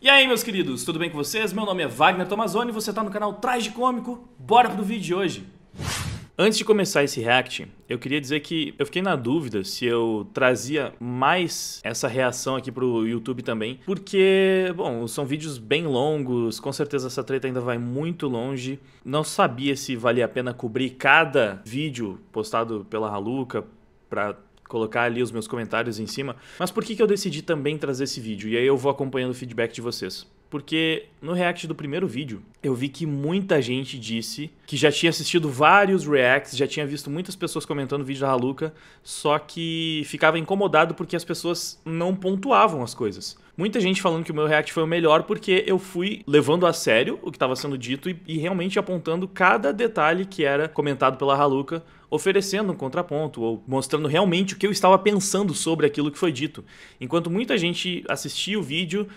E aí, meus queridos, tudo bem com vocês? Meu nome é Wagner Tomazoni, você tá no canal Traje Cômico. Bora pro vídeo de hoje. Antes de começar esse react, eu queria dizer que eu fiquei na dúvida se eu trazia mais essa reação aqui pro YouTube também, porque, bom, são vídeos bem longos, com certeza essa treta ainda vai muito longe. Não sabia se valia a pena cobrir cada vídeo postado pela Haluca pra colocar ali os meus comentários em cima. Mas por que, que eu decidi também trazer esse vídeo? E aí eu vou acompanhando o feedback de vocês. Porque no react do primeiro vídeo, eu vi que muita gente disse que já tinha assistido vários reacts, já tinha visto muitas pessoas comentando o vídeo da Haluca, só que ficava incomodado porque as pessoas não pontuavam as coisas. Muita gente falando que o meu react foi o melhor porque eu fui levando a sério o que estava sendo dito e, e, realmente apontando cada detalhe que era comentado pela Haluca, oferecendo um contraponto ou mostrando realmente o que eu estava pensando sobre aquilo que foi dito. Enquanto muita gente assistia o vídeo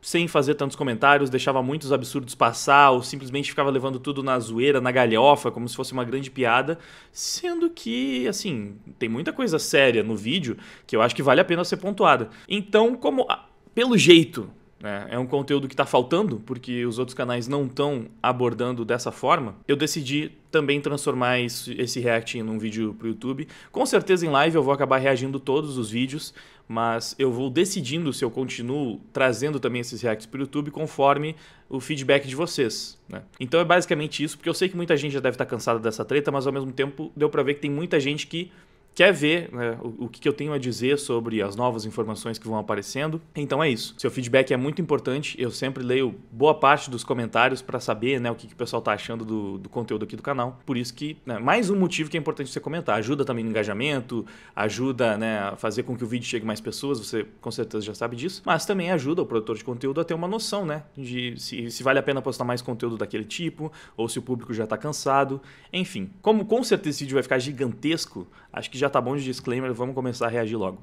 sem fazer tantos comentários, deixava muitos absurdos passar ou simplesmente ficava levando tudo na zoeira, na galhofa, como se fosse uma grande piada, sendo que, assim, tem muita coisa séria no vídeo que eu acho que vale a pena ser pontuada. Então, como pelo jeito é, é um conteúdo que está faltando, porque os outros canais não estão abordando dessa forma. Eu decidi também transformar esse, esse react num vídeo para o YouTube. Com certeza em live eu vou acabar reagindo todos os vídeos, mas eu vou decidindo se eu continuo trazendo também esses reacts para o YouTube conforme o feedback de vocês. Né? Então é basicamente isso, porque eu sei que muita gente já deve estar tá cansada dessa treta, mas ao mesmo tempo deu para ver que tem muita gente que quer ver né, o, o, que eu tenho a dizer sobre as novas informações que vão aparecendo. Então é isso. Seu feedback é muito importante. Eu sempre leio boa parte dos comentários para saber né, o que, que, o pessoal está achando do, do, conteúdo aqui do canal. Por isso que, né, mais um motivo que é importante você comentar. Ajuda também no engajamento, ajuda né, a fazer com que o vídeo chegue mais pessoas, você com certeza já sabe disso. Mas também ajuda o produtor de conteúdo a ter uma noção né, de se, se vale a pena postar mais conteúdo daquele tipo, ou se o público já está cansado. Enfim, como com certeza esse vídeo vai ficar gigantesco, acho que já tá bom de disclaimer, vamos começar a reagir logo.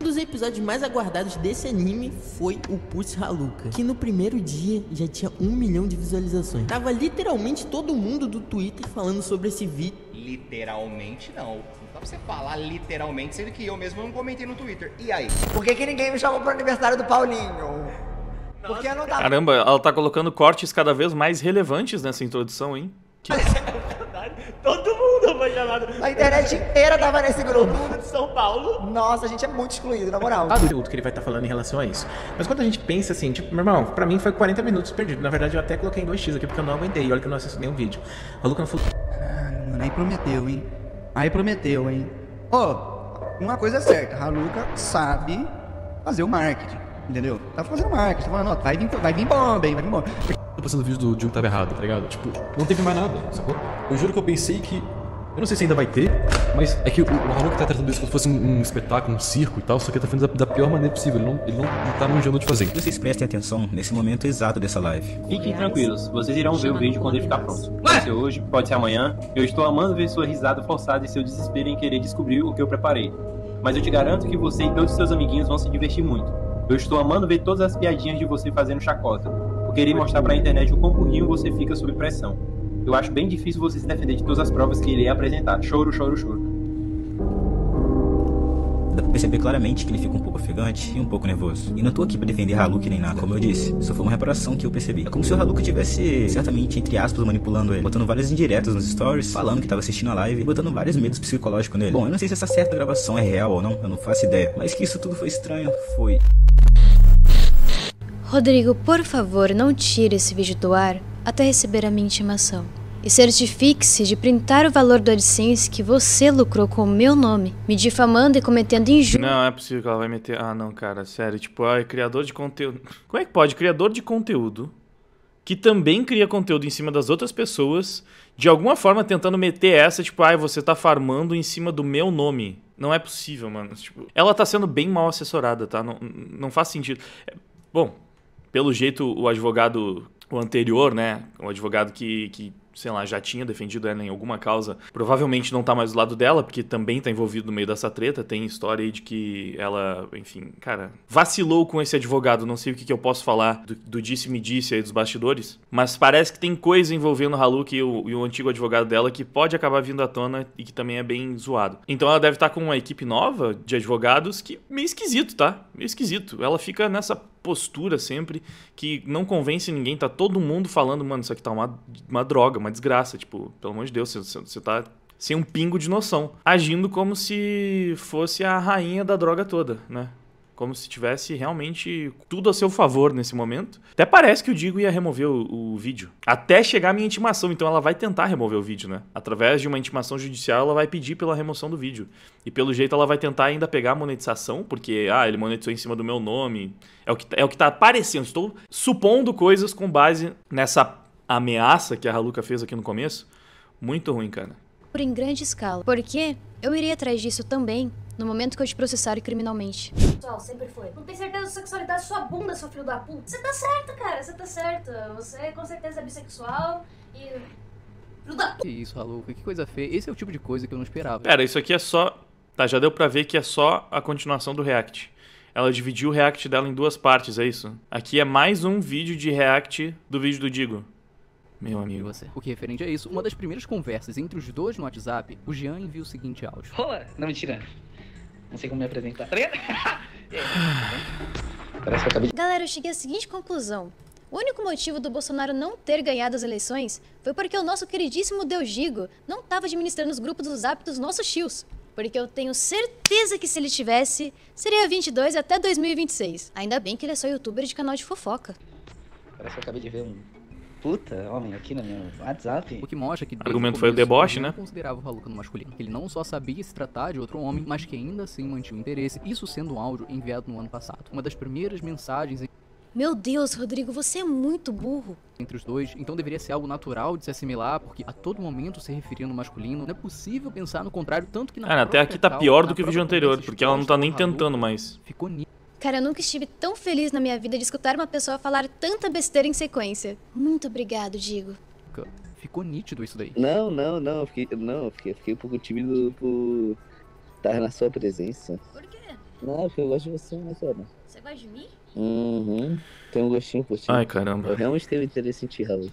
Um dos episódios mais aguardados desse anime foi o Puss Haluka, que no primeiro dia já tinha um milhão de visualizações. Tava literalmente todo mundo do Twitter falando sobre esse vídeo. Literalmente não. Não dá pra você falar literalmente, sendo que eu mesmo não comentei no Twitter. E aí? Por que, que ninguém me chamou pro aniversário do Paulinho? Porque eu não tava... Caramba, ela tá colocando cortes cada vez mais relevantes nessa introdução, hein? Todo mundo foi chamado. A internet inteira tava nesse grupo. Todo mundo de São Paulo. Nossa, a gente é muito excluído, na moral. Ah, do que ele vai estar tá falando em relação a isso. Mas quando a gente pensa assim, tipo, meu irmão, pra mim foi 40 minutos perdido. Na verdade, eu até coloquei em 2x aqui porque eu não aguentei. Olha que eu não assisti nenhum vídeo. A Luca não falou. Ah, mano, aí prometeu, hein? Aí prometeu, hein? Ó, oh, uma coisa é certa, a Luca sabe fazer o marketing. Entendeu? Tá fazendo marketing, tá falando, ó, vai vir, vai vir bomba, hein? Vai vir bomba tô passando o vídeo do Jun que tava errado, tá ligado? Tipo, não teve mais nada, sacou? Eu juro que eu pensei que. Eu não sei se ainda vai ter, mas é que o, o Haruka tá tratando isso como se fosse um, um, espetáculo, um circo e tal, só que ele tá fazendo da, da pior maneira possível. Ele não, ele não, não tá manjando de fazer. Vocês prestem atenção nesse momento exato dessa live. Fiquem tranquilos, vocês irão ver o vídeo quando ele ficar pronto. Pode ser hoje, pode ser amanhã. Eu estou amando ver sua risada forçada e seu desespero em querer descobrir o que eu preparei. Mas eu te garanto que você e todos os seus amiguinhos vão se divertir muito. Eu estou amando ver todas as piadinhas de você fazendo chacota querer mostrar para a internet o quão burrinho você fica sob pressão. Eu acho bem difícil você se defender de todas as provas que ele ia apresentar. Choro, choro, choro. Dá pra perceber claramente que ele fica um pouco ofegante e um pouco nervoso. E não tô aqui pra defender Haluki nem nada, como eu disse. Só foi uma reparação que eu percebi. É como se o Haluki tivesse, certamente, entre aspas, manipulando ele. Botando várias indiretas nos stories, falando que tava assistindo a live, e botando vários medos psicológicos nele. Bom, eu não sei se essa certa gravação é real ou não, eu não faço ideia. Mas que isso tudo foi estranho, foi. Rodrigo, por favor, não tire esse vídeo do ar até receber a minha intimação. E certifique-se de printar o valor do AdSense que você lucrou com o meu nome, me difamando e cometendo injúria. Não, é possível que ela vai meter. Ah, não, cara, sério. Tipo, ai, criador de conteúdo. Como é que pode? Criador de conteúdo que também cria conteúdo em cima das outras pessoas, de alguma forma tentando meter essa, tipo, ai, você tá farmando em cima do meu nome. Não é possível, mano. Tipo, ela tá sendo bem mal assessorada, tá? Não, não faz sentido. Bom, pelo jeito, o advogado, o anterior, né? O advogado que, que sei lá, já tinha defendido ela em alguma causa, provavelmente não tá mais do lado dela, porque também tá envolvido no meio dessa treta. Tem história aí de que ela, enfim, cara, vacilou com esse advogado. Não sei o que, que eu posso falar do, do disse-me disse aí dos bastidores, mas parece que tem coisa envolvendo o Haluk e o, e o antigo advogado dela que pode acabar vindo à tona e que também é bem zoado. Então ela deve estar tá com uma equipe nova de advogados que meio esquisito, tá? Meio esquisito. Ela fica nessa postura sempre que não convence ninguém. Tá todo mundo falando, mano, isso aqui tá uma, uma droga, uma desgraça. Tipo, pelo amor de Deus, você, você tá sem um pingo de noção. Agindo como se fosse a rainha da droga toda, né? Como se tivesse realmente tudo a seu favor nesse momento. Até parece que o Digo ia remover o, o, vídeo. Até chegar a minha intimação, então ela vai tentar remover o vídeo, né? Através de uma intimação judicial, ela vai pedir pela remoção do vídeo. E pelo jeito ela vai tentar ainda pegar a monetização, porque, ah, ele monetizou em cima do meu nome. É o que, é o que tá aparecendo. Estou supondo coisas com base nessa ameaça que a Haluka fez aqui no começo. Muito ruim, cara. Por em grande escala. Porque eu iria atrás disso também no momento que eu te processar criminalmente. Pessoal, sempre foi. Não tem certeza da sexualidade sua bunda, seu filho da puta. Você tá certo, cara, você tá certo. Você com certeza é bissexual e. Filho da puta. Que isso, Haluca, que coisa feia. Esse é o tipo de coisa que eu não esperava. Pera, isso aqui é só. Tá, já deu pra ver que é só a continuação do React. Ela dividiu o React dela em duas partes, é isso? Aqui é mais um vídeo de React do vídeo do Digo. Meu amigo. Você. O que referente a isso, uma das primeiras conversas entre os dois no WhatsApp, o Jean envia o seguinte áudio. Rola! Não, mentira. Não sei como me apresentar. Tá ligado? Parece que eu acabei de... Galera, eu cheguei à seguinte conclusão. O único motivo do Bolsonaro não ter ganhado as eleições foi porque o nosso queridíssimo Deus Gigo não estava administrando os grupos do zap dos nossos tios. Porque eu tenho certeza que se ele tivesse, seria 22 até 2026. Ainda bem que ele é só youtuber de canal de fofoca. Parece que eu acabei de ver um puta homem aqui no meu WhatsApp. O que mostra que. O argumento foi o deboche, né? considerava o Haluka no masculino. Ele não só sabia se tratar de outro homem, mas que ainda assim mantinha o interesse, isso sendo um áudio enviado no ano passado. Uma das primeiras mensagens. Meu Deus, Rodrigo, você é muito burro. Entre os dois, então deveria ser algo natural de se assimilar, porque a todo momento se referia no masculino. Não é possível pensar no contrário, tanto que na. Cara, até aqui tá pior do que o vídeo anterior, porque ela não tá nem tentando mais. Ficou nítido Cara, eu nunca estive tão feliz na minha vida de escutar uma pessoa falar tanta besteira em sequência. Muito obrigado, Digo. Ficou nítido isso daí. Não, não, não. Eu fiquei, não, eu fiquei, fiquei um pouco tímido por estar na sua presença. Por quê? Não, porque eu gosto de você, mas olha. Você gosta de mim? Uhum. Tem um gostinho por ti. Ai, caramba. Eu realmente tenho interesse em ti, Raul.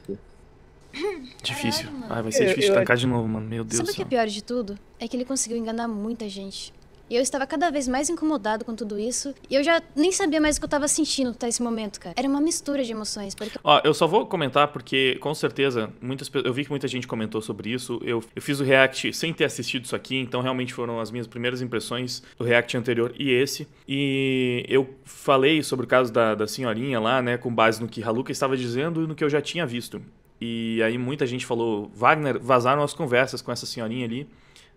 Difícil. Ai, vai ser difícil eu, tancar de novo, mano. Meu Deus Sabe o que é pior de tudo? É que ele conseguiu enganar muita gente. E eu estava cada vez mais incomodado com tudo isso. E eu já nem sabia mais o que eu estava sentindo até esse momento, cara. Era uma mistura de emoções. Porque... Ó, eu só vou comentar porque, com certeza, muitas eu vi que muita gente comentou sobre isso. Eu, eu fiz o react sem ter assistido isso aqui, então realmente foram as minhas primeiras impressões do react anterior e esse. E eu falei sobre o caso da, da senhorinha lá, né, com base no que Haluka estava dizendo e no que eu já tinha visto. E aí muita gente falou, Wagner, vazaram as conversas com essa senhorinha ali,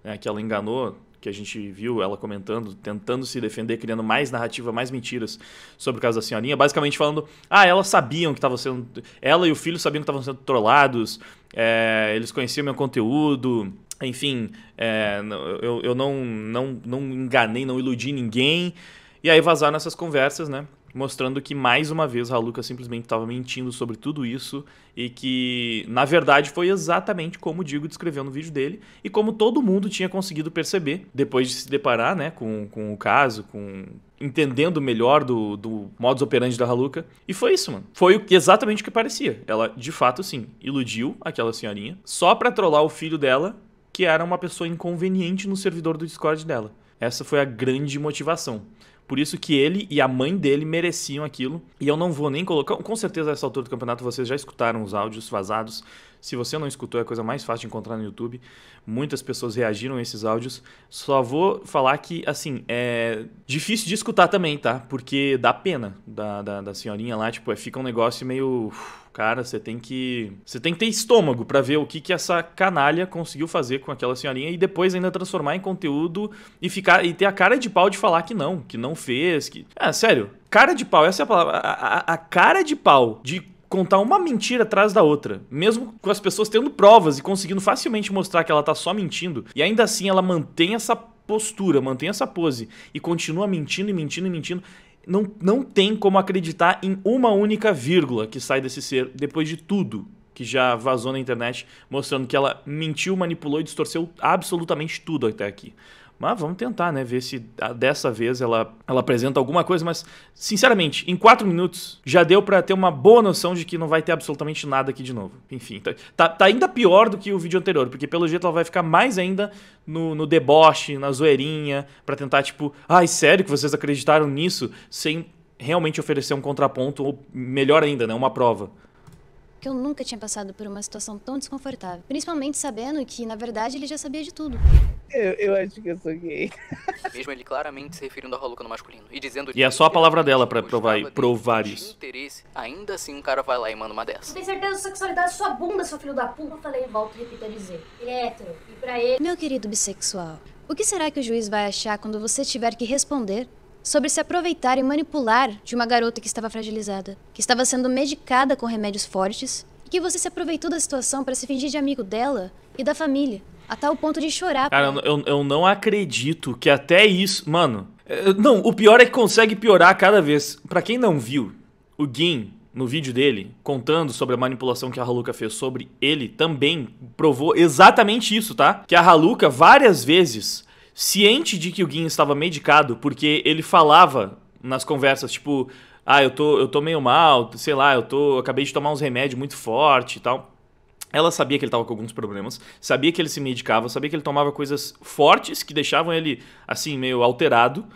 né, que ela enganou que a gente viu ela comentando, tentando se defender, criando mais narrativa, mais mentiras sobre o caso da senhorinha, basicamente falando, ah, elas sabiam que estavam sendo, ela e o filho sabiam que estavam sendo trollados, é, eles conheciam meu conteúdo, enfim, é, eu, eu não, não, não enganei, não iludi ninguém, e aí vazaram essas conversas, né? Mostrando que mais uma vez Haluka simplesmente estava mentindo sobre tudo isso e que, na verdade, foi exatamente como o Digo descreveu no vídeo dele e como todo mundo tinha conseguido perceber depois de se deparar né, com, com o caso, com entendendo melhor do, do modus operandi da Haluka. E foi isso, mano. Foi exatamente o que parecia. Ela, de fato, sim, iludiu aquela senhorinha só para trollar o filho dela, que era uma pessoa inconveniente no servidor do Discord dela. Essa foi a grande motivação. Por isso que ele e a mãe dele mereciam aquilo. E eu não vou nem colocar. Com certeza, nessa altura do campeonato, vocês já escutaram os áudios vazados. Se você não escutou, é a coisa mais fácil de encontrar no YouTube. Muitas pessoas reagiram a esses áudios. Só vou falar que, assim, é difícil de escutar também, tá? Porque dá pena da, da, da senhorinha lá. Tipo, é, fica um negócio meio cara, você tem que você tem que ter estômago para ver o que que essa canalha conseguiu fazer com aquela senhorinha e depois ainda transformar em conteúdo e ficar e ter a cara de pau de falar que não, que não fez, que Ah, sério, cara de pau, essa é a palavra, a, a, a cara de pau de contar uma mentira atrás da outra, mesmo com as pessoas tendo provas e conseguindo facilmente mostrar que ela tá só mentindo, e ainda assim ela mantém essa postura, mantém essa pose e continua mentindo e mentindo e mentindo não, não tem como acreditar em uma única vírgula que sai desse ser depois de tudo que já vazou na internet, mostrando que ela mentiu, manipulou e distorceu absolutamente tudo até aqui. Mas vamos tentar, né? Ver se dessa vez ela, ela apresenta alguma coisa. Mas, sinceramente, em quatro minutos já deu para ter uma boa noção de que não vai ter absolutamente nada aqui de novo. Enfim, tá, tá, tá ainda pior do que o vídeo anterior, porque pelo jeito ela vai ficar mais ainda no, no deboche, na zoeirinha, para tentar, tipo, ai, sério que vocês acreditaram nisso? Sem realmente oferecer um contraponto, ou melhor ainda, né? Uma prova que eu nunca tinha passado por uma situação tão desconfortável. Principalmente sabendo que, na verdade, ele já sabia de tudo. Eu, eu acho que eu sou gay. Mesmo ele claramente se referindo a Haluka no masculino e dizendo E é só a palavra dela para provar, provar isso. Interesse, ainda assim um cara vai lá e manda uma dessa. Tem certeza da sexualidade sua bunda, seu filho da puta? Eu falei, volto e repito a dizer. Ele é hétero. E pra ele. Meu querido bissexual, o que será que o juiz vai achar quando você tiver que responder sobre se aproveitar e manipular de uma garota que estava fragilizada, que estava sendo medicada com remédios fortes e que você se aproveitou da situação para se fingir de amigo dela e da família, a tal ponto de chorar. Cara, eu, eu não acredito que até isso. Mano, é, não, o pior é que consegue piorar cada vez. Para quem não viu, o Gin no vídeo dele, contando sobre a manipulação que a Haluka fez sobre ele, também provou exatamente isso, tá? Que a Haluka várias vezes ciente de que o Gin estava medicado, porque ele falava nas conversas, tipo, ah, eu tô, eu tô meio mal, sei lá, eu tô, eu acabei de tomar uns remédios muito forte e tal. Ela sabia que ele estava com alguns problemas, sabia que ele se medicava, sabia que ele tomava coisas fortes que deixavam ele assim meio alterado.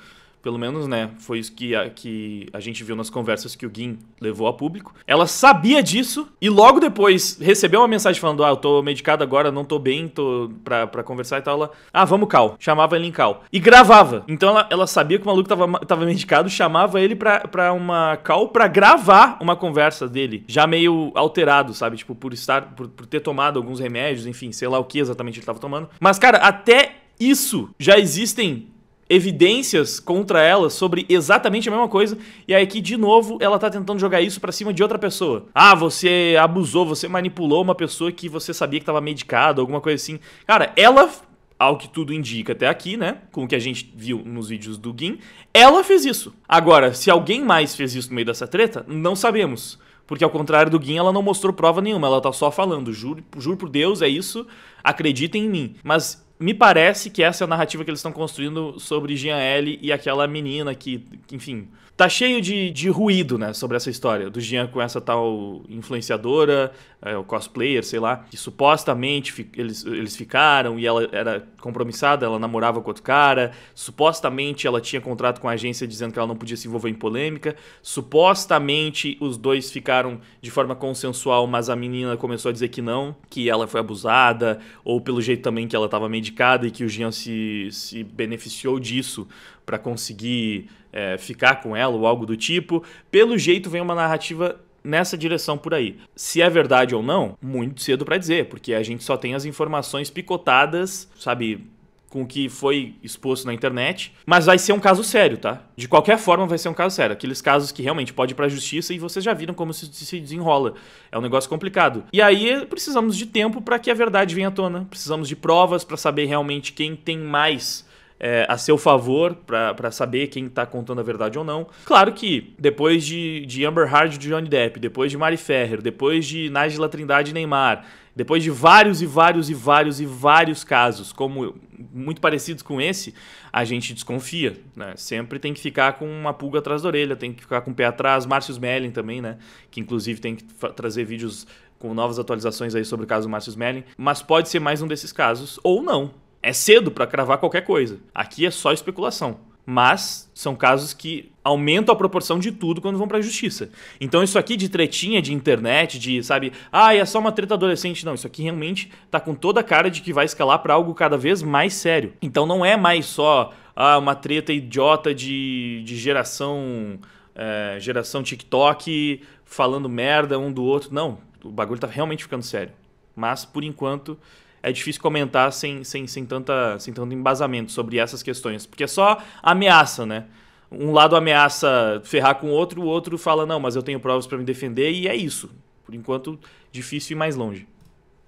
Pelo menos, né? Foi isso que a, que a gente viu nas conversas que o Gin levou a público. Ela sabia disso e logo depois recebeu uma mensagem falando: Ah, eu tô medicado agora, não tô bem, tô pra, pra conversar e tal. Ela, ah, vamos cal. Chamava ele em cal. E gravava. Então ela, ela sabia que o maluco tava, tava medicado, chamava ele pra, pra uma cal pra gravar uma conversa dele. Já meio alterado, sabe? Tipo, por estar, por, por ter tomado alguns remédios, enfim, sei lá o que exatamente ele tava tomando. Mas, cara, até isso já existem evidências contra ela sobre exatamente a mesma coisa. E aí aqui, de novo, ela tá tentando jogar isso para cima de outra pessoa. Ah, você abusou, você manipulou uma pessoa que você sabia que tava medicada, alguma coisa assim. Cara, ela ao que tudo indica até aqui, né? Com o que a gente viu nos vídeos do Gin, ela fez isso. Agora, se alguém mais fez isso no meio dessa treta, não sabemos. Porque ao contrário do Gin, ela não mostrou prova nenhuma, ela tá só falando, juro, juro por Deus, é isso, acreditem em mim. Mas me parece que essa é a narrativa que eles estão construindo sobre Jean L e aquela menina que, enfim, tá cheio de, de ruído, né, sobre essa história do Jean com essa tal influenciadora, é, o cosplayer, sei lá, que supostamente fi, eles, eles ficaram e ela era compromissada, ela namorava com outro cara, supostamente ela tinha contrato com a agência dizendo que ela não podia se envolver em polêmica, supostamente os dois ficaram de forma consensual, mas a menina começou a dizer que não, que ela foi abusada, ou pelo jeito também que ela estava medicada e que o Jean se, se beneficiou disso para conseguir é, ficar com ela ou algo do tipo. Pelo jeito vem uma narrativa nessa direção por aí. Se é verdade ou não, muito cedo para dizer, porque a gente só tem as informações picotadas, sabe, com o que foi exposto na internet, mas vai ser um caso sério, tá? De qualquer forma vai ser um caso sério, aqueles casos que realmente pode ir para a justiça e vocês já viram como se desenrola. É um negócio complicado. E aí precisamos de tempo para que a verdade venha à tona. Precisamos de provas para saber realmente quem tem mais é, a seu favor para saber quem tá contando a verdade ou não. Claro que depois de, de Amber Heard de Johnny Depp, depois de Mari Ferrer, depois de Nigel Trindade e Neymar, depois de vários e vários e vários e vários casos, como muito parecidos com esse, a gente desconfia, né? Sempre tem que ficar com uma pulga atrás da orelha, tem que ficar com o pé atrás. Márcio Smelling também, né? Que inclusive tem que trazer vídeos com novas atualizações aí sobre o caso do Márcio Smelling. Mas pode ser mais um desses casos, ou não. É cedo para cravar qualquer coisa. Aqui é só especulação. Mas são casos que aumentam a proporção de tudo quando vão para a justiça. Então isso aqui de tretinha de internet, de, sabe, ah, é só uma treta adolescente, não, isso aqui realmente tá com toda a cara de que vai escalar para algo cada vez mais sério. Então não é mais só ah, uma treta idiota de, de geração é, geração TikTok falando merda um do outro. Não, o bagulho tá realmente ficando sério. Mas por enquanto é difícil comentar sem, sem, sem, tanta, sem tanto embasamento sobre essas questões. Porque é só ameaça, né? Um lado ameaça ferrar com o outro, o outro fala, não, mas eu tenho provas para me defender, e é isso. Por enquanto, difícil ir mais longe.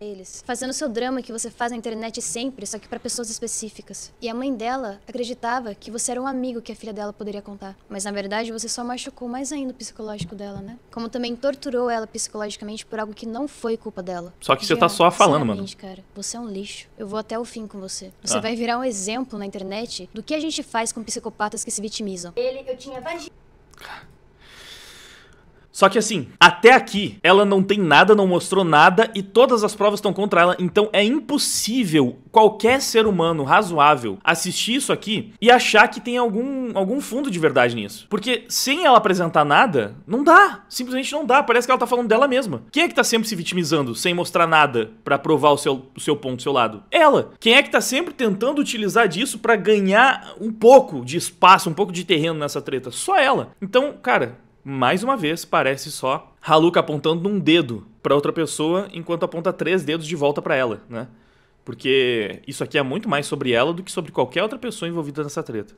Eles, fazendo seu drama que você faz na internet sempre, só que para pessoas específicas. E a mãe dela acreditava que você era um amigo que a filha dela poderia contar, mas na verdade você só machucou mais ainda o psicológico dela, né? Como também torturou ela psicologicamente por algo que não foi culpa dela. Só que você tá só falando, mano. cara, você é um lixo. Eu vou até o fim com você. Você Ah. vai virar um exemplo na internet do que a gente faz com psicopatas que se vitimizam. Ele, eu tinha vagina. Só que assim, até aqui, ela não tem nada, não mostrou nada e todas as provas estão contra ela, então é impossível qualquer ser humano razoável assistir isso aqui e achar que tem algum, algum fundo de verdade nisso. Porque sem ela apresentar nada, não dá. Simplesmente não dá. Parece que ela tá falando dela mesma. Quem é que tá sempre se vitimizando sem mostrar nada pra provar o seu, o seu ponto, o seu lado? Ela. Quem é que tá sempre tentando utilizar disso pra ganhar um pouco de espaço, um pouco de terreno nessa treta? Só ela. Então, cara, mais uma vez, parece só Haluka apontando um dedo pra outra pessoa enquanto aponta três dedos de volta pra ela, né? Porque isso aqui é muito mais sobre ela do que sobre qualquer outra pessoa envolvida nessa treta.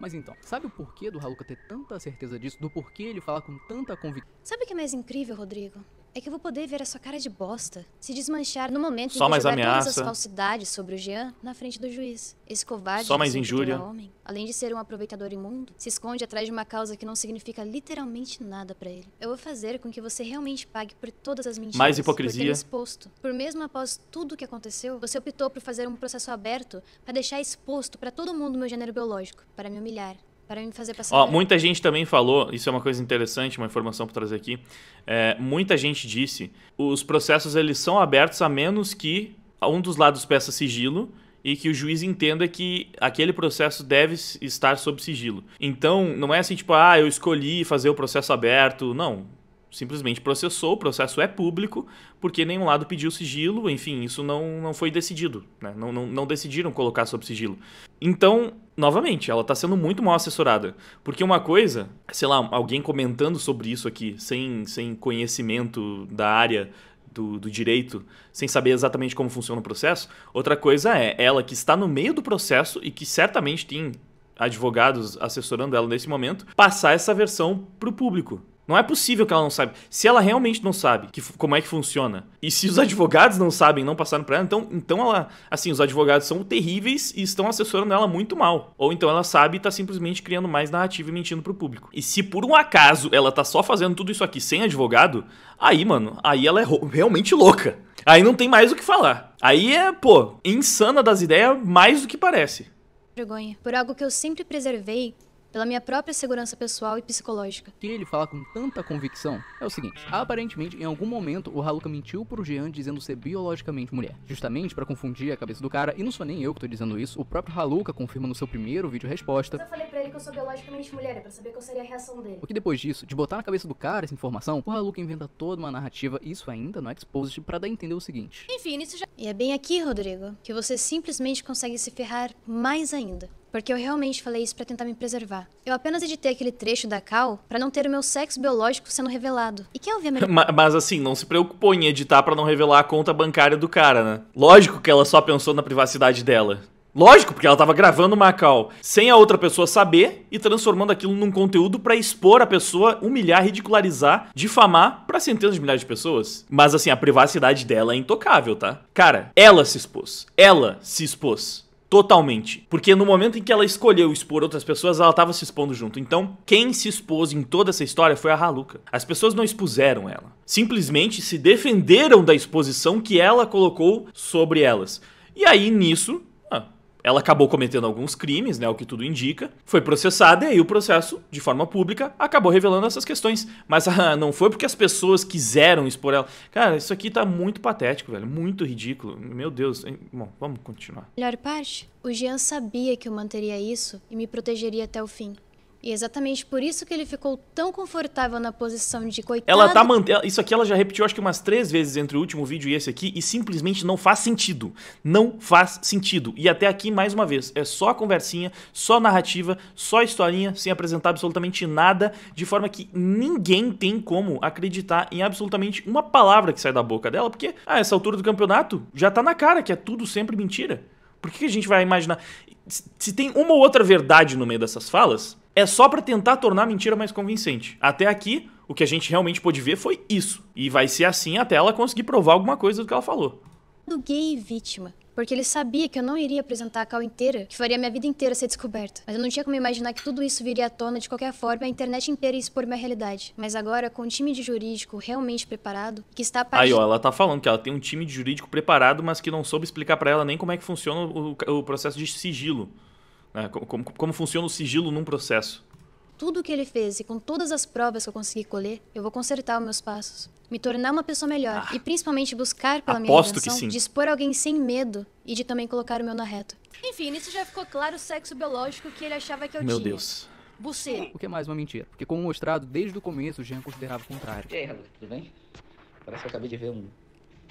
Mas então, sabe o porquê do Haluka ter tanta certeza disso? Do porquê ele fala com tanta convicção? Sabe o que é mais incrível, Rodrigo? É que eu vou poder ver a sua cara de bosta se desmanchar no momento Só em que mais jogar todas ameaça. as falsidades sobre o Jean na frente do juiz. Esse covarde Só mais injúria. homem, além de ser um aproveitador imundo, se esconde atrás de uma causa que não significa literalmente nada pra ele. Eu vou fazer com que você realmente pague por todas as mentiras. Mais Por hipocrisia. ter exposto. Por mesmo após tudo o que aconteceu, você optou por fazer um processo aberto pra deixar exposto pra todo mundo meu gênero biológico, para me humilhar, para me fazer passar Ó, muita gente também falou, isso é uma coisa interessante, uma informação para trazer aqui. É, muita gente disse, os processos eles são abertos a menos que um dos lados peça sigilo e que o juiz entenda que aquele processo deve estar sob sigilo. Então, não é assim tipo, ah, eu escolhi fazer o processo aberto. Não. Simplesmente processou, o processo é público, porque nenhum lado pediu sigilo, enfim, isso não, não foi decidido. Né? Não, não, não decidiram colocar sob sigilo. Então, novamente, ela tá sendo muito mal assessorada. Porque uma coisa, sei lá, alguém comentando sobre isso aqui, sem, sem conhecimento da área do, do direito, sem saber exatamente como funciona o processo. Outra coisa é ela que está no meio do processo e que certamente tem advogados assessorando ela nesse momento, passar essa versão pro público. Não é possível que ela não saiba. Se ela realmente não sabe que, como é que funciona, e se os advogados não sabem, não passaram pra ela, então, então ela, assim, os advogados são terríveis e estão assessorando ela muito mal. Ou então ela sabe e tá simplesmente criando mais narrativa e mentindo pro público. E se por um acaso ela tá só fazendo tudo isso aqui sem advogado, aí, mano, aí ela é realmente louca. Aí não tem mais o que falar. Aí é, pô, insana das ideias mais do que parece. vergonha por algo que eu sempre preservei pela minha própria segurança pessoal e psicológica. que ele fala com tanta convicção é o seguinte: aparentemente, em algum momento, o Haluka mentiu pro Jean dizendo ser biologicamente mulher, justamente pra confundir a cabeça do cara. E não sou nem eu que tô dizendo isso, o próprio Haluka confirma no seu primeiro vídeo resposta. Eu falei pra ele que eu sou biologicamente mulher, é pra saber qual seria a reação dele. Porque depois disso, de botar na cabeça do cara essa informação, o Haluka inventa toda uma narrativa, isso ainda no Exposed, pra dar a entender o seguinte. Enfim, isso já. E é bem aqui, Rodrigo, que você simplesmente consegue se ferrar mais ainda. Porque eu realmente falei isso pra tentar me preservar. Eu apenas editei aquele trecho da Cal pra não ter o meu sexo biológico sendo revelado. E quer ouvir a melhor Ma- Mas assim, não se preocupou em editar pra não revelar a conta bancária do cara, né? Lógico que ela só pensou na privacidade dela. Lógico, porque ela tava gravando uma call sem a outra pessoa saber e transformando aquilo num conteúdo pra expor a pessoa, humilhar, ridicularizar, difamar pra centenas de milhares de pessoas. Mas assim, a privacidade dela é intocável, tá? Cara, ela se expôs. Ela se expôs. Totalmente. Porque no momento em que ela escolheu expor outras pessoas, ela tava se expondo junto. Então, quem se expôs em toda essa história foi a Haluka. As pessoas não expuseram ela. Simplesmente se defenderam da exposição que ela colocou sobre elas. E aí, nisso, ela acabou cometendo alguns crimes, né, o que tudo indica. Foi processada e aí o processo, de forma pública, acabou revelando essas questões. Mas ah, não foi porque as pessoas quiseram expor ela. Cara, isso aqui tá muito patético, velho. Muito ridículo. Meu Deus. Bom, vamos continuar. Melhor parte, o Jean sabia que eu manteria isso e me protegeria até o fim. E é exatamente por isso que ele ficou tão confortável na posição de coitado. Ela tá mantendo. Isso aqui ela já repetiu acho que umas três vezes entre o último vídeo e esse aqui, e simplesmente não faz sentido. Não faz sentido. E até aqui, mais uma vez, é só conversinha, só narrativa, só historinha, sem apresentar absolutamente nada, de forma que ninguém tem como acreditar em absolutamente uma palavra que sai da boca dela, porque a essa altura do campeonato já tá na cara que é tudo sempre mentira. Por que a gente vai imaginar? Se tem uma ou outra verdade no meio dessas falas, é só pra tentar tornar a mentira mais convincente. Até aqui, o que a gente realmente pôde ver foi isso. E vai ser assim até ela conseguir provar alguma coisa do que ela falou. Do gay vítima. Porque ele sabia que eu não iria apresentar a cal inteira, que faria minha vida inteira ser descoberta. Mas eu não tinha como imaginar que tudo isso viria à tona de qualquer forma, a internet inteira ia expor minha realidade. Mas agora, com um time de jurídico realmente preparado, que está a par Aí, ó, ela tá falando que ela tem um time de jurídico preparado, mas que não soube explicar pra ela nem como é que funciona o, o processo de sigilo. Né? Como, como, como funciona o sigilo num processo. tudo o que ele fez e com todas as provas que eu consegui colher, eu vou consertar os meus passos. Me tornar uma pessoa melhor e principalmente buscar pela minha Ah. Redenção de expor alguém sem medo e de também colocar o meu na reta. Enfim, nisso já ficou claro o sexo biológico que ele achava que eu Meu tinha. Deus. Buceiro. O que é mais uma mentira, porque como mostrado desde o começo, o Jean considerava o contrário. E aí, tudo bem? Parece que eu acabei de ver um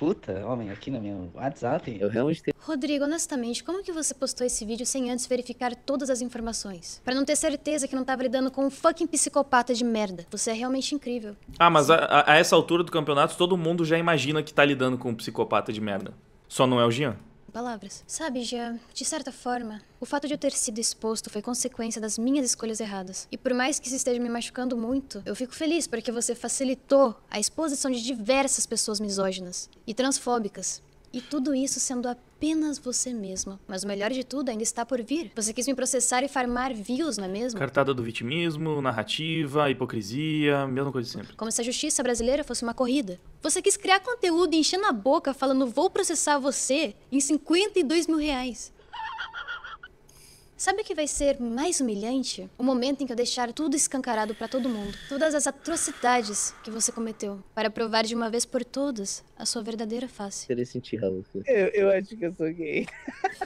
puta homem aqui no meu WhatsApp. Eu realmente tenho. Rodrigo, honestamente, como que você postou esse vídeo sem antes verificar todas as informações? Pra não ter certeza que não tava lidando com um fucking psicopata de merda. Você é realmente incrível. Ah, mas a, a- a essa altura do campeonato, todo mundo já imagina que tá lidando com um psicopata de merda. Só não é o Jean. Palavras. Sabe, Jean, de certa forma, o fato de eu ter sido exposto foi consequência das minhas escolhas erradas. E por mais que isso esteja me machucando muito, eu fico feliz porque você facilitou a exposição de diversas pessoas misóginas e transfóbicas. E tudo isso sendo apenas você mesmo. Mas o melhor de tudo ainda está por vir. Você quis me processar e farmar views, não é mesmo? Cartada do vitimismo, narrativa, hipocrisia, mesma coisa de sempre. Como se a justiça brasileira fosse uma corrida. Você quis criar conteúdo enchendo a boca falando vou processar você em 52 mil reais. Sabe o que vai ser mais humilhante? O momento em que eu deixar tudo escancarado pra todo mundo. Todas as atrocidades que você cometeu. Para provar de uma vez por todas a sua verdadeira face. Sentir, Raul. Eu, eu acho que eu sou gay.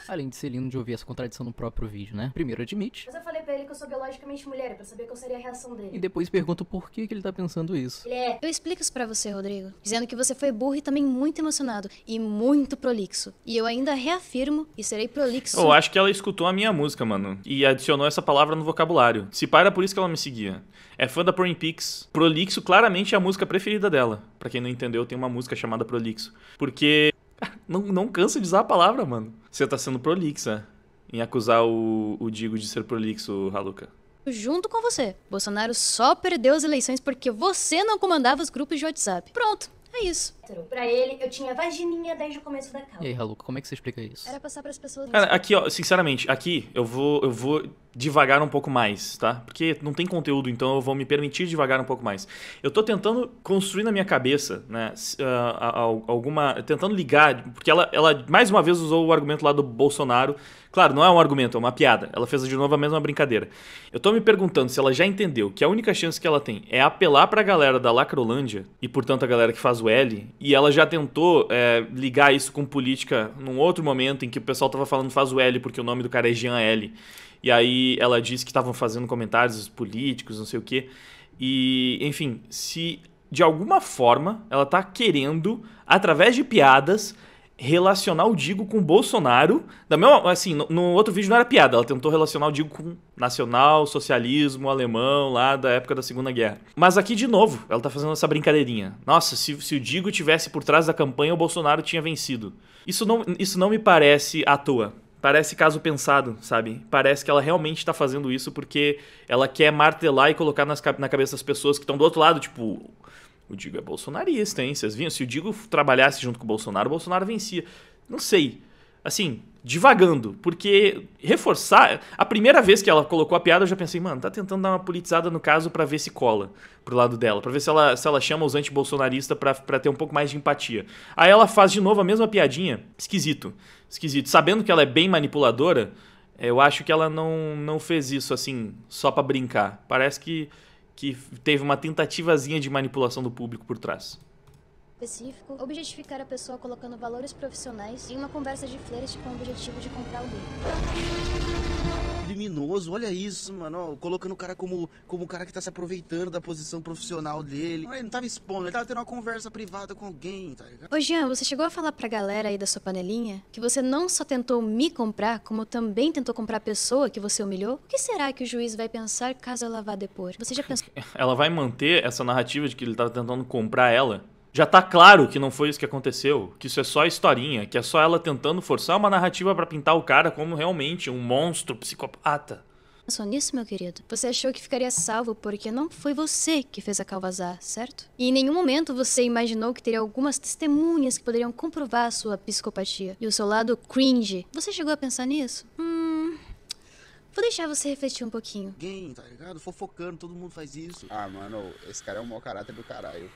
Além de ser lindo de ouvir essa contradição no próprio vídeo, né? Primeiro admite, Mas eu falei pra ele que eu sou biologicamente mulher, pra saber qual seria a reação e dele. depois pergunta por que, que ele tá pensando isso. Ele é. Eu explico isso pra você, Rodrigo. Dizendo que você foi burro e também muito emocionado. E muito prolixo. E eu ainda reafirmo e serei prolixo. Eu acho que ela escutou a minha música, mano, e adicionou essa palavra no vocabulário. Se para por isso que ela me seguia. É fã da Porn Pix. Prolixo claramente é a música preferida dela. Pra quem não entendeu, tem uma música chamada Prolixo. Porque não, não cansa de usar a palavra, mano. Você tá sendo prolixa em acusar o, o Digo de ser prolixo, Haluka. junto com você. Bolsonaro só perdeu as eleições porque você não comandava os grupos de WhatsApp. Pronto, é isso. Pra ele, eu tinha vagininha desde o começo da calma. E aí, Raluca, como é que você explica isso? Era passar pras pessoas. Cara, aqui, ó, sinceramente, aqui eu vou, eu vou devagar um pouco mais, tá? Porque não tem conteúdo, então eu vou me permitir devagar um pouco mais. Eu tô tentando construir na minha cabeça, né, a- alguma. tentando ligar, porque ela, ela mais uma vez usou o argumento lá do Bolsonaro. Claro, não é um argumento, é uma piada. Ela fez de novo a mesma brincadeira. Eu tô me perguntando se ela já entendeu que a única chance que ela tem é apelar pra galera da Lacrolândia, e portanto a galera que faz o L, e ela já tentou é, ligar isso com política num outro momento em que o pessoal tava falando faz o L porque o nome do cara é Jean L. E aí ela disse que estavam fazendo comentários políticos, não sei o quê. E, enfim, se de alguma forma ela tá querendo, através de piadas, relacionar o Digo com o Bolsonaro. Da mesma, assim, no, no outro vídeo não era piada, ela tentou relacionar o Digo com nacional, socialismo, alemão, lá da época da Segunda Guerra. Mas aqui, de novo, ela tá fazendo essa brincadeirinha. Nossa, se, se o Digo tivesse por trás da campanha, o Bolsonaro tinha vencido. Isso não, isso não me parece à toa. Parece caso pensado, sabe? Parece que ela realmente tá fazendo isso porque ela quer martelar e colocar nas, na cabeça das pessoas que estão do outro lado, tipo, o Digo é bolsonarista, hein? Vocês viram? Se o Digo trabalhasse junto com o Bolsonaro, o Bolsonaro vencia. Não sei. Assim, divagando. Porque reforçar. A primeira vez que ela colocou a piada, eu já pensei, mano, tá tentando dar uma politizada no caso pra ver se cola pro lado dela. Pra ver se ela, se ela chama os anti-bolsonaristas pra ter um pouco mais de empatia. Aí ela faz de novo a mesma piadinha. Esquisito. Esquisito. Sabendo que ela é bem manipuladora, eu acho que ela não, não fez isso assim, só pra brincar. Parece que, que teve uma tentativazinha de manipulação do público por trás. Específico, objetificar a pessoa colocando valores profissionais em uma conversa de flerte com o objetivo de comprar alguém. Criminoso, olha isso, mano. ó, colocando o cara como, como o cara que tá se aproveitando da posição profissional dele. Ele não tava expondo, ele tava tendo uma conversa privada com alguém, tá ligado? Ô Jean, você chegou a falar pra galera aí da sua panelinha que você não só tentou me comprar, como também tentou comprar a pessoa que você humilhou? O que será que o juiz vai pensar caso ela vá depor? Você já pensou? ela vai manter essa narrativa de que ele tava tentando comprar ela. Já tá claro que não foi isso que aconteceu, que isso é só historinha, que é só ela tentando forçar uma narrativa pra pintar o cara como realmente um monstro psicopata. Pensou nisso, meu querido? Você achou que ficaria salvo porque não foi você que fez a Cal vazar, certo? E em nenhum momento você imaginou que teria algumas testemunhas que poderiam comprovar a sua psicopatia e o seu lado cringe. Você chegou a pensar nisso? Hum. Vou deixar você refletir um pouquinho. Alguém, tá ligado? Fofocando, todo mundo faz isso. Ah, mano, esse cara é um mau caráter do caralho.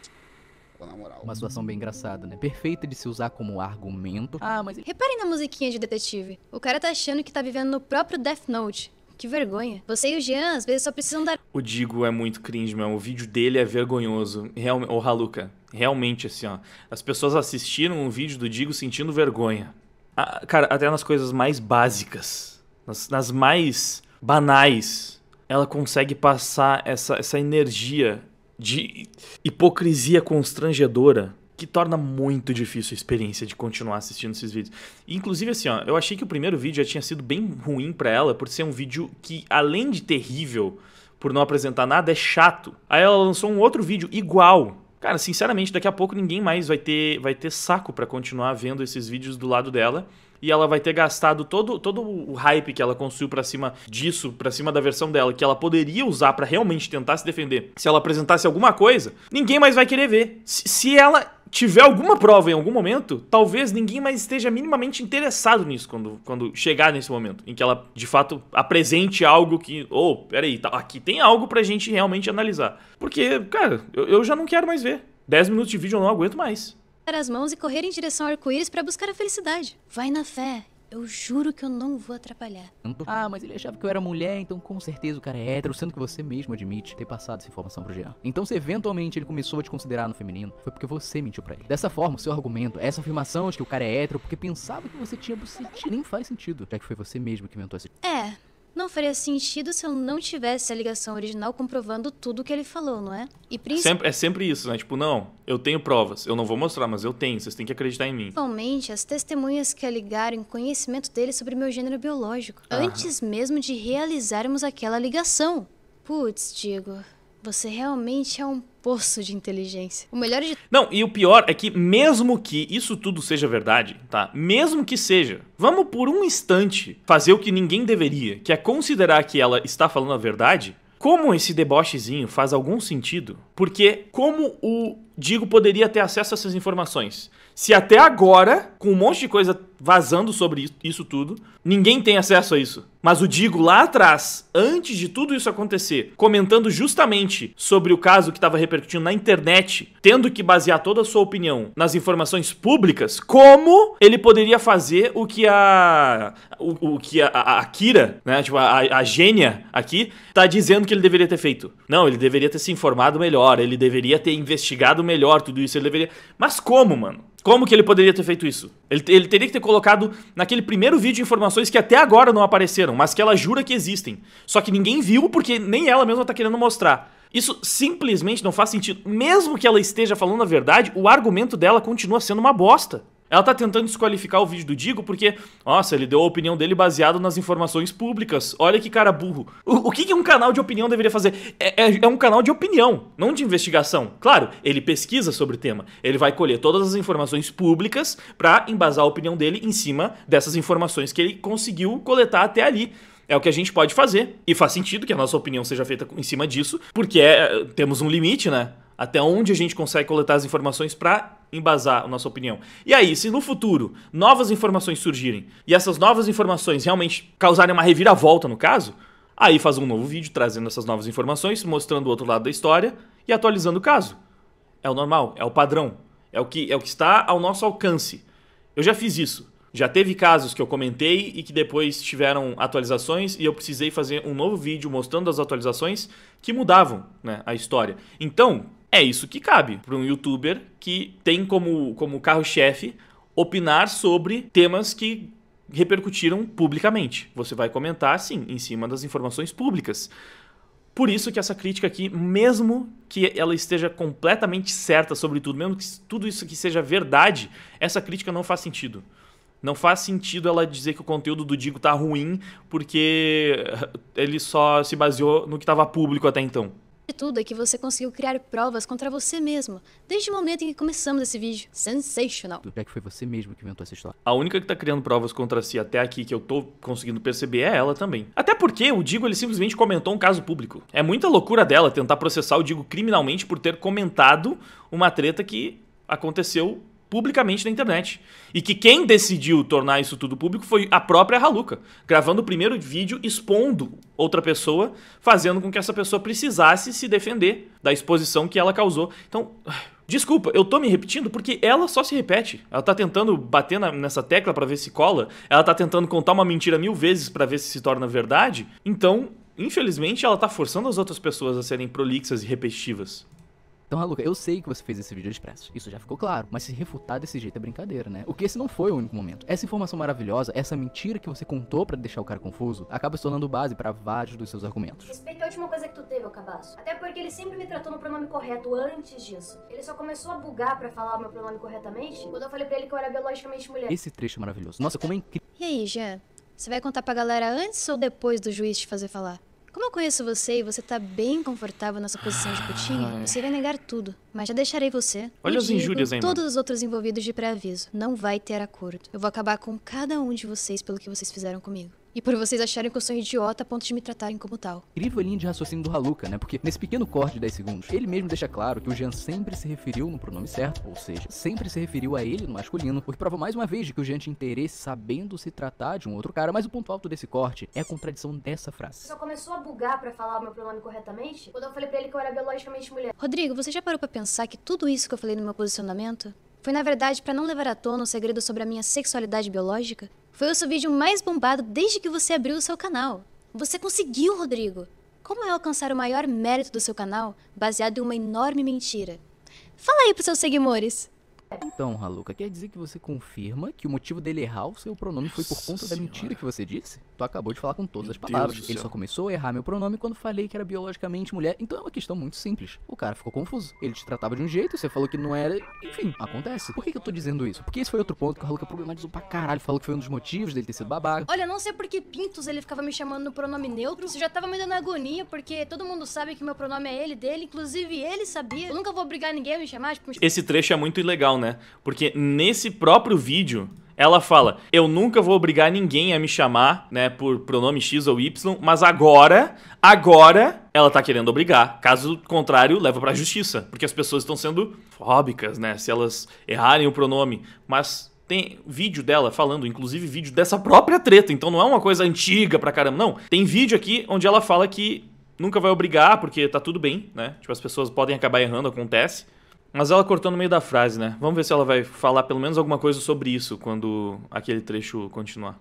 Pô, na moral. Uma situação bem engraçada, né? Perfeita de se usar como argumento. Ah, mas. Reparem na musiquinha de detetive. O cara tá achando que tá vivendo no próprio Death Note. Que vergonha. Você e o Jean, às vezes, só precisam dar. O Digo é muito cringe, mesmo. O vídeo dele é vergonhoso. Real... Ô, Haluca, realmente, assim, ó. As pessoas assistiram o vídeo do Digo sentindo vergonha. Ah, cara, até nas coisas mais básicas, nas, nas mais banais, ela consegue passar essa, essa energia de hipocrisia constrangedora que torna muito difícil a experiência de continuar assistindo esses vídeos. Inclusive, assim, ó, eu achei que o primeiro vídeo já tinha sido bem ruim para ela, por ser um vídeo que, além de terrível, por não apresentar nada, é chato. Aí ela lançou um outro vídeo igual. Cara, sinceramente, daqui a pouco ninguém mais vai ter, vai ter saco para continuar vendo esses vídeos do lado dela e ela vai ter gastado todo, todo o hype que ela construiu para cima disso, para cima da versão dela, que ela poderia usar para realmente tentar se defender. Se ela apresentasse alguma coisa, ninguém mais vai querer ver. Se, se ela tiver alguma prova em algum momento, talvez ninguém mais esteja minimamente interessado nisso quando, quando chegar nesse momento, em que ela de fato apresente algo que, oh, peraí, tá, aqui tem algo pra gente realmente analisar. Porque, cara, eu, eu já não quero mais ver. 10 minutos de vídeo eu não aguento mais as mãos e correr em direção ao arco-íris para buscar a felicidade. Vai na fé. Eu juro que eu não vou atrapalhar. Ah, mas ele achava que eu era mulher, então com certeza o cara é hétero, sendo que você mesmo admite ter passado essa informação pro Jean. Então se eventualmente ele começou a te considerar no feminino, foi porque você mentiu para ele. Dessa forma, o seu argumento, essa afirmação de que o cara é hétero porque pensava que você tinha bucete, nem faz sentido, já que foi você mesmo que inventou esse... É, não faria sentido se eu não tivesse a ligação original comprovando tudo o que ele falou, não é? E princip... sempre, É sempre isso, né? Tipo, não, eu tenho provas. Eu não vou mostrar, mas eu tenho. Vocês têm que acreditar em mim. Principalmente as testemunhas que alegaram conhecimento dele sobre meu gênero biológico. Aham. Antes mesmo de realizarmos aquela ligação. Putz, digo, você realmente é um poço de inteligência. O melhor de. Não, e o pior é que, mesmo que isso tudo seja verdade, tá? Mesmo que seja, vamos por um instante fazer o que ninguém deveria, que é considerar que ela está falando a verdade. Como esse debochezinho faz algum sentido? Porque como o Digo poderia ter acesso a essas informações? Se até agora, com um monte de coisa vazando sobre isso tudo, ninguém tem acesso a isso. Mas o Digo lá atrás, antes de tudo isso acontecer, comentando justamente sobre o caso que estava repercutindo na internet, tendo que basear toda a sua opinião nas informações públicas, como ele poderia fazer o que a o, o que a, a, Kira, né, tipo a, a gênia aqui, tá dizendo que ele deveria ter feito? Não, ele deveria ter se informado melhor, ele deveria ter investigado melhor tudo isso, ele deveria. Mas como, mano? Como que ele poderia ter feito isso? Ele, ele, teria que ter colocado naquele primeiro vídeo informações que até agora não apareceram, mas que ela jura que existem. Só que ninguém viu porque nem ela mesma tá querendo mostrar. Isso simplesmente não faz sentido. Mesmo que ela esteja falando a verdade, o argumento dela continua sendo uma bosta. Ela tá tentando desqualificar o vídeo do Digo porque, nossa, ele deu a opinião dele baseado nas informações públicas. Olha que cara burro. O, o que, que um canal de opinião deveria fazer? É, é, é, um canal de opinião, não de investigação. Claro, ele pesquisa sobre o tema. Ele vai colher todas as informações públicas para embasar a opinião dele em cima dessas informações que ele conseguiu coletar até ali. É o que a gente pode fazer. E faz sentido que a nossa opinião seja feita em cima disso, porque é, temos um limite, né? Até onde a gente consegue coletar as informações para embasar a nossa opinião. E aí, se no futuro novas informações surgirem e essas novas informações realmente causarem uma reviravolta no caso, aí faz um novo vídeo trazendo essas novas informações, mostrando o outro lado da história e atualizando o caso. É o normal, é o padrão, é o que é o que está ao nosso alcance. Eu já fiz isso. Já teve casos que eu comentei e que depois tiveram atualizações e eu precisei fazer um novo vídeo mostrando as atualizações que mudavam né, a história. Então, é isso que cabe para um youtuber que tem como, como carro-chefe opinar sobre temas que repercutiram publicamente. Você vai comentar, sim, em cima das informações públicas. Por isso que essa crítica aqui, mesmo que ela esteja completamente certa sobre tudo, mesmo que tudo isso aqui seja verdade, essa crítica não faz sentido. Não faz sentido ela dizer que o conteúdo do Digo tá ruim porque ele só se baseou no que estava público até então. De tudo é que você conseguiu criar provas contra você mesmo, desde o momento em que começamos esse vídeo. Sensational. Já que foi você mesmo que inventou essa história. A única que tá criando provas contra si até aqui que eu tô conseguindo perceber é ela também. Até porque o Digo ele simplesmente comentou um caso público. É muita loucura dela tentar processar o Digo criminalmente por ter comentado uma treta que aconteceu publicamente na internet. E que quem decidiu tornar isso tudo público foi a própria Haluka, gravando o primeiro vídeo expondo outra pessoa, fazendo com que essa pessoa precisasse se defender da exposição que ela causou. Então, desculpa, eu tô me repetindo porque ela só se repete. Ela tá tentando bater na, nessa tecla para ver se cola, ela tá tentando contar uma mentira mil vezes para ver se se torna verdade. Então, infelizmente, ela tá forçando as outras pessoas a serem prolixas e repetitivas. Então, Raluca, eu sei que você fez esse vídeo expresso. Isso já ficou claro. Mas se refutar desse jeito é brincadeira, né? O que esse não foi o único momento. Essa informação maravilhosa, essa mentira que você contou para deixar o cara confuso, acaba se tornando base para vários dos seus argumentos. Respeita a última coisa que tu teve, ô cabaço. Até porque ele sempre me tratou no pronome correto antes disso. Ele só começou a bugar pra falar o meu pronome corretamente quando eu falei pra ele que eu era biologicamente mulher. Esse trecho é maravilhoso. Nossa, como é incrível. E aí, Jean? Você vai contar pra galera antes ou depois do juiz te fazer falar? Como eu conheço você e você tá bem confortável nessa posição de putinha, você vai negar tudo. Mas já deixarei você. Olha as injúrias aí, Todos os outros envolvidos de pré-aviso. Não vai ter acordo. Eu vou acabar com cada um de vocês pelo que vocês fizeram comigo. E por vocês acharem que eu sou idiota a ponto de me tratarem como tal. Incrível a linha de raciocínio do Haluka, né? Porque nesse pequeno corte de 10 segundos, ele mesmo deixa claro que o Jean sempre se referiu no pronome certo, ou seja, sempre se referiu a ele no masculino, o que prova mais uma vez de que o Jean tinha interesse sabendo se tratar de um outro cara, mas o ponto alto desse corte é a contradição dessa frase. Só começou a bugar pra falar o meu pronome corretamente quando eu falei pra ele que eu era biologicamente mulher. Rodrigo, você já parou pra pensar que tudo isso que eu falei no meu posicionamento foi na verdade pra não levar à tona o segredo sobre a minha sexualidade biológica? Foi o seu vídeo mais bombado desde que você abriu o seu canal. Você conseguiu, Rodrigo! Como é alcançar o maior mérito do seu canal baseado em uma enorme mentira? Fala aí pros seus seguidores. Então, Haluka, quer dizer que você confirma que o motivo dele errar o seu pronome foi por conta da mentira que você disse? Tu acabou de falar com todas as Deus palavras. Ele só começou a errar meu pronome quando falei que era biologicamente mulher. Então é uma questão muito simples. O cara ficou confuso. Ele te tratava de um jeito, você falou que não era. Enfim, acontece. Por que, que eu tô dizendo isso? Porque esse foi outro ponto que o Haluka problematizou pra caralho. Falou que foi um dos motivos dele ter sido babaca. Olha, não sei por que Pintos ele ficava me chamando no pronome neutro. Isso já tava me dando agonia, porque todo mundo sabe que meu pronome é ele, dele. Inclusive ele sabia. Eu nunca vou obrigar ninguém a me chamar. Tipo, me Esse trecho é muito ilegal, né? Porque nesse próprio vídeo ela fala: "Eu nunca vou obrigar ninguém a me chamar, né, por pronome X ou Y, mas agora, agora ela tá querendo obrigar. Caso contrário, leva pra justiça, porque as pessoas estão sendo fóbicas, né, se elas errarem o pronome. Mas tem vídeo dela falando, inclusive vídeo dessa própria treta, então não é uma coisa antiga pra caramba, não. Tem vídeo aqui onde ela fala que nunca vai obrigar, porque tá tudo bem, né? Tipo, as pessoas podem acabar errando, acontece. Mas ela cortou no meio da frase, né? Vamos ver se ela vai falar pelo menos alguma coisa sobre isso quando aquele trecho continuar.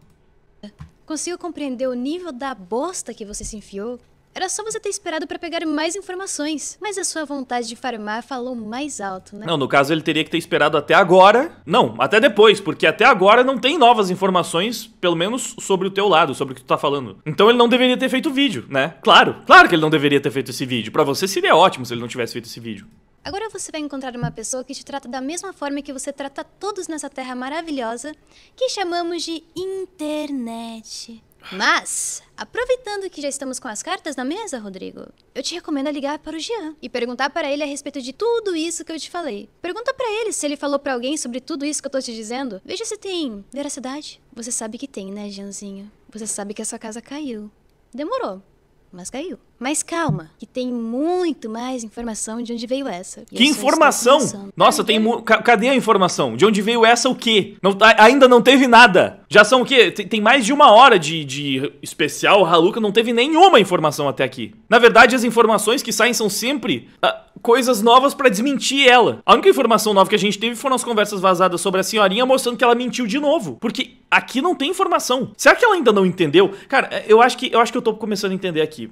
Consigo compreender o nível da bosta que você se enfiou? Era só você ter esperado pra pegar mais informações. Mas a sua vontade de farmar falou mais alto, né? Não, no caso ele teria que ter esperado até agora. Não, até depois, porque até agora não tem novas informações, pelo menos sobre o teu lado, sobre o que tu tá falando. Então ele não deveria ter feito o vídeo, né? Claro, claro que ele não deveria ter feito esse vídeo. Pra você seria ótimo se ele não tivesse feito esse vídeo. Agora você vai encontrar uma pessoa que te trata da mesma forma que você trata todos nessa terra maravilhosa que chamamos de internet. Mas, aproveitando que já estamos com as cartas na mesa, Rodrigo, eu te recomendo ligar para o Jean e perguntar para ele a respeito de tudo isso que eu te falei. Pergunta para ele se ele falou para alguém sobre tudo isso que eu tô te dizendo. Veja se tem veracidade. Você sabe que tem, né, Jeanzinho? Você sabe que a sua casa caiu. Demorou, mas caiu. Mas calma, que tem muito mais informação de onde veio essa. Que informação? Nossa, tem cadê a informação? De onde veio essa o quê? Não, a- ainda não teve nada. Já são o quê? Tem, tem mais de uma hora de, de especial. Haluka não teve nenhuma informação até aqui. Na verdade, as informações que saem são sempre ah, coisas novas pra desmentir ela. A única informação nova que a gente teve foram as conversas vazadas sobre a senhorinha mostrando que ela mentiu de novo. Porque aqui não tem informação. Será que ela ainda não entendeu? Cara, eu acho que eu acho que eu tô começando a entender aqui.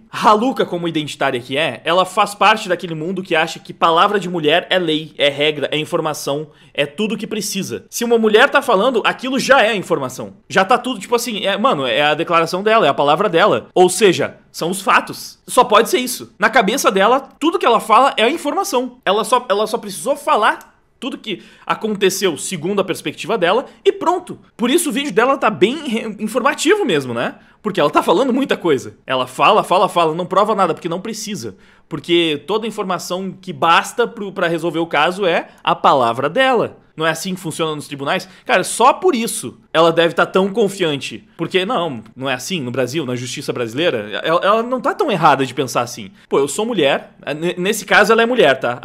Haluka, como identitária que é, ela faz parte daquele mundo que acha que palavra de mulher é lei, é regra, é informação, é tudo que precisa. Se uma mulher tá falando, aquilo já é informação. Já tá tudo, tipo assim, é, mano, é a declaração dela, é a palavra dela. Ou seja, são os fatos. Só pode ser isso. Na cabeça dela, tudo que ela fala é informação. Ela só, ela só precisou falar tudo que aconteceu segundo a perspectiva dela e pronto. Por isso o vídeo dela tá bem informativo mesmo, né? Porque ela tá falando muita coisa. Ela fala, fala, fala, não prova nada porque não precisa. Porque toda informação que basta para resolver o caso é a palavra dela. Não é assim que funciona nos tribunais? Cara, só por isso ela deve estar tá tão confiante. Porque, não, não é assim no Brasil, na justiça brasileira. Ela, ela, não tá tão errada de pensar assim. Pô, eu sou mulher. Nesse caso, ela é mulher, tá?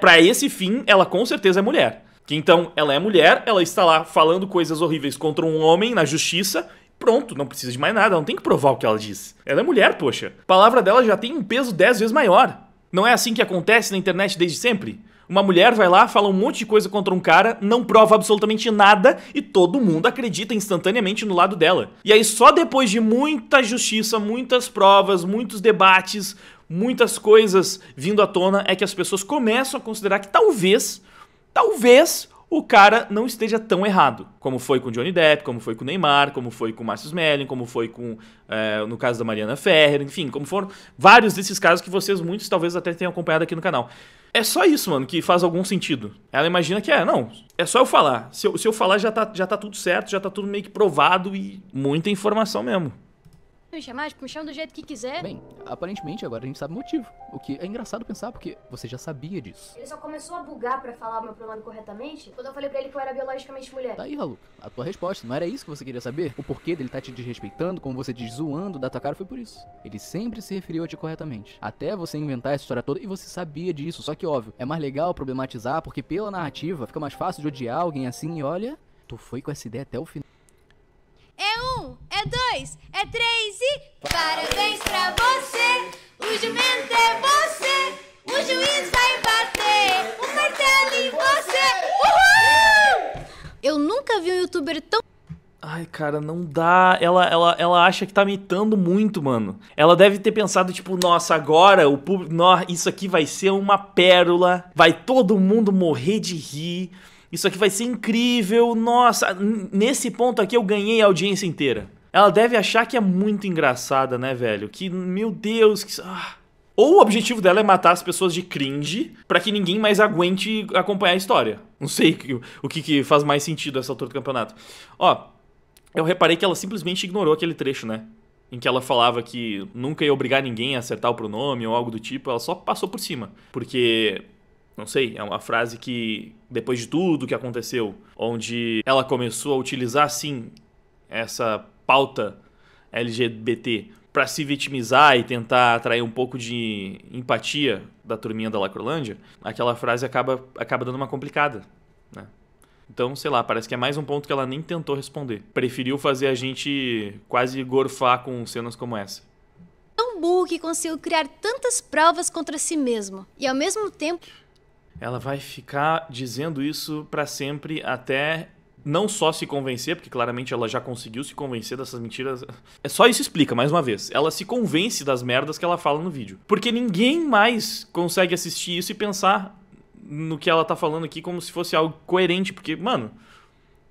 Pra esse fim, ela com certeza é mulher. Que então, ela é mulher, ela está lá falando coisas horríveis contra um homem na justiça pronto, não precisa de mais nada, não tem que provar o que ela diz. Ela é mulher, poxa. A palavra dela já tem um peso dez vezes maior. Não é assim que acontece na internet desde sempre? Uma mulher vai lá, fala um monte de coisa contra um cara, não prova absolutamente nada e todo mundo acredita instantaneamente no lado dela. E aí, só depois de muita justiça, muitas provas, muitos debates, muitas coisas vindo à tona, é que as pessoas começam a considerar que talvez, talvez o cara não esteja tão errado. Como foi com Johnny Depp, como foi com Neymar, como foi com Marcus Melling, como foi com, é, no caso da Mariana Ferrer, enfim, como foram vários desses casos que vocês muitos talvez até tenham acompanhado aqui no canal. É só isso, mano, que faz algum sentido. Ela imagina que é, não, é só eu falar. Se eu, se eu falar já tá, já tá tudo certo, já tá tudo meio que provado e muita informação mesmo me chamar, tipo, me chama do jeito que quiser. Bem, aparentemente agora a gente sabe o motivo. O que é engraçado pensar, porque você já sabia disso. Ele só começou a bugar pra falar o meu pronome corretamente quando eu falei pra ele que eu era biologicamente mulher. Tá aí, Ralu. A tua resposta. Não era isso que você queria saber? O porquê dele tá te desrespeitando, como você diz, zoando da tua cara, foi por isso. Ele sempre se referiu a ti corretamente. Até você inventar essa história toda e você sabia disso. Só que, óbvio, é mais legal problematizar, porque pela narrativa fica mais fácil de odiar alguém assim e olha, tu foi com essa ideia até o final. É um, é dois, é três e. Parabéns pra você! O jumento é você! O juiz vai bater o martelo em você! Uhul! Eu nunca vi um youtuber tão. Ai, cara, não dá. Ela, ela, ela acha que tá imitando muito, mano. Ela deve ter pensado, tipo, nossa, agora o público. Isso aqui vai ser uma pérola. Vai todo mundo morrer de rir. Isso aqui vai ser incrível. Nossa, nesse ponto aqui eu ganhei a audiência inteira. Ela deve achar que é muito engraçada, né, velho? Que, meu Deus, que. Ah. Ou o objetivo dela é matar as pessoas de cringe para que ninguém mais aguente acompanhar a história. Não sei o que, que faz mais sentido essa altura do campeonato. Ó, eu reparei que ela simplesmente ignorou aquele trecho, né? Em que ela falava que nunca ia obrigar ninguém a acertar o pronome ou algo do tipo. Ela só passou por cima. Porque não sei, é uma frase que, depois de tudo que aconteceu, onde ela começou a utilizar, sim, essa pauta LGBT para se vitimizar e tentar atrair um pouco de empatia da turminha da Lacrolândia, aquela frase acaba, acaba dando uma complicada, né? Então, sei lá, parece que é mais um ponto que ela nem tentou responder. Preferiu fazer a gente quase gorfar com cenas como essa. Tão burro que conseguiu criar tantas provas contra si mesmo. E ao mesmo tempo ela vai ficar dizendo isso para sempre até não só se convencer, porque claramente ela já conseguiu se convencer dessas mentiras. É só isso explica, mais uma vez. Ela se convence das merdas que ela fala no vídeo. Porque ninguém mais consegue assistir isso e pensar no que ela tá falando aqui como se fosse algo coerente, porque, mano,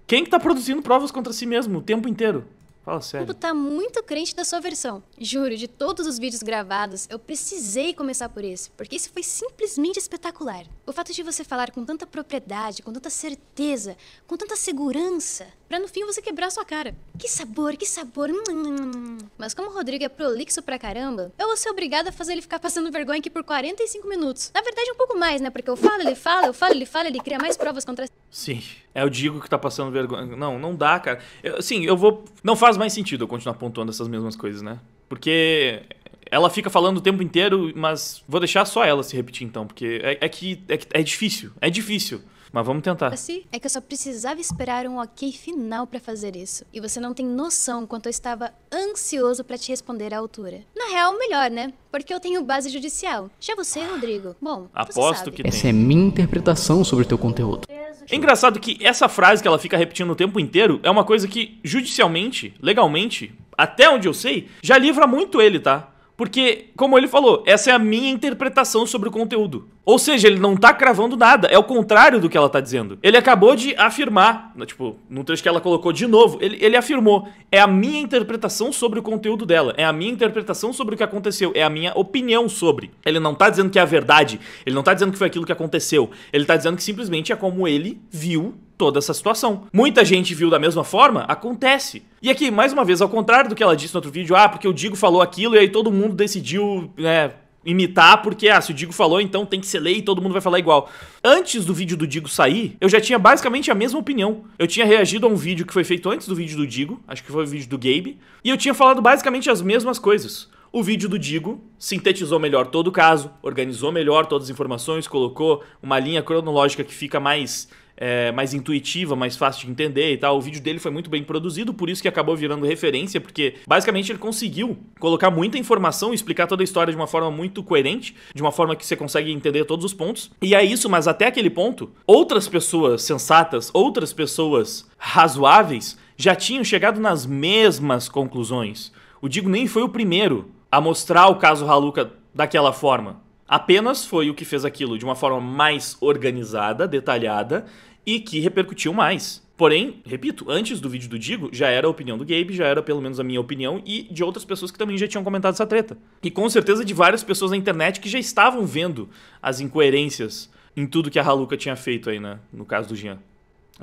quem que tá produzindo provas contra si mesmo o tempo inteiro? Fala sério. Tu tá muito crente da sua versão. Juro, de todos os vídeos gravados, eu precisei começar por esse, porque isso foi simplesmente espetacular. O fato de você falar com tanta propriedade, com tanta certeza, com tanta segurança, para no fim você quebrar sua cara. Que sabor, que sabor. Hum, hum, hum, Mas como o Rodrigo é prolixo pra caramba, eu vou ser obrigada a fazer ele ficar passando vergonha aqui por 45 minutos. Na verdade, um pouco mais, né? Porque eu falo, ele fala, eu falo, ele fala, ele cria mais provas contra. Sim, é o Digo que tá passando vergonha. Não, não dá, cara. Eu, sim, eu vou. Não faz mais sentido eu continuar pontuando essas mesmas coisas, né? Porque ela fica falando o tempo inteiro, mas vou deixar só ela se repetir então, porque é, é que, é, que é difícil, é difícil. Mas vamos tentar. Assim, é que eu só precisava esperar um ok final para fazer isso. E você não tem noção quanto eu estava ansioso para te responder à altura. Na real, melhor, né? Porque eu tenho base judicial. Já você, Rodrigo? Bom, aposto que tem. Essa é minha interpretação sobre o teu conteúdo. É engraçado que essa frase que ela fica repetindo o tempo inteiro é uma coisa que, judicialmente, legalmente, até onde eu sei, já livra muito ele, tá? Porque, como ele falou, essa é a minha interpretação sobre o conteúdo. Ou seja, ele não tá cravando nada, é o contrário do que ela tá dizendo. Ele acabou de afirmar, tipo, no texto que ela colocou de novo, ele, ele afirmou: é a minha interpretação sobre o conteúdo dela, é a minha interpretação sobre o que aconteceu, é a minha opinião sobre. Ele não tá dizendo que é a verdade, ele não tá dizendo que foi aquilo que aconteceu, ele tá dizendo que simplesmente é como ele viu toda essa situação. Muita gente viu da mesma forma, acontece. E aqui, mais uma vez, ao contrário do que ela disse no outro vídeo, ah, porque o Digo falou aquilo e aí todo mundo decidiu, né, imitar, porque, ah, se o Digo falou, então tem que ser lei e todo mundo vai falar igual. Antes do vídeo do Digo sair, eu já tinha basicamente a mesma opinião. Eu tinha reagido a um vídeo que foi feito antes do vídeo do Digo, acho que foi o vídeo do Gabe, e eu tinha falado basicamente as mesmas coisas. O vídeo do Digo sintetizou melhor todo o caso, organizou melhor todas as informações, colocou uma linha cronológica que fica mais é, mais intuitiva, mais fácil de entender e tal. O vídeo dele foi muito bem produzido, por isso que acabou virando referência, porque basicamente ele conseguiu colocar muita informação explicar toda a história de uma forma muito coerente, de uma forma que você consegue entender todos os pontos. E é isso, mas até aquele ponto, outras pessoas sensatas, outras pessoas razoáveis já tinham chegado nas mesmas conclusões. O Digo nem foi o primeiro a mostrar o caso Haluka daquela forma. Apenas foi o que fez aquilo de uma forma mais organizada, detalhada e que repercutiu mais. Porém, repito, antes do vídeo do Digo, já era a opinião do Gabe, já era pelo menos a minha opinião e de outras pessoas que também já tinham comentado essa treta. E com certeza de várias pessoas na internet que já estavam vendo as incoerências em tudo que a Haluka tinha feito aí, né? No caso do Jean.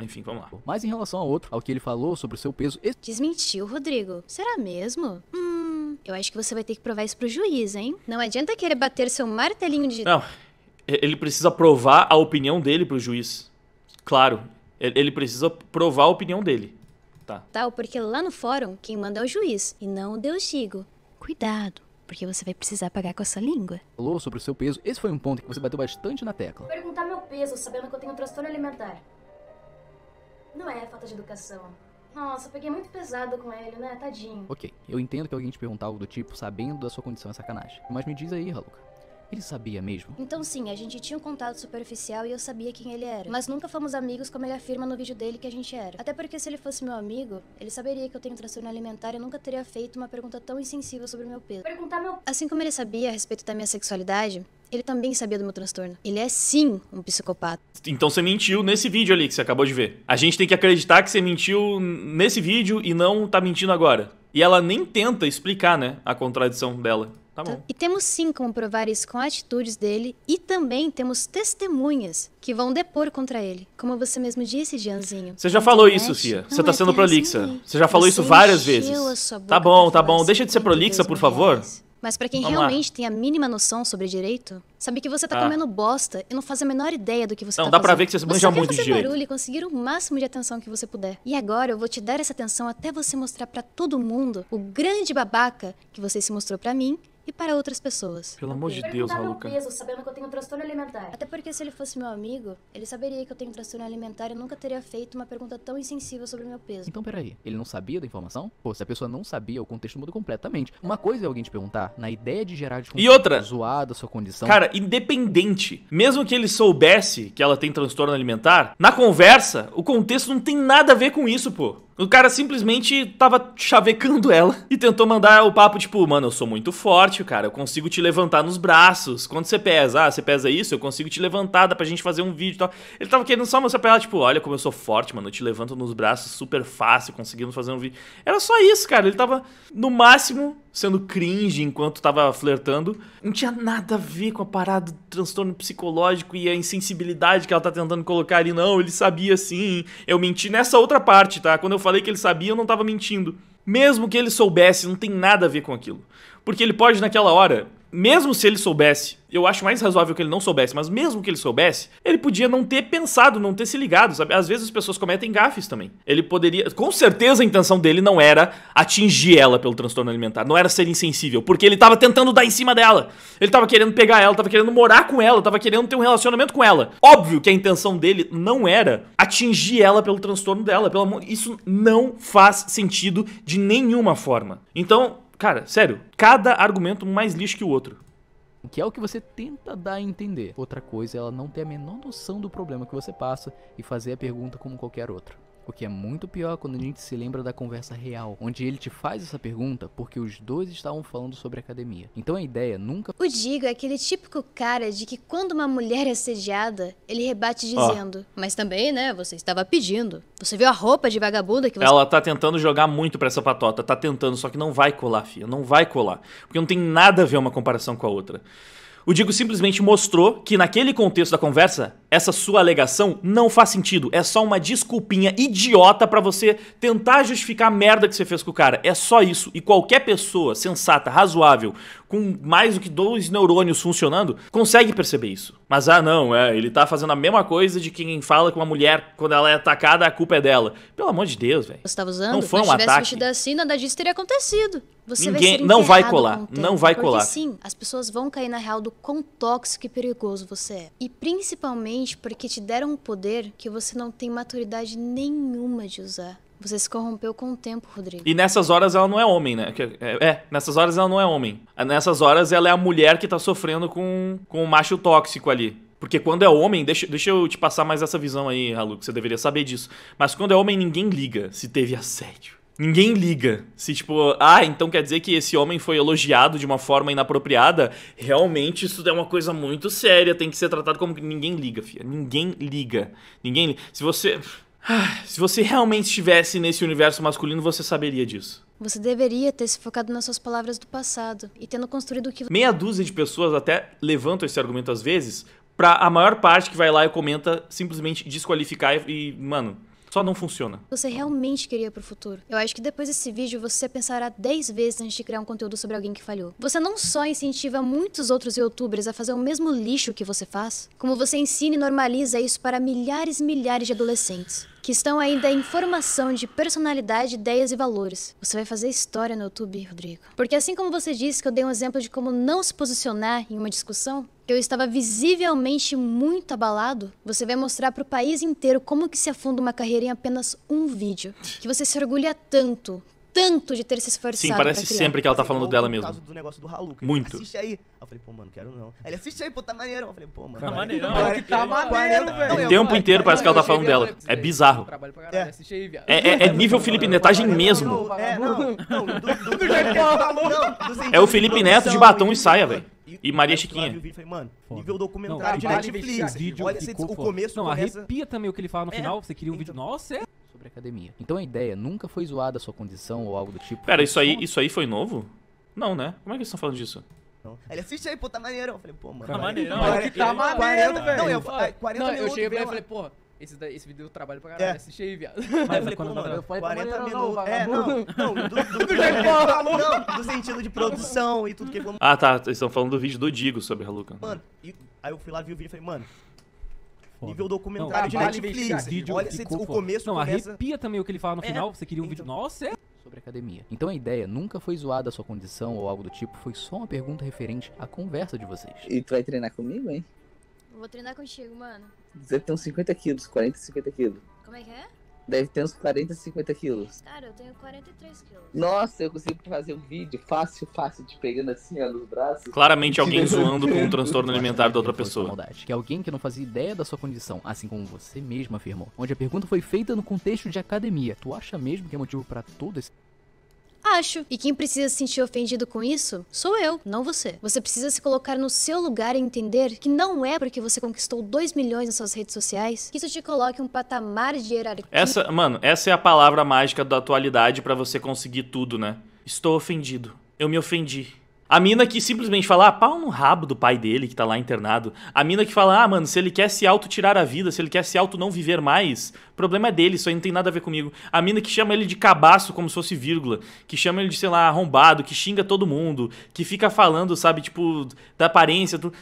Enfim, vamos lá. Mas em relação ao outro, ao que ele falou sobre o seu peso. Desmentiu, Rodrigo. Será mesmo? Hum, eu acho que você vai ter que provar isso pro juiz, hein? Não adianta querer bater seu martelinho de. Não, ele precisa provar a opinião dele pro juiz. Claro, ele precisa provar a opinião dele. Tá. Tal, porque lá no fórum, quem manda é o juiz e não o Deus Chigo. Cuidado, porque você vai precisar pagar com essa língua. Falou sobre o seu peso. Esse foi um ponto que você bateu bastante na tecla. Perguntar meu peso, sabendo que eu tenho um transtorno alimentar. Não é falta de educação. Nossa, eu peguei muito pesado com ele, né? Tadinho. Ok, eu entendo que alguém te perguntar algo do tipo, sabendo da sua condição é sacanagem. Mas me diz aí, Haluka. Ele sabia mesmo? Então sim, a gente tinha um contato superficial e eu sabia quem ele era. Mas nunca fomos amigos como ele afirma no vídeo dele que a gente era. Até porque se ele fosse meu amigo, ele saberia que eu tenho transtorno alimentar e nunca teria feito uma pergunta tão insensível sobre o meu peso. Perguntar meu... Assim como ele sabia a respeito da minha sexualidade, ele também sabia do meu transtorno. Ele é sim um psicopata. Então você mentiu nesse vídeo ali que você acabou de ver. A gente tem que acreditar que você mentiu nesse vídeo e não tá mentindo agora. E ela nem tenta explicar, né, a contradição dela. Tá bom. E temos sim como provar isso com atitudes dele e também temos testemunhas que vão depor contra ele. Como você mesmo disse, Gianzinho. Você já falou isso, Fia. Você tá sendo prolixa. Você já falou isso várias vezes. Tá bom, tá bom. Deixa de ser prolixa, por favor. Mas para quem Vamos realmente lá. tem a mínima noção sobre direito, sabe que você tá Ah. comendo bosta e não faz a menor ideia do que você Não, tá dá pra fazendo. ver que você manja muito de direito. barulho e conseguir o máximo de atenção que você puder. E agora eu vou te dar essa atenção até você mostrar pra todo mundo o grande babaca que você se mostrou pra mim e para outras pessoas. Pelo amor de Deus, Haluka. peso, sabendo que eu tenho um transtorno alimentar. Até porque se ele fosse meu amigo, ele saberia que eu tenho transtorno alimentar e nunca teria feito uma pergunta tão insensível sobre o meu peso. Então peraí, ele não sabia da informação? Pô, se a pessoa não sabia, o contexto muda completamente. Uma coisa é alguém te perguntar, na ideia de gerar de E outra? zoada sua condição. Cara, independente, mesmo que ele soubesse que ela tem transtorno alimentar, na conversa, o contexto não tem nada a ver com isso, pô. O cara simplesmente tava chavecando ela e tentou mandar o papo, tipo, mano, eu sou muito forte, cara, eu consigo te levantar nos braços. Quanto você pesa? Ah, você pesa isso? Eu consigo te levantar, dá pra gente fazer um vídeo e tal. Ele tava querendo só mostrar pra ela, tipo, olha como eu sou forte, mano, eu te levanto nos braços super fácil, conseguimos fazer um vídeo. Era só isso, cara, ele tava, no máximo, sendo cringe enquanto tava flertando. Não tinha nada a ver com a parada do transtorno psicológico e a insensibilidade que ela tá tentando colocar ali. Não, ele sabia sim. Eu menti nessa outra parte, tá? Quando eu falei que ele sabia, eu não tava mentindo. Mesmo que ele soubesse, não tem nada a ver com aquilo. Porque ele pode, naquela hora, mesmo se ele soubesse, eu acho mais razoável que ele não soubesse, mas mesmo que ele soubesse, ele podia não ter pensado, não ter se ligado, sabe? Às vezes as pessoas cometem gafes também. Ele poderia. Com certeza a intenção dele não era atingir ela pelo transtorno alimentar, não era ser insensível, porque ele tava tentando dar em cima dela. Ele tava querendo pegar ela, tava querendo morar com ela, tava querendo ter um relacionamento com ela. Óbvio que a intenção dele não era atingir ela pelo transtorno dela. Pelo amor... Isso não faz sentido de nenhuma forma. Então, cara, sério, cada argumento mais lixo que o outro. Que é o que você tenta dar a entender. Outra coisa é ela não ter a menor noção do problema que você passa e fazer a pergunta como qualquer outra. O que é muito pior quando a gente se lembra da conversa real, onde ele te faz essa pergunta porque os dois estavam falando sobre academia. Então a ideia nunca O Digo é aquele típico cara de que quando uma mulher é assediada, ele rebate dizendo: Mas também, né? Você estava pedindo. Você viu a roupa de vagabunda que você. Ela tá tentando jogar muito pra essa patota, tá tentando, só que não vai colar, filha, não vai colar. Porque não tem nada a ver uma comparação com a outra. O Digo simplesmente mostrou que naquele contexto da conversa, essa sua alegação não faz sentido. É só uma desculpinha idiota pra você tentar justificar a merda que você fez com o cara. É só isso. E qualquer pessoa sensata, razoável, com mais do que dois neurônios funcionando, consegue perceber isso. Mas ah, não, é, ele tá fazendo a mesma coisa de quem fala que uma mulher, quando ela é atacada, a culpa é dela. Pelo amor de Deus, velho. Você estava usando? Não foi um Se tivesse ataque. vestido assim, nada disso teria acontecido. Você Ninguém- vai não vai colar, tempo, não vai colar. sim, as pessoas vão cair na real do quão tóxico e perigoso você é. E principalmente porque te deram um poder que você não tem maturidade nenhuma de usar. Você se corrompeu com o tempo, Rodrigo. E nessas horas ela não é homem, né? É, é, nessas horas ela não é homem. Nessas horas ela é a mulher que tá sofrendo com, com o macho tóxico ali. Porque quando é homem, deixa, deixa eu te passar mais essa visão aí, Halu, que você deveria saber disso. Mas quando é homem, ninguém liga se teve assédio. Ninguém liga. Se, tipo, ah, então quer dizer que esse homem foi elogiado de uma forma inapropriada? Realmente, isso é uma coisa muito séria. Tem que ser tratado como ninguém liga, filha. Ninguém liga. Ninguém. Se você. Ah, Se você realmente estivesse nesse universo masculino, você saberia disso. Você deveria ter se focado nas suas palavras do passado e tendo construído o que Meia dúzia de pessoas até levantam esse argumento às vezes, pra a maior parte que vai lá e comenta simplesmente desqualificar e, e, mano, só não funciona. você realmente queria pro futuro. Eu acho que depois desse vídeo você pensará 10 vezes antes de criar um conteúdo sobre alguém que falhou. Você não só incentiva muitos outros youtubers a fazer o mesmo lixo que você faz, como você ensina e normaliza isso para milhares e milhares de adolescentes. Que estão ainda em formação de personalidade, ideias e valores. Você vai fazer história no YouTube, Rodrigo. Porque assim como você disse que eu dei um exemplo de como não se posicionar em uma discussão, que eu estava visivelmente muito abalado, você vai mostrar para o país inteiro como que se afunda uma carreira em apenas um vídeo. Que você se orgulha tanto, tanto de ter se esforçado Sim, parece pra criar. sempre que ela tá falando dela mesmo. do negócio do Haluca. Muito. Assiste aí. Eu falei, pô, mano, quero não. Ele assiste aí, pô, tá maneiro. Eu falei, pô, mano. Tá maneiro. Que tá maneiro, velho. O tempo inteiro parece que ela tá falando dela. É bizarro. É. É, é- é nível Felipe Netagem mesmo. É, não. Não, do, do, do jeito que ela falou, não. do sentido É o Felipe Neto de batom e saia, velho. E Maria Chiquinha. vídeo e falei, mano, nível Não, documentário de vale Netflix. Olha, o começo Não, começa... arrepia também o que ele fala no É. final. Você queria um vídeo. Nossa, é. Sobre academia. Então a ideia nunca foi zoada a sua condição ou algo do tipo. Pera, isso aí, isso aí foi novo? Não, né? Como é que eles estão falando disso? Aí ele assiste aí, pô, tá maneiro. Eu falei, pô, mano. Tá maneiro, Quarenta- mas que tá quarenta- maneiro, Não, velho. eu, aí, 40 Não, eu cheguei pra ele e falei, porra, esse, esse vídeo deu trabalho pra caralho, É. assiste aí, viado. Aí eu falei, pô, mano, eu falei, 40 tá maneiro, minutos. não, é, não, não, do, do, do, não, do sentido de produção e tudo que falou. Ah, tá. Eles estão falando do vídeo do Digo sobre a Luca. Mano, e- aí eu fui lá, vi o vídeo e falei, mano, nível Não, documentário de vale Netflix. Vídeo Olha, ficou o foda. começo Não, começa... arrepia também o que ele fala no É, final. Você queria um vídeo. Nossa, é. sobre academia. Então a ideia nunca foi zoada a sua condição ou algo do tipo, foi só uma pergunta referente à conversa de vocês. E tu vai treinar comigo, hein? Vou treinar contigo, mano. Deve ter uns 50 quilos, 40, 50 quilos. Como é que é? Deve ter uns 40, 50 quilos. Cara, eu tenho 43 quilos. Nossa, eu consigo fazer um vídeo fácil, fácil, te pegando assim, ó, nos braços. Claramente alguém zoando com o transtorno alimentar da outra pessoa. Maldade, que é alguém que não fazia ideia da sua condição, assim como você mesmo afirmou. Onde a pergunta foi feita no contexto de academia. Tu acha mesmo que é motivo pra todo esse Acho. E quem precisa se sentir ofendido com isso sou eu, não você. Você precisa se colocar no seu lugar e entender que não é porque você conquistou 2 milhões nas suas redes sociais que isso te coloque um patamar de hierarquia. Essa, mano, essa é a palavra mágica da atualidade pra você conseguir tudo, né? Estou ofendido. Eu me ofendi. A mina que simplesmente fala, ah, pau no rabo do pai dele que tá lá internado. A mina que fala, ah, mano, se ele quer se auto-tirar a vida, se ele quer se auto não viver mais, problema é dele, isso aí não tem nada a ver comigo. A mina que chama ele de cabaço como se fosse vírgula, que chama ele de, sei lá, arrombado, que xinga todo mundo, que fica falando, sabe, tipo, da aparência, tudo.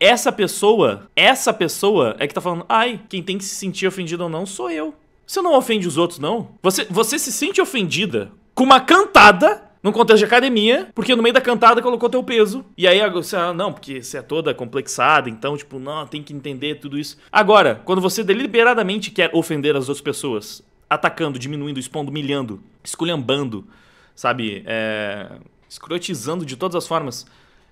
Essa pessoa, essa pessoa é que tá falando, ai, quem tem que se sentir ofendido ou não sou eu. Você não ofende os outros, não? Você, você se sente ofendida com uma cantada num contexto de academia, porque no meio da cantada colocou teu peso. E aí você, ah, não, porque você é toda complexada, então, tipo, não, tem que entender tudo isso. Agora, quando você deliberadamente quer ofender as outras pessoas, atacando, diminuindo, expondo, humilhando, esculhambando, sabe, é, escrotizando de todas as formas,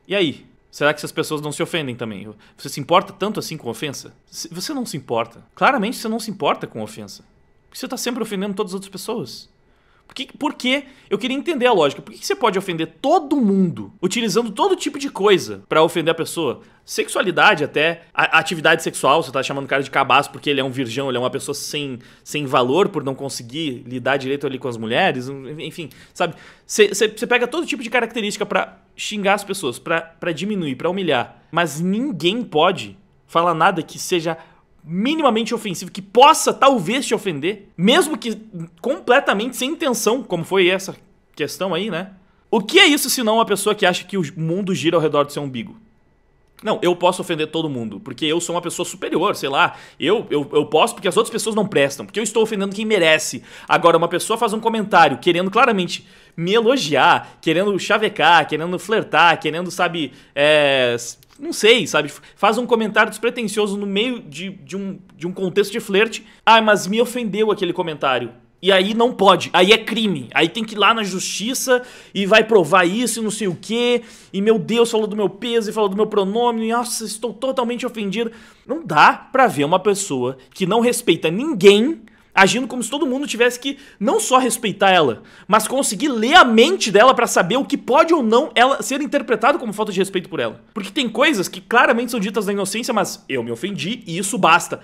e aí? Será que essas pessoas não se ofendem também? Você se importa tanto assim com ofensa? Você não se importa. Claramente você não se importa com ofensa. Porque você tá sempre ofendendo todas as outras pessoas. Por que, por que eu queria entender a lógica? Por que, você pode ofender todo mundo utilizando todo tipo de coisa pra ofender a pessoa? Sexualidade até, atividade sexual, você tá chamando o cara de cabaço porque ele é um virgão, ele é uma pessoa sem, sem valor por não conseguir lidar direito ali com as mulheres, enfim, sabe? Você você- pega todo tipo de característica pra xingar as pessoas, pra diminuir, pra humilhar, mas ninguém pode falar nada que seja minimamente ofensivo, que possa talvez te ofender, mesmo que completamente sem intenção, como foi essa questão aí, né? O que é isso se não uma pessoa que acha que o mundo gira ao redor do seu umbigo? Não, eu posso ofender todo mundo, porque eu sou uma pessoa superior, sei lá. Eu, eu, eu posso porque as outras pessoas não prestam, porque eu estou ofendendo quem merece. Agora, uma pessoa faz um comentário querendo claramente me elogiar, querendo chavecar, querendo flertar, querendo, sabe, é, não sei, sabe, faz um comentário despretensioso no meio de, de, um, de um contexto de flerte. Ah, mas me ofendeu aquele comentário. E aí não pode, aí é crime. Aí tem que ir lá na justiça e vai provar isso e não sei o quê. E meu Deus, falou do meu peso e falou do meu pronome. Nossa, estou totalmente ofendido. Não dá pra ver uma pessoa que não respeita ninguém agindo como se todo mundo tivesse que não só respeitar ela, mas conseguir ler a mente dela pra saber o que pode ou não ela ser interpretado como falta de respeito por ela. Porque tem coisas que claramente são ditas na inocência, mas eu me ofendi e isso basta.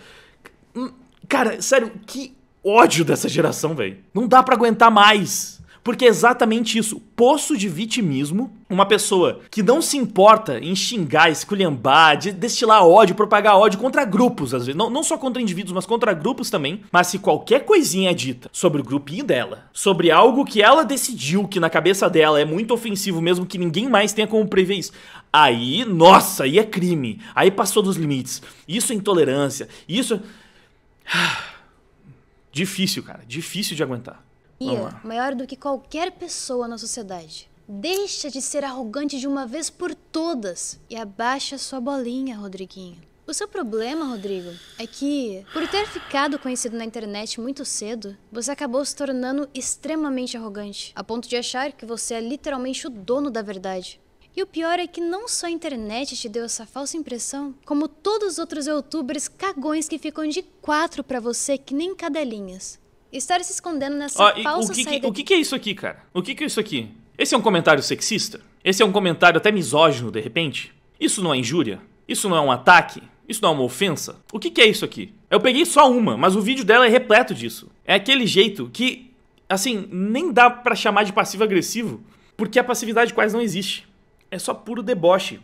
Hum, Cara, sério, que ódio dessa geração, velho. Não dá pra aguentar mais. Porque é exatamente isso. Poço de vitimismo. Uma pessoa que não se importa em xingar, esculhambar, de destilar ódio, propagar ódio contra grupos, às vezes. Não, não só contra indivíduos, mas contra grupos também. Mas se qualquer coisinha é dita sobre o grupinho dela, sobre algo que ela decidiu que na cabeça dela é muito ofensivo, mesmo que ninguém mais tenha como prever isso. Aí, nossa, aí é crime. Aí passou dos limites. Isso é intolerância. Isso. é- Difícil, cara. Difícil de aguentar. Maior do que qualquer pessoa na sociedade. Deixa de ser arrogante de uma vez por todas e abaixa sua bolinha, Rodriguinho. O seu problema, Rodrigo, é que, por ter ficado conhecido na internet muito cedo, você acabou se tornando extremamente arrogante, a ponto de achar que você é literalmente o dono da verdade. E o pior é que não só a internet te deu essa falsa impressão, como todos os outros youtubers cagões que ficam de quatro pra você que nem cadelinhas. Estar se escondendo nessa Ó, e falsa o que, que- saída o que, que é isso aqui, cara? O que, que é isso aqui? Esse é um comentário sexista? Esse é um comentário até misógino, de repente? Isso não é injúria? Isso não é um ataque? Isso não é uma ofensa? O que, que é isso aqui? Eu peguei só uma, mas o vídeo dela é repleto disso. É aquele jeito que, assim, nem dá pra chamar de passivo-agressivo, porque a passividade quase não existe. É só puro deboche.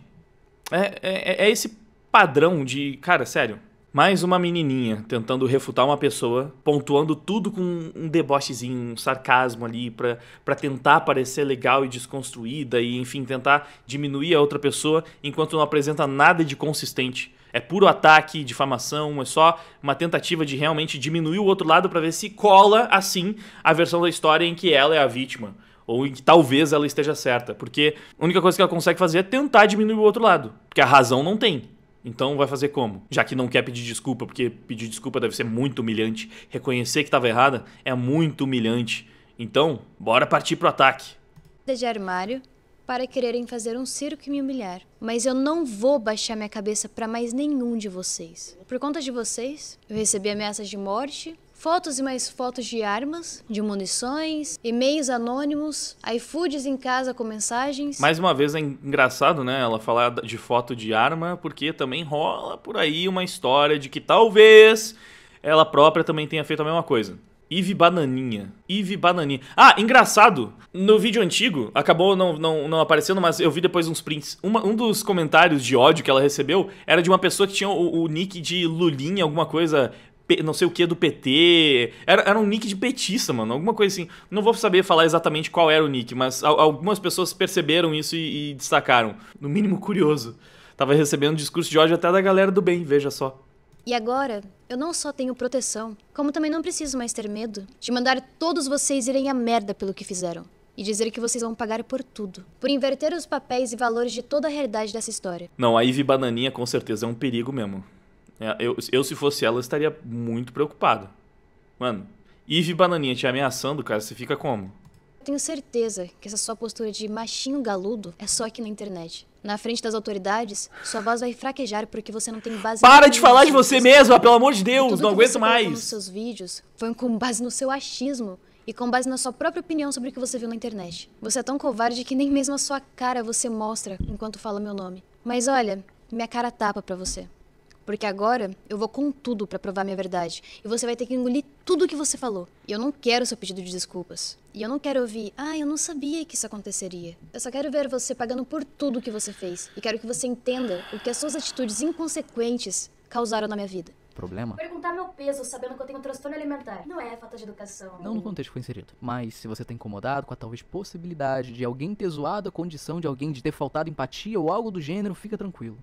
É, é, é esse padrão de. Cara, sério. Mais uma menininha tentando refutar uma pessoa, pontuando tudo com um debochezinho, um sarcasmo ali, pra, pra tentar parecer legal e desconstruída e, enfim, tentar diminuir a outra pessoa enquanto não apresenta nada de consistente. É puro ataque, difamação, é só uma tentativa de realmente diminuir o outro lado pra ver se cola, assim, a versão da história em que ela é a vítima ou em que talvez ela esteja certa, porque a única coisa que ela consegue fazer é tentar diminuir o outro lado, porque a razão não tem. Então vai fazer como? Já que não quer pedir desculpa, porque pedir desculpa deve ser muito humilhante, reconhecer que estava errada é muito humilhante. Então, bora partir pro ataque. de armário para quererem fazer um circo e me humilhar. Mas eu não vou baixar minha cabeça para mais nenhum de vocês. Por conta de vocês, eu recebi ameaças de morte, fotos e mais fotos de armas, de munições, e-mails anônimos, iFoods em casa com mensagens. Mais uma vez é engraçado, né, ela falar de foto de arma, porque também rola por aí uma história de que talvez ela própria também tenha feito a mesma coisa. Ive Bananinha. Ive Bananinha. Ah, engraçado. No vídeo antigo, acabou não, não, não aparecendo, mas eu vi depois uns prints. Uma- um dos comentários de ódio que ela recebeu era de uma pessoa que tinha o, o nick de Lulinha, alguma coisa. Não sei o que do PT. Era, era um nick de petista, mano. Alguma coisa assim. Não vou saber falar exatamente qual era o nick, mas al- algumas pessoas perceberam isso e, e destacaram. No mínimo curioso. Tava recebendo discurso de ódio até da galera do bem, veja só. E agora, eu não só tenho proteção, como também não preciso mais ter medo de mandar todos vocês irem a merda pelo que fizeram. E dizer que vocês vão pagar por tudo. Por inverter os papéis e valores de toda a realidade dessa história. Não, a Ivy Bananinha com certeza é um perigo mesmo. É, Eu, eu, se fosse ela, estaria muito preocupado. Mano, Ivy Bananinha te ameaçando, cara, você fica como? Tenho certeza que essa sua postura de machinho galudo é só aqui na internet. na frente das autoridades, sua voz vai fraquejar porque você não tem base Para de falar de você mesma, pelo amor de Deus, tudo não aguento mais. nos seus vídeos foi com base no seu achismo e com base na sua própria opinião sobre o que você viu na internet. Você é tão covarde que nem mesmo a sua cara você mostra enquanto fala meu nome. Mas olha, minha cara tapa pra você. Porque agora eu vou com tudo pra provar minha verdade. E você vai ter que engolir tudo o que você falou. E eu não quero seu pedido de desculpas. E eu não quero ouvir, ah, eu não sabia que isso aconteceria. Eu só quero ver você pagando por tudo que você fez. E quero que você entenda o que as suas atitudes inconsequentes causaram na minha vida. Problema? Perguntar meu peso sabendo que eu tenho um transtorno alimentar. Não é falta de educação. Não no contexto que foi inserido. Mas se você tá incomodado com a talvez possibilidade de alguém ter zoado a condição de alguém de ter faltado empatia ou algo do gênero, fica tranquilo.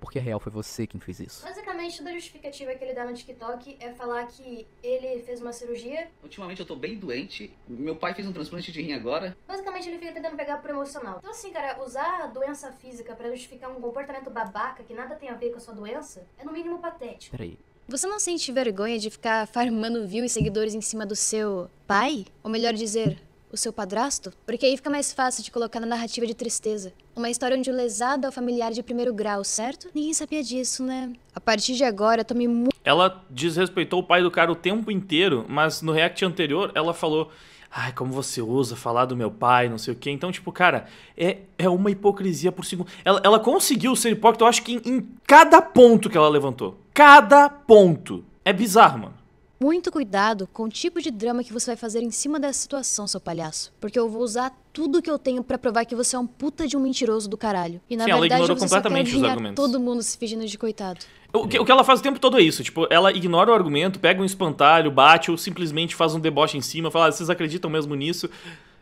Porque a real foi você quem fez isso. Basicamente, toda a justificativa que ele dá no TikTok é falar que ele fez uma cirurgia. Ultimamente eu tô bem doente. Meu pai fez um transplante de rim agora. Basicamente, ele fica tentando pegar pro emocional. Então, assim, cara, usar a doença física pra justificar um comportamento babaca que nada tem a ver com a sua doença é no mínimo patético. Peraí. Você não sente vergonha de ficar farmando view e seguidores em cima do seu pai? Ou melhor dizer, o seu padrasto? Porque aí fica mais fácil de colocar na narrativa de tristeza. Uma história onde o lesado é o familiar de primeiro grau, certo? Ninguém sabia disso, né? A partir de agora, tome muito. Ela desrespeitou o pai do cara o tempo inteiro, mas no react anterior ela falou. Ai, como você usa falar do meu pai, não sei o quê. Então, tipo, cara, é, é uma hipocrisia por segundo. Ela, ela conseguiu ser hipócrita, eu acho que em, em cada ponto que ela levantou. Cada ponto. É bizarro, mano. Muito cuidado com o tipo de drama que você vai fazer em cima dessa situação, seu palhaço. Porque eu vou usar tudo que eu tenho pra provar que você é um puta de um mentiroso do caralho. E na Sim, ela verdade ignorou você só quer completamente os argumentos. todo mundo se fingindo de coitado. O que, o que ela faz o tempo todo é isso, tipo, ela ignora o argumento, pega um espantalho, bate ou simplesmente faz um deboche em cima, fala, ah, vocês acreditam mesmo nisso?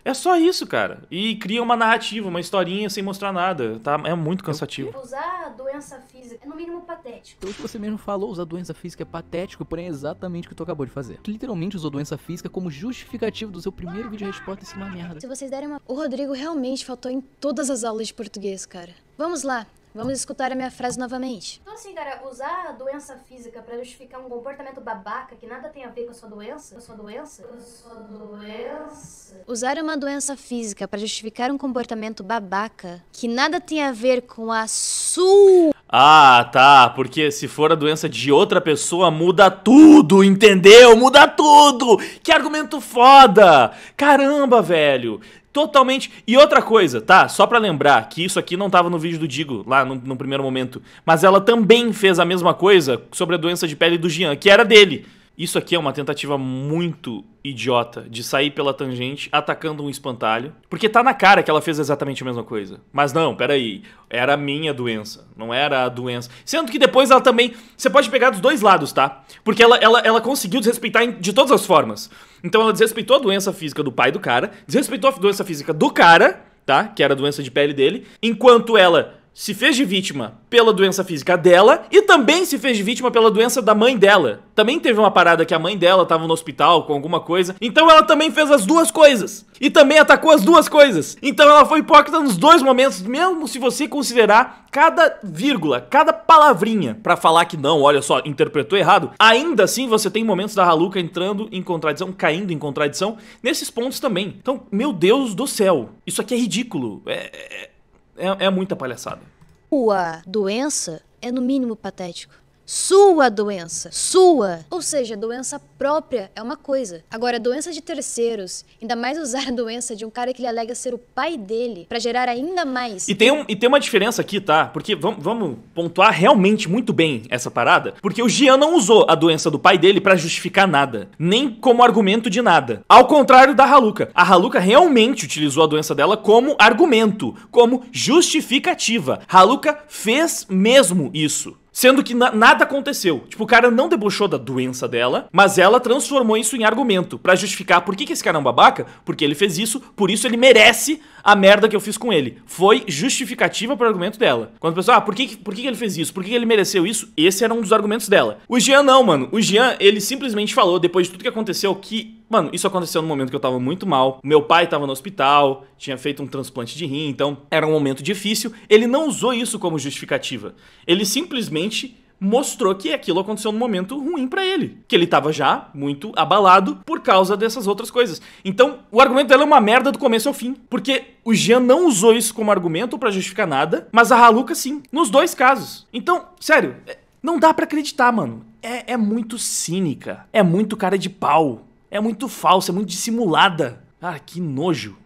É só isso, cara. E cria uma narrativa, uma historinha sem mostrar nada, tá? É muito cansativo. Usar a doença física é no mínimo patético. Pelo que você mesmo falou, usar doença física é patético, porém é exatamente o que tu acabou de fazer. Tu literalmente usou doença física como justificativo do seu primeiro vídeo resposta em cima da merda. Se vocês derem uma. O Rodrigo realmente faltou em todas as aulas de português, cara. Vamos lá, vamos escutar a minha frase novamente. Então, assim, cara, usar a doença física pra justificar um comportamento babaca que nada tem a ver com a sua doença. Com a sua doença? Com a sua doença. Usar uma doença física para justificar um comportamento babaca que nada tem a ver com a sua. Ah, tá, porque se for a doença de outra pessoa, muda tudo, entendeu? Muda tudo! Que argumento foda! Caramba, velho! Totalmente. E outra coisa, tá? Só pra lembrar que isso aqui não tava no vídeo do Digo, lá no, no primeiro momento. Mas ela também fez a mesma coisa sobre a doença de pele do Jean, que era dele. Isso aqui é uma tentativa muito idiota de sair pela tangente atacando um espantalho. Porque tá na cara que ela fez exatamente a mesma coisa. Mas não, peraí. Era a minha doença. Não era a doença. Sendo que depois ela também. Você pode pegar dos dois lados, tá? Porque ela, ela, ela conseguiu desrespeitar de todas as formas. Então ela desrespeitou a doença física do pai do cara, desrespeitou a doença física do cara, tá? Que era a doença de pele dele. Enquanto ela se fez de vítima pela doença física dela e também se fez de vítima pela doença da mãe dela. Também teve uma parada que a mãe dela tava no hospital com alguma coisa. Então ela também fez as duas coisas. E também atacou as duas coisas. Então ela foi hipócrita nos dois momentos, mesmo se você considerar cada vírgula, cada palavrinha pra falar que não, olha só, interpretou errado. Ainda assim você tem momentos da Haluca entrando em contradição, caindo em contradição nesses pontos também. Então, meu Deus do céu, isso aqui é ridículo. É, é, é, é muita palhaçada. Sua doença é no mínimo patético. Sua doença. Sua. Ou seja, doença própria é uma coisa. Agora, doença de terceiros, ainda mais usar a doença de um cara que ele alega ser o pai dele pra gerar ainda mais. E tem, um, e tem uma diferença aqui, tá? Porque vamos, vamos pontuar realmente muito bem essa parada. Porque o Gian não usou a doença do pai dele pra justificar nada. Nem como argumento de nada. Ao contrário da Haluka. A Haluka realmente utilizou a doença dela como argumento. Como justificativa. Haluka fez mesmo isso. Sendo que na- nada aconteceu. Tipo, o cara não debochou da doença dela, mas ela transformou isso em argumento pra justificar por que, que esse cara é um babaca, porque ele fez isso, por isso ele merece a merda que eu fiz com ele. Foi justificativa pro argumento dela. Quando a pessoa, ah, por que, por que ele fez isso? Por que, que ele mereceu isso? Esse era um dos argumentos dela. O Jean não, mano. O Jean, ele simplesmente falou, depois de tudo que aconteceu, que Mano, isso aconteceu no momento que eu tava muito mal. Meu pai tava no hospital, tinha feito um transplante de rim, então era um momento difícil. Ele não usou isso como justificativa. Ele simplesmente mostrou que aquilo aconteceu num momento ruim pra ele. Que ele tava já muito abalado por causa dessas outras coisas. Então, o argumento dela é uma merda do começo ao fim. Porque o Jean não usou isso como argumento pra justificar nada, mas a Haluka sim. Nos dois casos. Então, sério, é- não dá pra acreditar, mano. É, é muito cínica. É muito cara de pau. É muito falsa, é muito dissimulada. Ah, que nojo.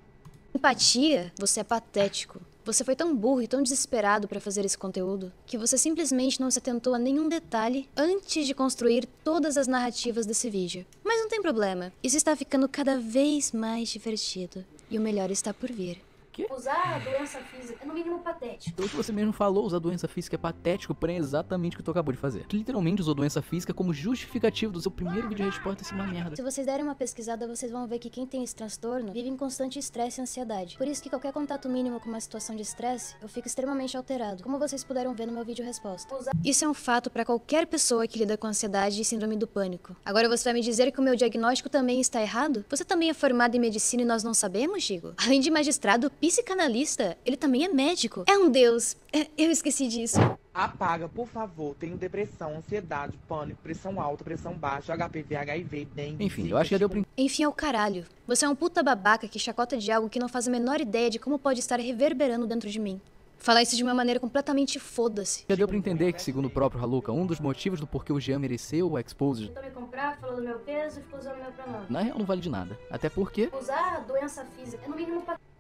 Empatia, você é patético. Você foi tão burro e tão desesperado para fazer esse conteúdo que você simplesmente não se atentou a nenhum detalhe antes de construir todas as narrativas desse vídeo. Mas não tem problema, isso está ficando cada vez mais divertido e o melhor está por vir. Usar a doença física é no mínimo patético. Pelo que você mesmo falou, usar doença física é patético, porém é exatamente o que tu acabou de fazer. Tu literalmente usou doença física como justificativo do seu primeiro vídeo de resposta ser uma merda. Se vocês derem uma pesquisada, vocês vão ver que quem tem esse transtorno vive em constante estresse e ansiedade. Por isso que qualquer contato mínimo com uma situação de estresse, eu fico extremamente alterado, como vocês puderam ver no meu vídeo resposta. Isso é um fato para qualquer pessoa que lida com ansiedade e síndrome do pânico. Agora você vai me dizer que o meu diagnóstico também está errado? Você também é formado em medicina e nós não sabemos, Gigo? Além de magistrado, psicanalista, ele também é médico. É um deus. É, eu esqueci disso. Apaga, por favor. Tenho depressão, ansiedade, pânico, pressão alta, pressão baixa, HPV, HIV, dengue. Enfim, eu acho que já deu pra Enfim, é o caralho. Você é um puta babaca que chacota de algo que não faz a menor ideia de como pode estar reverberando dentro de mim. Falar isso de uma maneira completamente foda-se. Já deu pra entender que, segundo o próprio Haluka, um dos motivos do porquê o Jean mereceu o Exposed Tentou me comprar, falou do meu peso e ficou usando meu pronome. na real não vale de nada. Até porque Usar a doença física é no mínimo patético.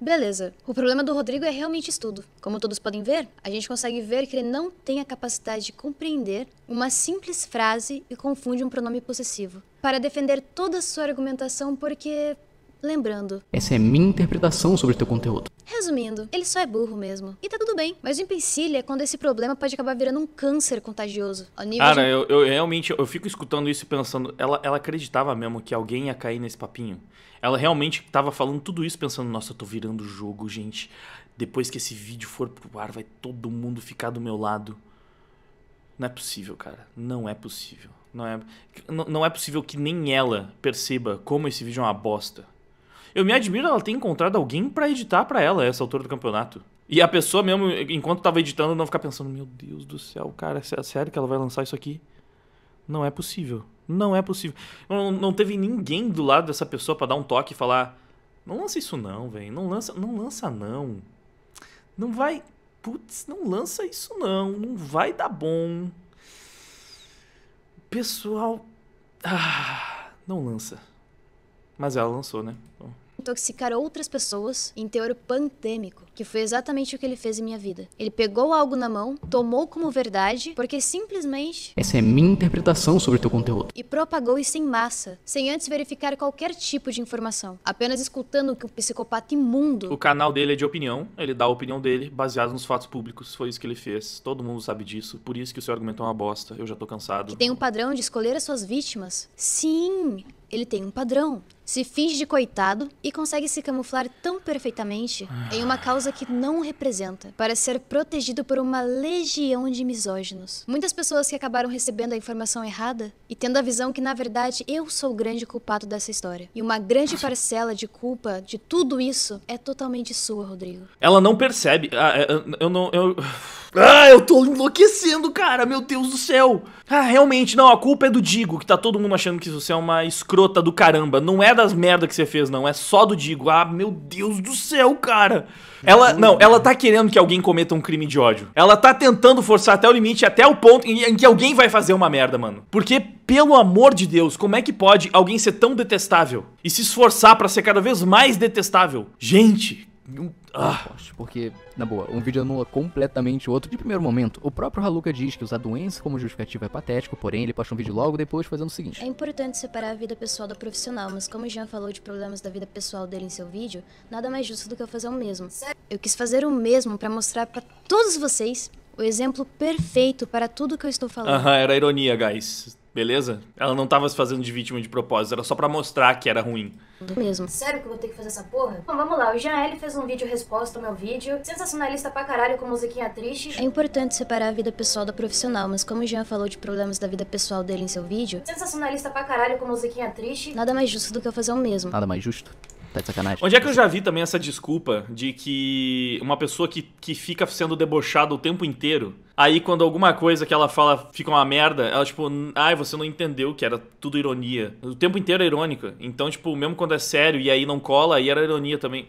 Beleza. O problema do Rodrigo é realmente isso tudo. Como todos podem ver, a gente consegue ver que ele não tem a capacidade de compreender uma simples frase e confunde um pronome possessivo. Para defender toda a sua argumentação, porque. Lembrando, essa é minha interpretação sobre o teu conteúdo. resumindo, ele só é burro mesmo. E tá tudo bem. Mas o empecilho é quando esse problema pode acabar virando um câncer contagioso. Ao nível Cara, de... eu, eu realmente eu fico escutando isso e pensando, ela, ela acreditava mesmo que alguém ia cair nesse papinho. Ela realmente tava falando tudo isso pensando, nossa, eu tô virando o jogo, gente. Depois que esse vídeo for pro ar, vai todo mundo ficar do meu lado. Não é possível, cara. Não é possível. Não é, não, não é possível que nem ela perceba como esse vídeo é uma bosta. Eu me admiro ela ter encontrado alguém pra editar pra ela essa altura do campeonato. E a pessoa mesmo, enquanto tava editando, não ficar pensando, meu Deus do céu, cara, é sério que ela vai lançar isso aqui? Não é possível. Não é possível. Não, não teve ninguém do lado dessa pessoa pra dar um toque e falar: Não lança isso não, velho. Não lança, não lança não. Não vai. Putz, não lança isso não. Não vai dar bom. Pessoal. Ah, não lança. Mas ela lançou, né? Bom. Intoxicar outras pessoas em teor pandêmico, que foi exatamente o que ele fez em minha vida. Ele pegou algo na mão, tomou como verdade, porque simplesmente Essa é minha interpretação sobre o teu conteúdo. e propagou isso em massa, sem antes verificar qualquer tipo de informação, apenas escutando o que um psicopata imundo O canal dele é de opinião, ele dá a opinião dele baseado nos fatos públicos. Foi isso que ele fez. Todo mundo sabe disso. Por isso que o seu argumento é uma bosta. Eu já tô cansado. que tem um padrão de escolher as suas vítimas. Sim, ele tem um padrão. Se finge de coitado e consegue se camuflar tão perfeitamente em uma causa que não representa, para ser protegido por uma legião de misóginos. Muitas pessoas que acabaram recebendo a informação errada e tendo a visão que, na verdade, eu sou o grande culpado dessa história. E uma grande parcela de culpa de tudo isso é totalmente sua, Rodrigo. Ela não percebe. Ah, é, eu- não. Eu... Ah, eu tô enlouquecendo, cara. Meu Deus do céu. Ah, realmente, não. A culpa é do Digo, que tá todo mundo achando que você é uma escrota do caramba. Não é das merda que você fez, não. É só do Digo. Ah, meu Deus do céu, cara. Ela, não, ela tá querendo que alguém cometa um crime de ódio. Ela tá tentando forçar até o limite, até o ponto em, em que alguém vai fazer uma merda, mano. Porque, pelo amor de Deus, como é que pode alguém ser tão detestável e se esforçar pra ser cada vez mais detestável? Gente, ah. Forte, Porque, na boa, um vídeo anula completamente o outro. De primeiro momento, o próprio Haluka diz que usar doença como justificativa é patético, porém ele posta um vídeo logo depois fazendo o seguinte. É importante separar a vida pessoal da profissional, mas como o Jean falou de problemas da vida pessoal dele em seu vídeo, nada mais justo do que eu fazer o mesmo. Eu quis fazer o mesmo pra mostrar pra todos vocês o exemplo perfeito para tudo que eu estou falando. Aham, era ironia, guys. Beleza? Ela não tava se fazendo de vítima de propósito, era só pra mostrar que era ruim. Mesmo. Sério que eu vou ter que fazer essa porra? Bom, vamos lá. O Jean L fez um vídeo resposta ao meu vídeo. Sensacionalista pra caralho com musiquinha triste. É importante separar a vida pessoal da profissional, mas como o Jean falou de problemas da vida pessoal dele em seu vídeo, Sensacionalista pra caralho com musiquinha triste. nada mais justo do que eu fazer o mesmo. Nada mais justo. Tá de sacanagem. Onde é que eu já vi também essa desculpa de que uma pessoa que, que fica sendo debochada o tempo inteiro, aí quando alguma coisa que ela fala fica uma merda, ela tipo, ai, você não entendeu que era tudo ironia. O tempo inteiro é irônica. Então, tipo, mesmo quando é sério e aí não cola, aí era ironia também.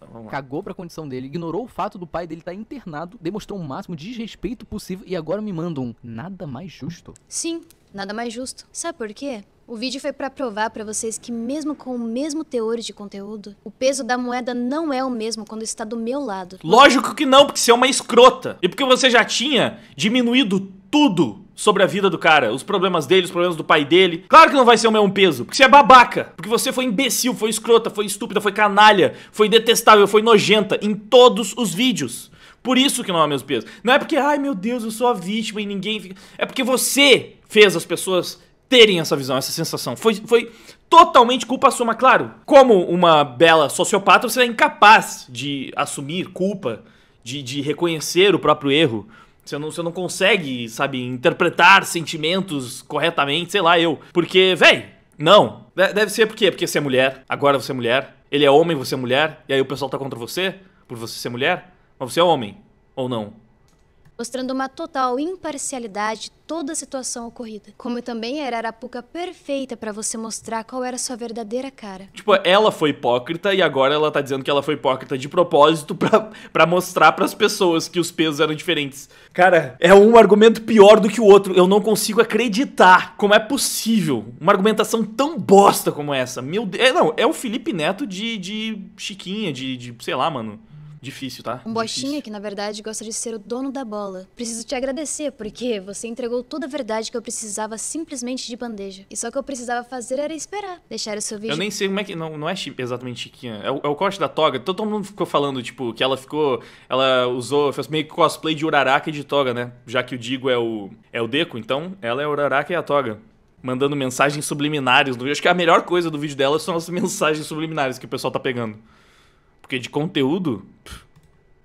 Lá. Cagou pra condição dele, ignorou o fato do pai dele estar internado, demonstrou o máximo de desrespeito possível e agora me manda um nada mais justo. Sim, nada mais justo. Sabe por quê? O vídeo foi pra provar pra vocês que mesmo com o mesmo teor de conteúdo, o peso da moeda não é o mesmo quando está do meu lado. Lógico que não, porque você é uma escrota. E porque você já tinha diminuído tudo sobre a vida do cara. Os problemas dele, os problemas do pai dele. Claro que não vai ser o mesmo peso, porque você é babaca. Porque você foi imbecil, foi escrota, foi estúpida, foi canalha, foi detestável, foi nojenta em todos os vídeos. Por isso que não é o mesmo peso. Não é porque, ai meu Deus, eu sou a vítima e ninguém fica. É porque você fez as pessoas terem essa visão, essa sensação. Foi, foi totalmente culpa sua, mas claro. Como uma bela sociopata, você é incapaz de assumir culpa, de, de reconhecer o próprio erro. Você não, você não consegue, sabe, interpretar sentimentos corretamente, sei lá, eu. Porque, véi, não. De- Deve ser por quê? Porque você é mulher, agora você é mulher. Ele é homem, você é mulher. E aí o pessoal tá contra você por você ser mulher. Mas você é homem, ou não? Mostrando uma total imparcialidade de toda a situação ocorrida. Como também era a arapuca perfeita pra você mostrar qual era a sua verdadeira cara. Tipo, ela foi hipócrita e agora ela tá dizendo que ela foi hipócrita de propósito pra, pra mostrar pras pessoas que os pesos eram diferentes. Cara, é um argumento pior do que o outro. Eu não consigo acreditar como é possível uma argumentação tão bosta como essa. Meu Deus. É, não, é o Felipe Neto de, de Chiquinha, de, de. sei lá, mano. Difícil, tá? Um bostinha que, na verdade, gosta de ser o dono da bola. Preciso te agradecer, porque você entregou toda a verdade que eu precisava simplesmente de bandeja. E só o que eu precisava fazer era esperar, deixar o seu vídeo. Eu nem sei como é que. Não, não é exatamente Chiquinha. É o, é o corte da toga. Todo mundo ficou falando, tipo, que ela ficou. Ela usou. Fez meio que cosplay de Uraraka e de toga, né? Já que o Digo é o. É o Deco, então ela é Uraraka e a toga. Mandando mensagens subliminares no vídeo. Acho que a melhor coisa do vídeo dela são as mensagens subliminares que o pessoal tá pegando. Porque de conteúdo.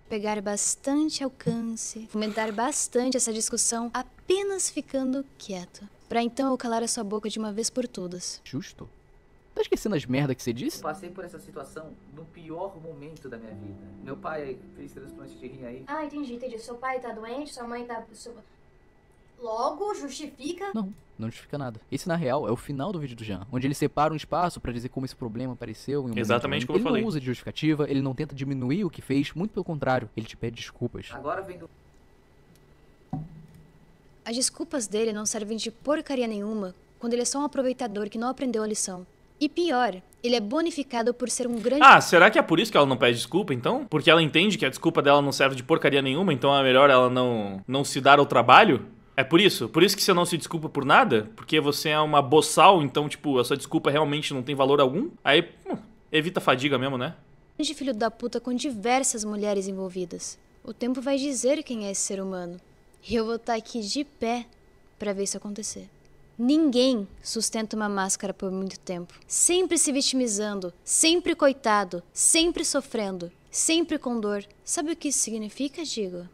Pegar bastante alcance, fomentar bastante essa discussão, apenas ficando quieto. Pra então eu calar a sua boca de uma vez por todas. Justo? Tá esquecendo as merda que você disse? Passei por essa situação no pior momento da minha vida. Meu pai fez transplante de rim aí. Ah, entendi, entendi. Seu pai tá doente, sua mãe tá. Logo, justifica. Não, não justifica nada. Esse, na real, é o final do vídeo do Jean, onde ele separa um espaço pra dizer como esse problema apareceu em um Exatamente como eu Ele falei. não usa de justificativa, ele não tenta diminuir o que fez, muito pelo contrário, ele te pede desculpas. Agora vem do. As desculpas dele não servem de porcaria nenhuma quando ele é só um aproveitador que não aprendeu a lição. E pior, ele é bonificado por ser um grande. Ah, será que é por isso que ela não pede desculpa, então? Porque ela entende que a desculpa dela não serve de porcaria nenhuma, então é melhor ela não, não se dar ao trabalho? É por isso? Por isso que você não se desculpa por nada? Porque você é uma boçal, então, tipo, a sua desculpa realmente não tem valor algum? Aí, hum, evita a fadiga mesmo, né? grande filho da puta com diversas mulheres envolvidas. O tempo vai dizer quem é esse ser humano. E eu vou estar aqui de pé pra ver isso acontecer. Ninguém sustenta uma máscara por muito tempo. Sempre se vitimizando, sempre coitado, sempre sofrendo, sempre com dor. Sabe o que isso significa, digo?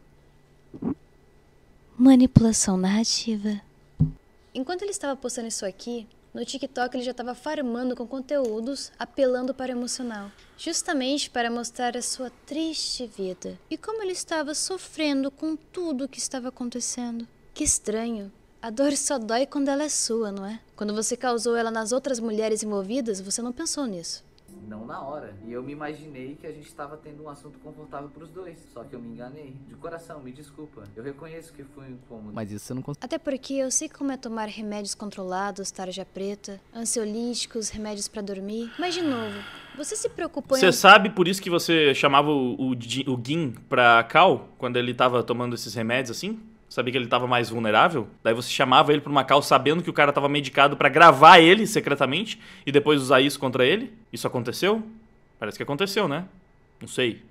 Manipulação narrativa. Enquanto ele estava postando isso aqui, no TikTok ele já estava farmando com conteúdos apelando para o emocional, justamente para mostrar a sua triste vida e como ele estava sofrendo com tudo o que estava acontecendo. Que estranho. A dor só dói quando ela é sua, não é? Quando você causou ela nas outras mulheres envolvidas, você não pensou nisso. Não na hora. E eu me imaginei que a gente estava tendo um assunto confortável pros dois. Só que eu me enganei. De coração, me desculpa. Eu reconheço que fui incômodo. Mas isso você não consegue. Até porque eu sei como é tomar remédios controlados, tarja preta, ansiolíticos, remédios para dormir. Mas de novo, você se preocupou em Você sabe por isso que você chamava o, o, o Gin pra Cal, quando ele tava tomando esses remédios assim? Sabia que ele tava mais vulnerável? Daí você chamava ele pra uma Cal sabendo que o cara tava medicado pra gravar ele secretamente e depois usar isso contra ele? Isso aconteceu? Parece que aconteceu, né? Não sei.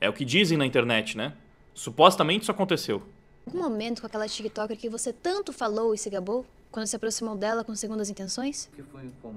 É o que dizem na internet, né? Supostamente isso aconteceu. algum momento com aquela TikToker que você tanto falou e se gabou? Quando se aproximou dela com segundas intenções?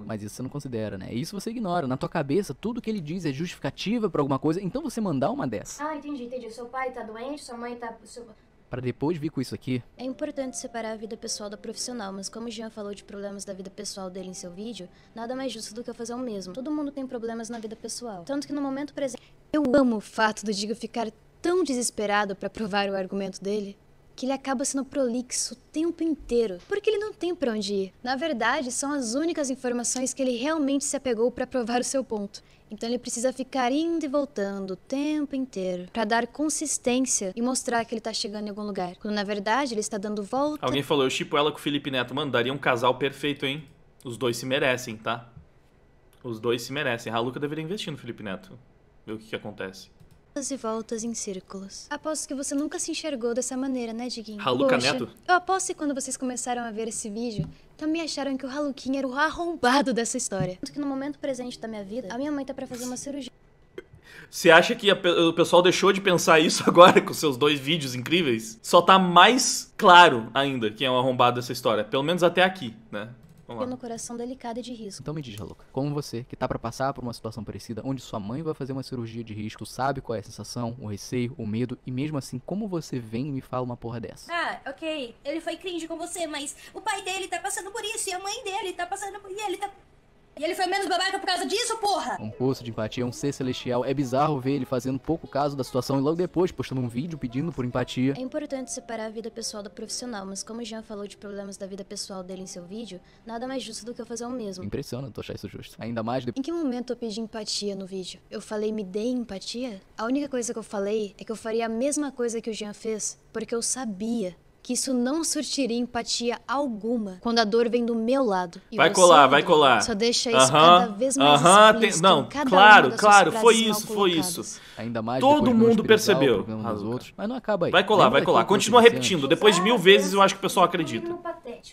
Mas isso você não considera, né? Isso você ignora. Na tua cabeça, tudo que ele diz é justificativa pra alguma coisa, então você mandar uma dessa. Ah, entendi, entendi. Seu pai tá doente, sua mãe tá. seu- Pra depois vir com isso aqui, É importante separar a vida pessoal da profissional, mas como o Jean falou de problemas da vida pessoal dele em seu vídeo, nada mais justo do que eu fazer o mesmo. Todo mundo tem problemas na vida pessoal. Tanto que no momento presente, eu amo o fato do Digo ficar tão desesperado pra provar o argumento dele. Que ele acaba sendo prolixo o tempo inteiro, porque ele não tem pra onde ir. Na verdade, são as únicas informações que ele realmente se apegou pra provar o seu ponto. Então ele precisa ficar indo e voltando o tempo inteiro pra dar consistência e mostrar que ele tá chegando em algum lugar. Quando na verdade ele está dando volta. Alguém falou, eu chipo ela com o Felipe Neto. Mano, daria um casal perfeito, hein? Os dois se merecem, tá? Os dois se merecem. A Luca deveria investir no Felipe Neto. Ver o que, que acontece. Voltas e voltas em círculos. Aposto que você nunca se enxergou dessa maneira, né, Diguinho? Raluca Poxa, Neto? Eu aposto que quando vocês começaram a ver esse vídeo, também acharam que o Haluquinho era o arrombado dessa história. Tanto que no momento presente da minha vida, a minha mãe tá pra fazer uma cirurgia. Você acha que o pessoal deixou de pensar isso agora com seus dois vídeos incríveis? Só tá mais claro ainda quem é o arrombado dessa história. Pelo menos até aqui, né? Vamos lá. no coração delicado e de risco. Então me diz, Raluca, como você, que tá pra passar por uma situação parecida, onde sua mãe vai fazer uma cirurgia de risco, sabe qual é a sensação, o receio, o medo, e mesmo assim, como você vem e me fala uma porra dessa? Ah, ok, ele foi cringe com você, mas o pai dele tá passando por isso e a mãe dele tá passando por... E ele tá... E ele foi menos babaca por causa disso, porra! Um poço de empatia, um ser celestial. É bizarro ver ele fazendo pouco caso da situação e logo depois postando um vídeo pedindo por empatia. É importante separar a vida pessoal da profissional, mas como o Jean falou de problemas da vida pessoal dele em seu vídeo, nada mais justo do que eu fazer o mesmo. Impressiona tu achar isso justo. Ainda mais depois. Em que momento eu pedi empatia no vídeo? Eu falei me dê empatia? A única coisa que eu falei é que eu faria a mesma coisa que o Jean fez, porque eu sabia que isso não surtiria empatia alguma quando a dor vem do meu lado. E Vai colar, vai colar. Só deixa isso Aham, cada vez mais aham, tem- explícito Não, claro, claro, foi isso, foi isso. Ainda mais Todo mundo percebeu. Raluca. outros. Mas não acaba aí. Vai colar, Lembra vai colar. Continua repetindo. Depois de mil vezes eu acho que o pessoal acredita.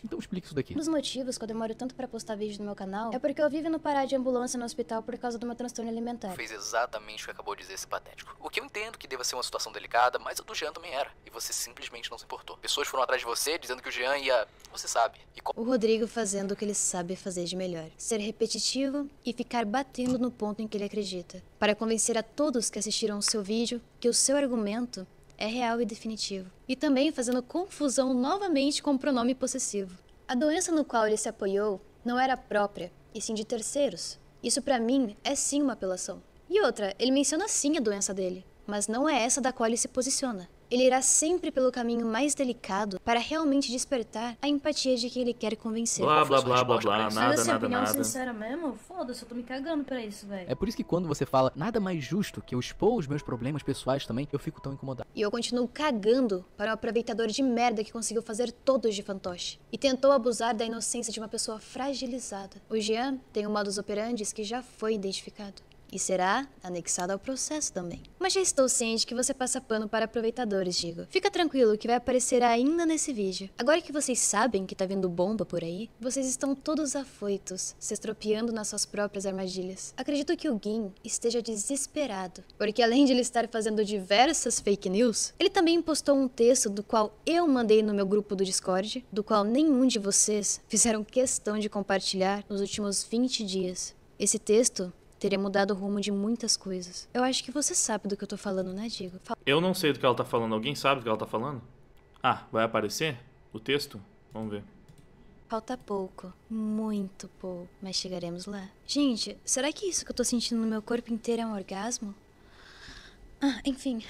Então explica isso daqui. Um dos motivos que eu demoro tanto pra postar vídeo no meu canal é porque eu vivo no parar de ambulância no hospital por causa do meu transtorno alimentar. Fez exatamente o que acabou de dizer esse patético. O que eu entendo que deva ser uma situação delicada, mas a do Jean também era. E você simplesmente não se importou. Pessoas foram atrás de você dizendo que o Jean ia. Você sabe. O Rodrigo fazendo o que ele sabe fazer de melhor: ser repetitivo e ficar batendo no ponto em que ele acredita, para convencer a todos que assistiram o seu vídeo que o seu argumento é real e definitivo. E também fazendo confusão novamente com o pronome possessivo. A doença no qual ele se apoiou não era própria, e sim de terceiros. Isso pra mim é sim uma apelação. E outra, ele menciona sim a doença dele, mas não é essa da qual ele se posiciona. Ele irá sempre pelo caminho mais delicado para realmente despertar a empatia de quem ele quer convencer. Blá, blá, blá, blá, blá. Nada, assim, nada, opinião nada. sincera mesmo, foda-se, eu tô me cagando pra isso, velho. É por isso que quando você fala nada mais justo que eu expor os meus problemas pessoais também, eu fico tão incomodado. E eu continuo cagando para um aproveitador de merda que conseguiu fazer todos de fantoche. E tentou abusar da inocência de uma pessoa fragilizada. O Jean tem um modus operandi que já foi identificado. E será anexado ao processo também. Mas já estou ciente que você passa pano para aproveitadores, digo. Fica tranquilo que vai aparecer ainda nesse vídeo. Agora que vocês sabem que tá vindo bomba por aí, vocês estão todos afoitos, se estropiando nas suas próprias armadilhas. Acredito que o Gin esteja desesperado, porque além de ele estar fazendo diversas fake news, ele também postou um texto do qual eu mandei no meu grupo do Discord, do qual nenhum de vocês fizeram questão de compartilhar nos últimos 20 dias. Esse texto teria mudado o rumo de muitas coisas. Eu acho que você sabe do que eu tô falando, né, Diego? Fala- Eu não sei do que ela tá falando. Alguém sabe do que ela tá falando? Ah, vai aparecer o texto? Vamos ver. Falta pouco, muito pouco, mas chegaremos lá. Gente, será que isso que eu tô sentindo no meu corpo inteiro é um orgasmo? Ah, enfim.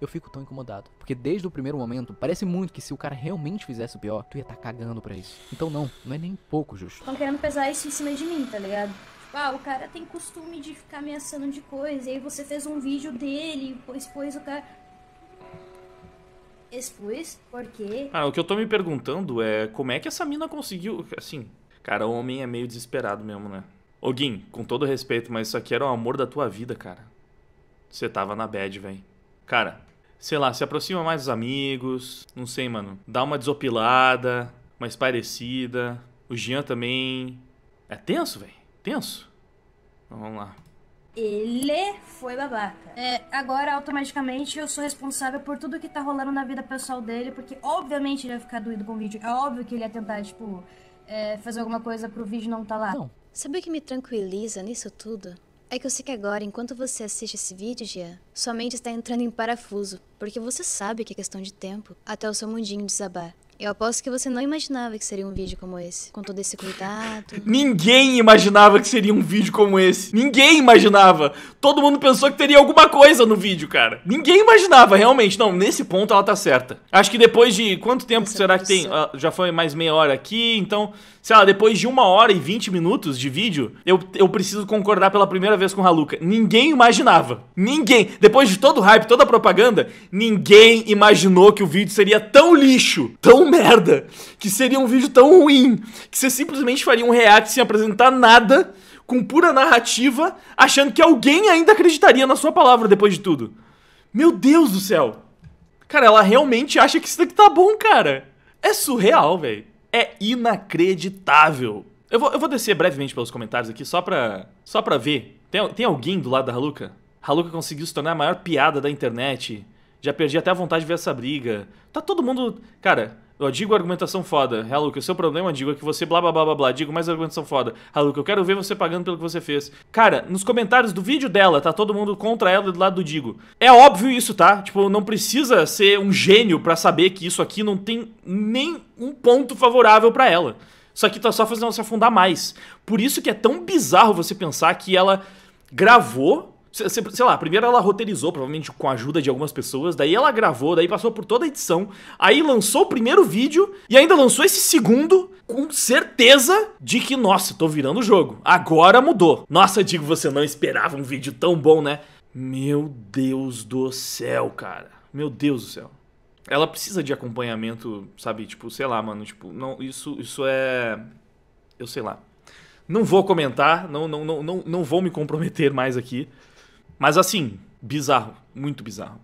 Eu fico tão incomodado. Porque desde o primeiro momento, parece muito que se o cara realmente fizesse o pior, tu ia estar cagando pra isso. Então não, não é nem pouco justo. Estão querendo pesar isso em cima de mim, tá ligado? Tipo, ah, o cara tem costume de ficar ameaçando de coisa, e aí você fez um vídeo dele, expôs o cara. Expus? Por quê? Ah, o que eu tô me perguntando é como é que essa mina conseguiu. Assim, cara, o homem é meio desesperado mesmo, né? Ô com todo respeito, mas isso aqui era o amor da tua vida, cara. Você tava na bad, velho. Cara, sei lá, se aproxima mais dos amigos. Não sei, mano. Dá uma desopilada, mais parecida. O Jean também. É tenso, velho. Tenso. Então, vamos lá. Ele foi babaca. É, agora, automaticamente, eu sou responsável por tudo que tá rolando na vida pessoal dele, porque obviamente ele ia ficar doído com o vídeo. É óbvio que ele ia tentar, tipo, é, fazer alguma coisa pro vídeo não tá lá. Não. Sabe o que me tranquiliza nisso tudo? É que eu sei que agora, enquanto você assiste esse vídeo, Jean, sua mente está entrando em parafuso, porque você sabe que é questão de tempo até o seu mundinho desabar. Eu aposto que você não imaginava que seria um vídeo como esse, com todo esse cuidado. Ninguém imaginava que seria um vídeo como esse. Ninguém imaginava. Todo mundo pensou que teria alguma coisa no vídeo, cara. Ninguém imaginava, realmente. Não, nesse ponto ela tá certa. Acho que depois de. Quanto tempo será que tem? Ah, já foi mais meia hora aqui, então. Sei lá, depois de uma hora e vinte minutos de vídeo, eu, eu preciso concordar pela primeira vez com o Haluka. Ninguém imaginava. Ninguém. Depois de todo o hype, toda a propaganda, ninguém imaginou que o vídeo seria tão lixo, tão merda, que seria um vídeo tão ruim, que você simplesmente faria um react sem apresentar nada, com pura narrativa, achando que alguém ainda acreditaria na sua palavra depois de tudo. Meu Deus do céu. Cara, ela realmente acha que isso daqui tá bom, cara. É surreal, velho. É inacreditável. Eu vou, eu vou descer brevemente pelos comentários aqui só pra, só pra ver. Tem, tem alguém do lado da Haluka? Haluka conseguiu se tornar a maior piada da internet. Já perdi até a vontade de ver essa briga. Tá todo mundo. Cara, eu digo argumentação foda. Haluka, o seu problema, digo, é que você blá blá blá blá blá. Digo mais argumentação foda. Haluka, eu quero ver você pagando pelo que você fez. Cara, nos comentários do vídeo dela, tá todo mundo contra ela do lado do Digo. É óbvio isso, tá? Tipo, não precisa ser um gênio pra saber que isso aqui não tem nem um ponto favorável pra ela. Isso aqui tá só fazendo ela se afundar mais. Por isso que é tão bizarro você pensar que ela gravou Sei lá, primeiro ela roteirizou, provavelmente com a ajuda de algumas pessoas, daí ela gravou, daí passou por toda a edição, aí lançou o primeiro vídeo e ainda lançou esse segundo com certeza de que, nossa, tô virando o jogo. Agora mudou. Nossa, digo, você não esperava um vídeo tão bom, né? Meu Deus do céu, cara. Meu Deus do céu. Ela precisa de acompanhamento, sabe? Tipo, sei lá, mano, tipo, não, isso isso é eu sei lá. Não vou comentar, não não não não, não vou me comprometer mais aqui. Mas assim, bizarro, muito bizarro.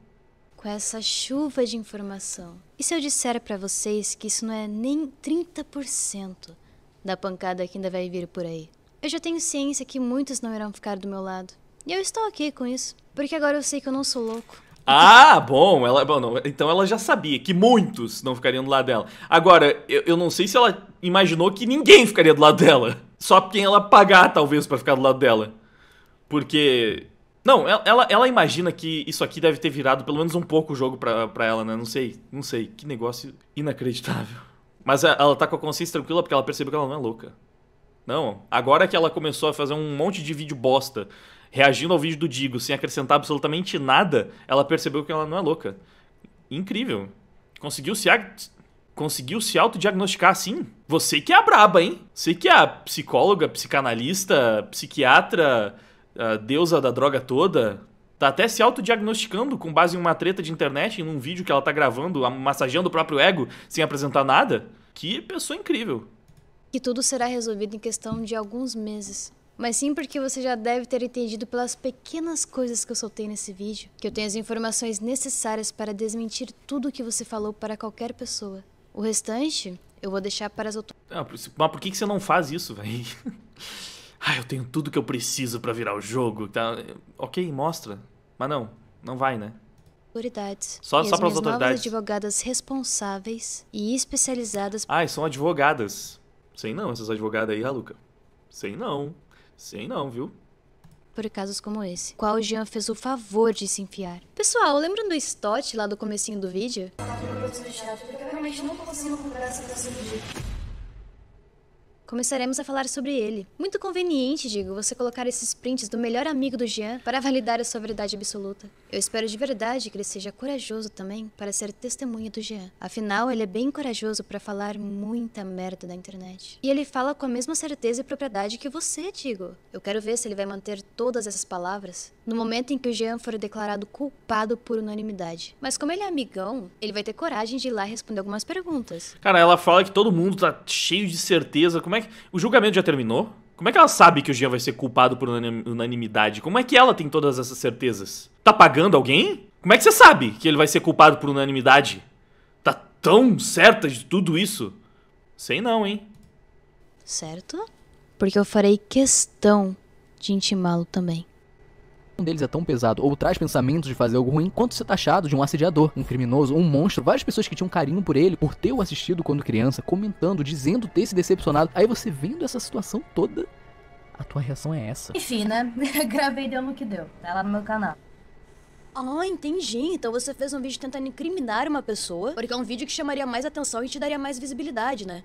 Com essa chuva de informação. E se eu disser para vocês que isso não é nem 30% da pancada que ainda vai vir por aí? Eu já tenho ciência que muitos não irão ficar do meu lado. E eu estou aqui com isso, porque agora eu sei que eu não sou louco. Ah, bom, ela, bom não, então ela já sabia que muitos não ficariam do lado dela. Agora, eu, eu não sei se ela imaginou que ninguém ficaria do lado dela. Só quem ela pagar, talvez, para ficar do lado dela. Porque não, ela, ela imagina que isso aqui deve ter virado pelo menos um pouco o jogo pra, pra ela, né? Não sei, não sei. Que negócio inacreditável. Mas ela tá com a consciência tranquila porque ela percebeu que ela não é louca. Não, agora que ela começou a fazer um monte de vídeo bosta, reagindo ao vídeo do Digo, sem acrescentar absolutamente nada, ela percebeu que ela não é louca. Incrível. Conseguiu se, conseguiu se autodiagnosticar assim? Você que é a braba, hein? Você que é a psicóloga, psicanalista, psiquiatra, a deusa da droga toda, tá até se autodiagnosticando com base em uma treta de internet, em um vídeo que ela tá gravando, massageando o próprio ego, sem apresentar nada. Que pessoa incrível. Que tudo será resolvido em questão de alguns meses. Mas sim porque você já deve ter entendido pelas pequenas coisas que eu soltei nesse vídeo, que eu tenho as informações necessárias para desmentir tudo o que você falou para qualquer pessoa. O restante, eu vou deixar para as outras. Ah, mas por que você não faz isso, velho? Ah, eu tenho tudo que eu preciso para virar o jogo. Tá? Ok, mostra. Mas não, não vai, né? Autoridades. Só, e só as para as autoridades. novas advogadas responsáveis e especializadas. Ah, são advogadas. Sei não, essas advogadas aí, Raluca. Sei não. Sei não, viu? Por casos como esse, qual o Jean fez o favor de se enfiar. Pessoal, lembram do Stott lá do comecinho do vídeo? Eu realmente não tô conseguindo comprar essa. Começaremos a falar sobre ele. Muito conveniente, digo, você colocar esses prints do melhor amigo do Jean para validar a sua verdade absoluta. Eu espero de verdade que ele seja corajoso também para ser testemunha do Jean. Afinal, ele é bem corajoso para falar muita merda da internet. E ele fala com a mesma certeza e propriedade que você, digo. Eu quero ver se ele vai manter todas essas palavras no momento em que o Jean for declarado culpado por unanimidade. Mas como ele é amigão, ele vai ter coragem de ir lá responder algumas perguntas. Cara, ela fala que todo mundo tá cheio de certeza. Como é que. O julgamento já terminou? Como é que ela sabe que o Jean vai ser culpado por unanimidade? Como é que ela tem todas essas certezas? Tá pagando alguém? Como é que você sabe que ele vai ser culpado por unanimidade? Tá tão certa de tudo isso? Sei não, hein? Certo? Porque eu farei questão de intimá-lo também um deles é tão pesado ou traz pensamentos de fazer algo ruim quanto ser taxado de um assediador, um criminoso, um monstro. Várias pessoas que tinham carinho por ele, por ter o assistido quando criança, comentando, dizendo ter se decepcionado. Aí você vendo essa situação toda, A tua reação é essa. Enfim, né? Gravei deu no que deu. Tá lá no meu canal. Ah, entendi. Então você fez um vídeo tentando incriminar uma pessoa, porque é um vídeo que chamaria mais atenção e te daria mais visibilidade, né?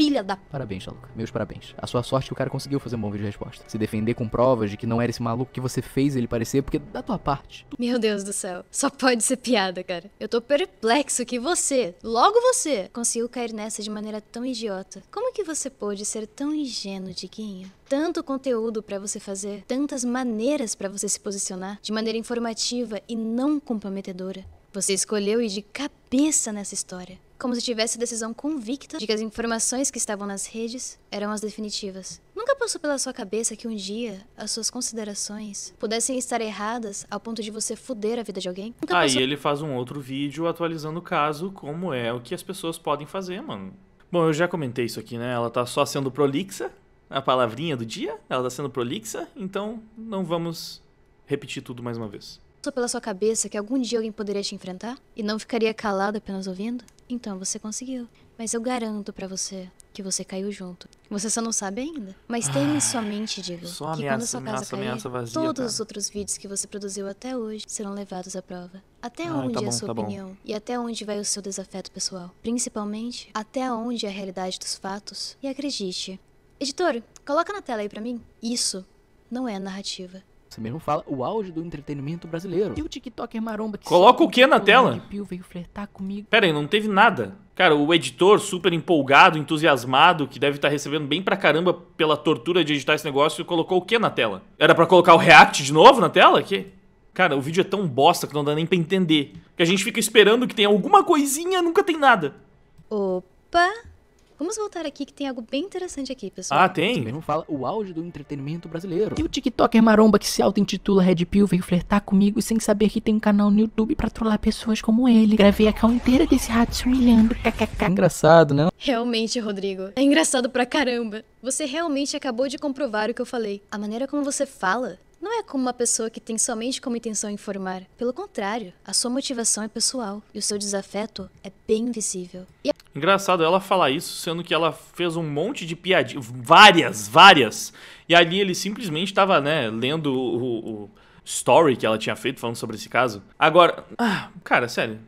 Filha da... Parabéns, Chaluca. Meus parabéns. A sua sorte que o cara conseguiu fazer um bom vídeo de resposta. Se defender com provas de que não era esse maluco que você fez ele parecer, porque da tua parte. Meu Deus do céu. Só pode ser piada, cara. Eu tô perplexo que você, logo você, conseguiu cair nessa de maneira tão idiota. Como que você pôde ser tão ingênuo, Diguinho? Tanto conteúdo pra você fazer, tantas maneiras pra você se posicionar, de maneira informativa e não comprometedora. Você escolheu ir de cabeça nessa história, como se tivesse decisão convicta de que as informações que estavam nas redes eram as definitivas. Nunca passou pela sua cabeça que um dia as suas considerações pudessem estar erradas ao ponto de você fuder a vida de alguém? Nunca Aí passou... ele faz um outro vídeo atualizando o caso, como é o que as pessoas podem fazer, mano. Bom, eu já comentei isso aqui, né? Ela tá só sendo prolixa, a palavrinha do dia, ela tá sendo prolixa, então não vamos repetir tudo mais uma vez. Passou pela sua cabeça que algum dia alguém poderia te enfrentar e não ficaria calado apenas ouvindo? Então você conseguiu. Mas eu garanto pra você que você caiu junto. Você só não sabe ainda. Mas tenha em sua mente, digo, que quando ameaça, sua casa ameaça, cair, vazia, todos cara. os outros vídeos que você produziu até hoje serão levados à prova. Até Ai, onde tá é bom, a sua tá bom. opinião e até onde vai o seu desafeto pessoal. Principalmente, até onde é a realidade dos fatos. E acredite. Editor, coloca na tela aí pra mim. Isso não é narrativa. Você mesmo fala o auge do entretenimento brasileiro. E o TikToker maromba que Coloca o que na tela? Pio veio flertar comigo. Pera aí, não teve nada. Cara, o editor super empolgado, entusiasmado, que deve estar recebendo bem pra caramba pela tortura de editar esse negócio, colocou o que na tela? Era pra colocar o react de novo na tela? Que? Cara, o vídeo é tão bosta que não dá nem pra entender. Que a gente fica esperando que tenha alguma coisinha, nunca tem nada. Opa! Vamos voltar aqui que tem algo bem interessante aqui, pessoal. Ah, Você tem? mesmo fala o auge do entretenimento brasileiro. E o TikToker maromba que se auto-intitula Red Pill veio flertar comigo sem saber que tem um canal no YouTube pra trollar pessoas como ele. Gravei a call inteira desse rato se humilhando. KKK. Engraçado, né? Realmente, Rodrigo. É engraçado pra caramba. Você realmente acabou de comprovar o que eu falei. A maneira como você fala não é como uma pessoa que tem somente como intenção informar. Pelo contrário, a sua motivação é pessoal e o seu desafeto é bem visível. E Engraçado ela falar isso, sendo que ela fez um monte de piadinhas, várias, várias. E ali ele simplesmente tava, né, lendo o, o- story que ela tinha feito falando sobre esse caso. Agora, ah, cara, sério.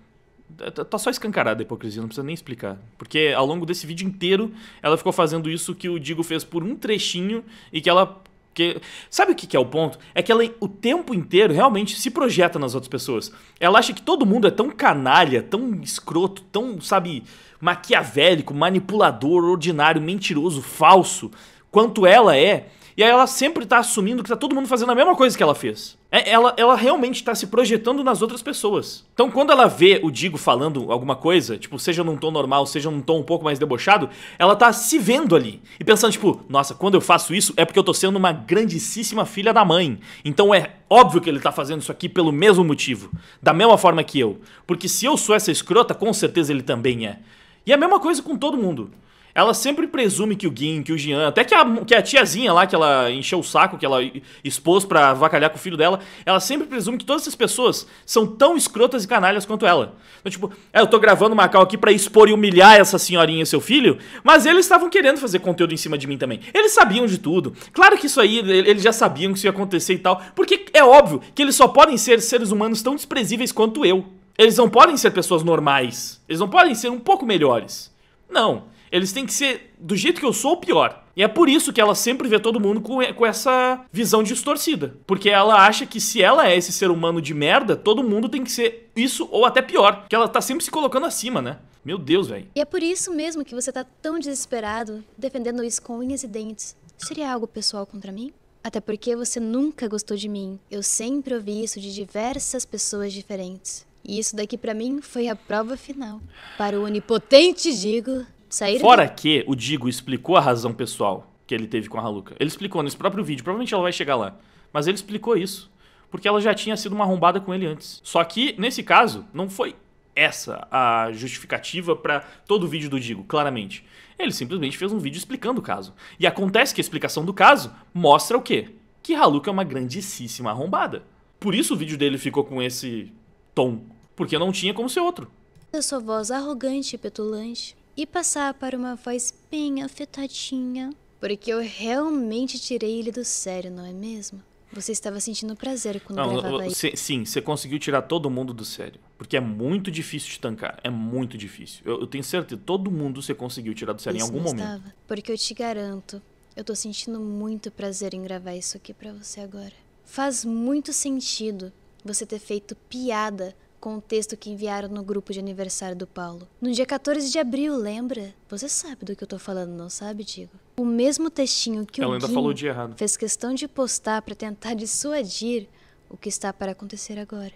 tá- Tá só escancarada a hipocrisia, não precisa nem explicar. Porque ao longo desse vídeo inteiro, ela ficou fazendo isso que o Digo fez por um trechinho e que ela. Que... Sabe o que, que é o ponto? É que ela o tempo inteiro realmente se projeta nas outras pessoas. Ela acha que todo mundo é tão canalha, tão escroto, tão, sabe, maquiavélico, manipulador, ordinário, mentiroso, falso, quanto ela é. E aí ela sempre tá assumindo que tá todo mundo fazendo a mesma coisa que ela fez. É, ela, ela realmente tá se projetando nas outras pessoas. Então quando ela vê o Digo falando alguma coisa, tipo, seja num tom normal, seja num tom um pouco mais debochado, ela tá se vendo ali. E pensando, tipo, nossa, quando eu faço isso é porque eu tô sendo uma grandíssima filha da mãe. Então é óbvio que ele tá fazendo isso aqui pelo mesmo motivo. Da mesma forma que eu. Porque se eu sou essa escrota, com certeza ele também é. E é a mesma coisa com todo mundo. Ela sempre presume que o Gin, que o Jean, até que a, que a tiazinha lá, que ela encheu o saco, que ela expôs pra avacalhar com o filho dela, ela sempre presume que todas essas pessoas são tão escrotas e canalhas quanto ela. Então, tipo, é, eu tô gravando uma cal aqui pra expor e humilhar essa senhorinha e seu filho, mas eles estavam querendo fazer conteúdo em cima de mim também. Eles sabiam de tudo. Claro que isso aí, ele- eles já sabiam que isso ia acontecer e tal, porque é óbvio que eles só podem ser seres humanos tão desprezíveis quanto eu. Eles não podem ser pessoas normais. Eles não podem ser um pouco melhores. Não. Eles têm que ser do jeito que eu sou ou pior. E é por isso que ela sempre vê todo mundo com, com essa visão distorcida. Porque ela acha que se ela é esse ser humano de merda, todo mundo tem que ser isso ou até pior. Que ela tá sempre se colocando acima, né? Meu Deus, velho. E é por isso mesmo que você tá tão desesperado, defendendo isso com unhas e dentes. Seria algo pessoal contra mim? Até porque você nunca gostou de mim. Eu sempre ouvi isso de diversas pessoas diferentes. E isso daqui pra mim foi a prova final. Para o onipotente digo, sair Fora que o Digo explicou a razão pessoal que ele teve com a Haluka. Ele explicou nesse próprio vídeo, provavelmente ela vai chegar lá. Mas ele explicou isso. Porque ela já tinha sido uma arrombada com ele antes. Só que, nesse caso, não foi essa a justificativa pra todo o vídeo do Digo, claramente. Ele simplesmente fez um vídeo explicando o caso. E acontece que a explicação do caso mostra o quê? Que Haluka é uma grandíssima arrombada. Por isso o vídeo dele ficou com esse tom. Porque não tinha como ser outro. da sua voz arrogante e petulante e passar para uma voz bem afetadinha, Porque eu realmente tirei ele do sério, não é mesmo? Você estava sentindo prazer quando Não, gravava isso. sim, você conseguiu tirar todo mundo do sério. Porque é muito difícil de tancar. É muito difícil. Eu, eu tenho certeza, todo mundo você conseguiu tirar do sério em Isso algum não momento. estava. Porque eu te garanto, eu tô sentindo muito prazer em gravar isso aqui pra você agora. Faz muito sentido você ter feito piada com o texto que enviaram no grupo de aniversário do Paulo. No dia 14 de abril, lembra? Você sabe do que eu tô falando, não sabe, Digo? O mesmo textinho que Ela o ainda falou dia errado. fez questão de postar pra tentar dissuadir o que está para acontecer agora.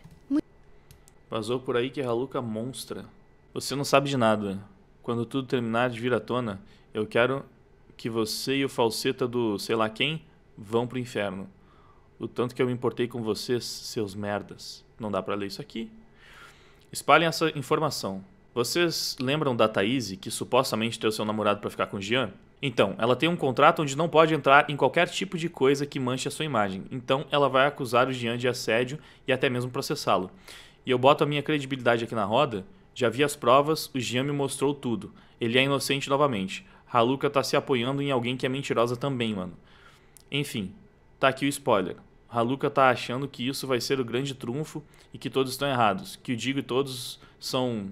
Vazou por aí que a Haluca monstra. Você não sabe de nada. Quando tudo terminar de vir à tona, eu quero que você e o falseta do sei lá quem vão pro inferno. O tanto que eu me importei com vocês, seus merdas. Não dá pra ler isso aqui. Espalhem essa informação. Vocês lembram da Thaís, que supostamente tem o seu namorado pra ficar com o Jean? Então, ela tem um contrato onde não pode entrar em qualquer tipo de coisa que manche a sua imagem. Então, ela vai acusar o Jean de assédio e até mesmo processá-lo. E eu boto a minha credibilidade aqui na roda. Já vi as provas, o Jean me mostrou tudo. Ele é inocente novamente. Haluka tá se apoiando em alguém que é mentirosa também, mano. Enfim, tá aqui o spoiler. Haluka tá achando que isso vai ser o grande trunfo e que todos estão errados. Que o Digo e todos são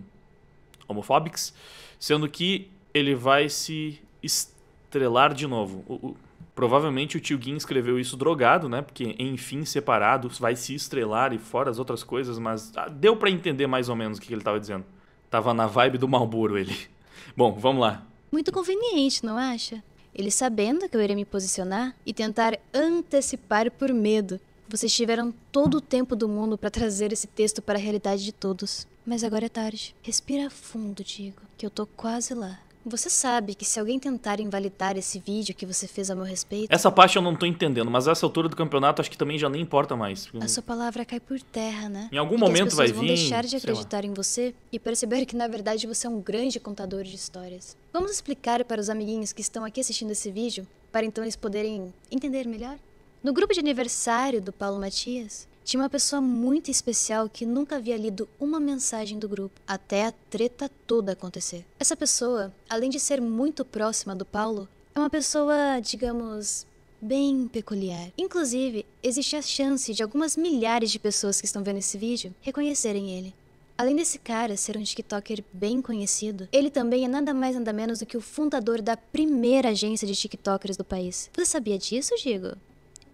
homofóbicos, sendo que ele vai se estrelar de novo. O- o- provavelmente o tio Gin escreveu isso drogado, né? Porque enfim separado vai se estrelar e fora as outras coisas, mas ah, deu pra entender mais ou menos o que ele tava dizendo. Tava na vibe do Malboro ele. Bom, vamos lá. Muito conveniente, não acha? Ele sabendo que eu iria me posicionar e tentar antecipar por medo. Vocês tiveram todo o tempo do mundo para trazer esse texto para a realidade de todos. Mas agora é tarde. Respira fundo, Digo, que eu tô quase lá. Você sabe que se alguém tentar invalidar esse vídeo que você fez a meu respeito, Essa parte eu não tô entendendo, mas essa altura do campeonato acho que também já nem importa mais. a sua palavra cai por terra, né? Em algum E que as momento pessoas vai vão vir, deixar de acreditar em você e perceber que na verdade você é um grande contador de histórias. Vamos explicar para os amiguinhos que estão aqui assistindo esse vídeo, para então eles poderem entender melhor? No grupo de aniversário do Paulo Matias, tinha uma pessoa muito especial que nunca havia lido uma mensagem do grupo, até a treta toda acontecer. Essa pessoa, além de ser muito próxima do Paulo, é uma pessoa, digamos, bem peculiar. Inclusive, existe a chance de algumas milhares de pessoas que estão vendo esse vídeo reconhecerem ele. Além desse cara ser um TikToker bem conhecido, ele também é nada mais nada menos do que o fundador da primeira agência de TikTokers do país. Você sabia disso, Digo?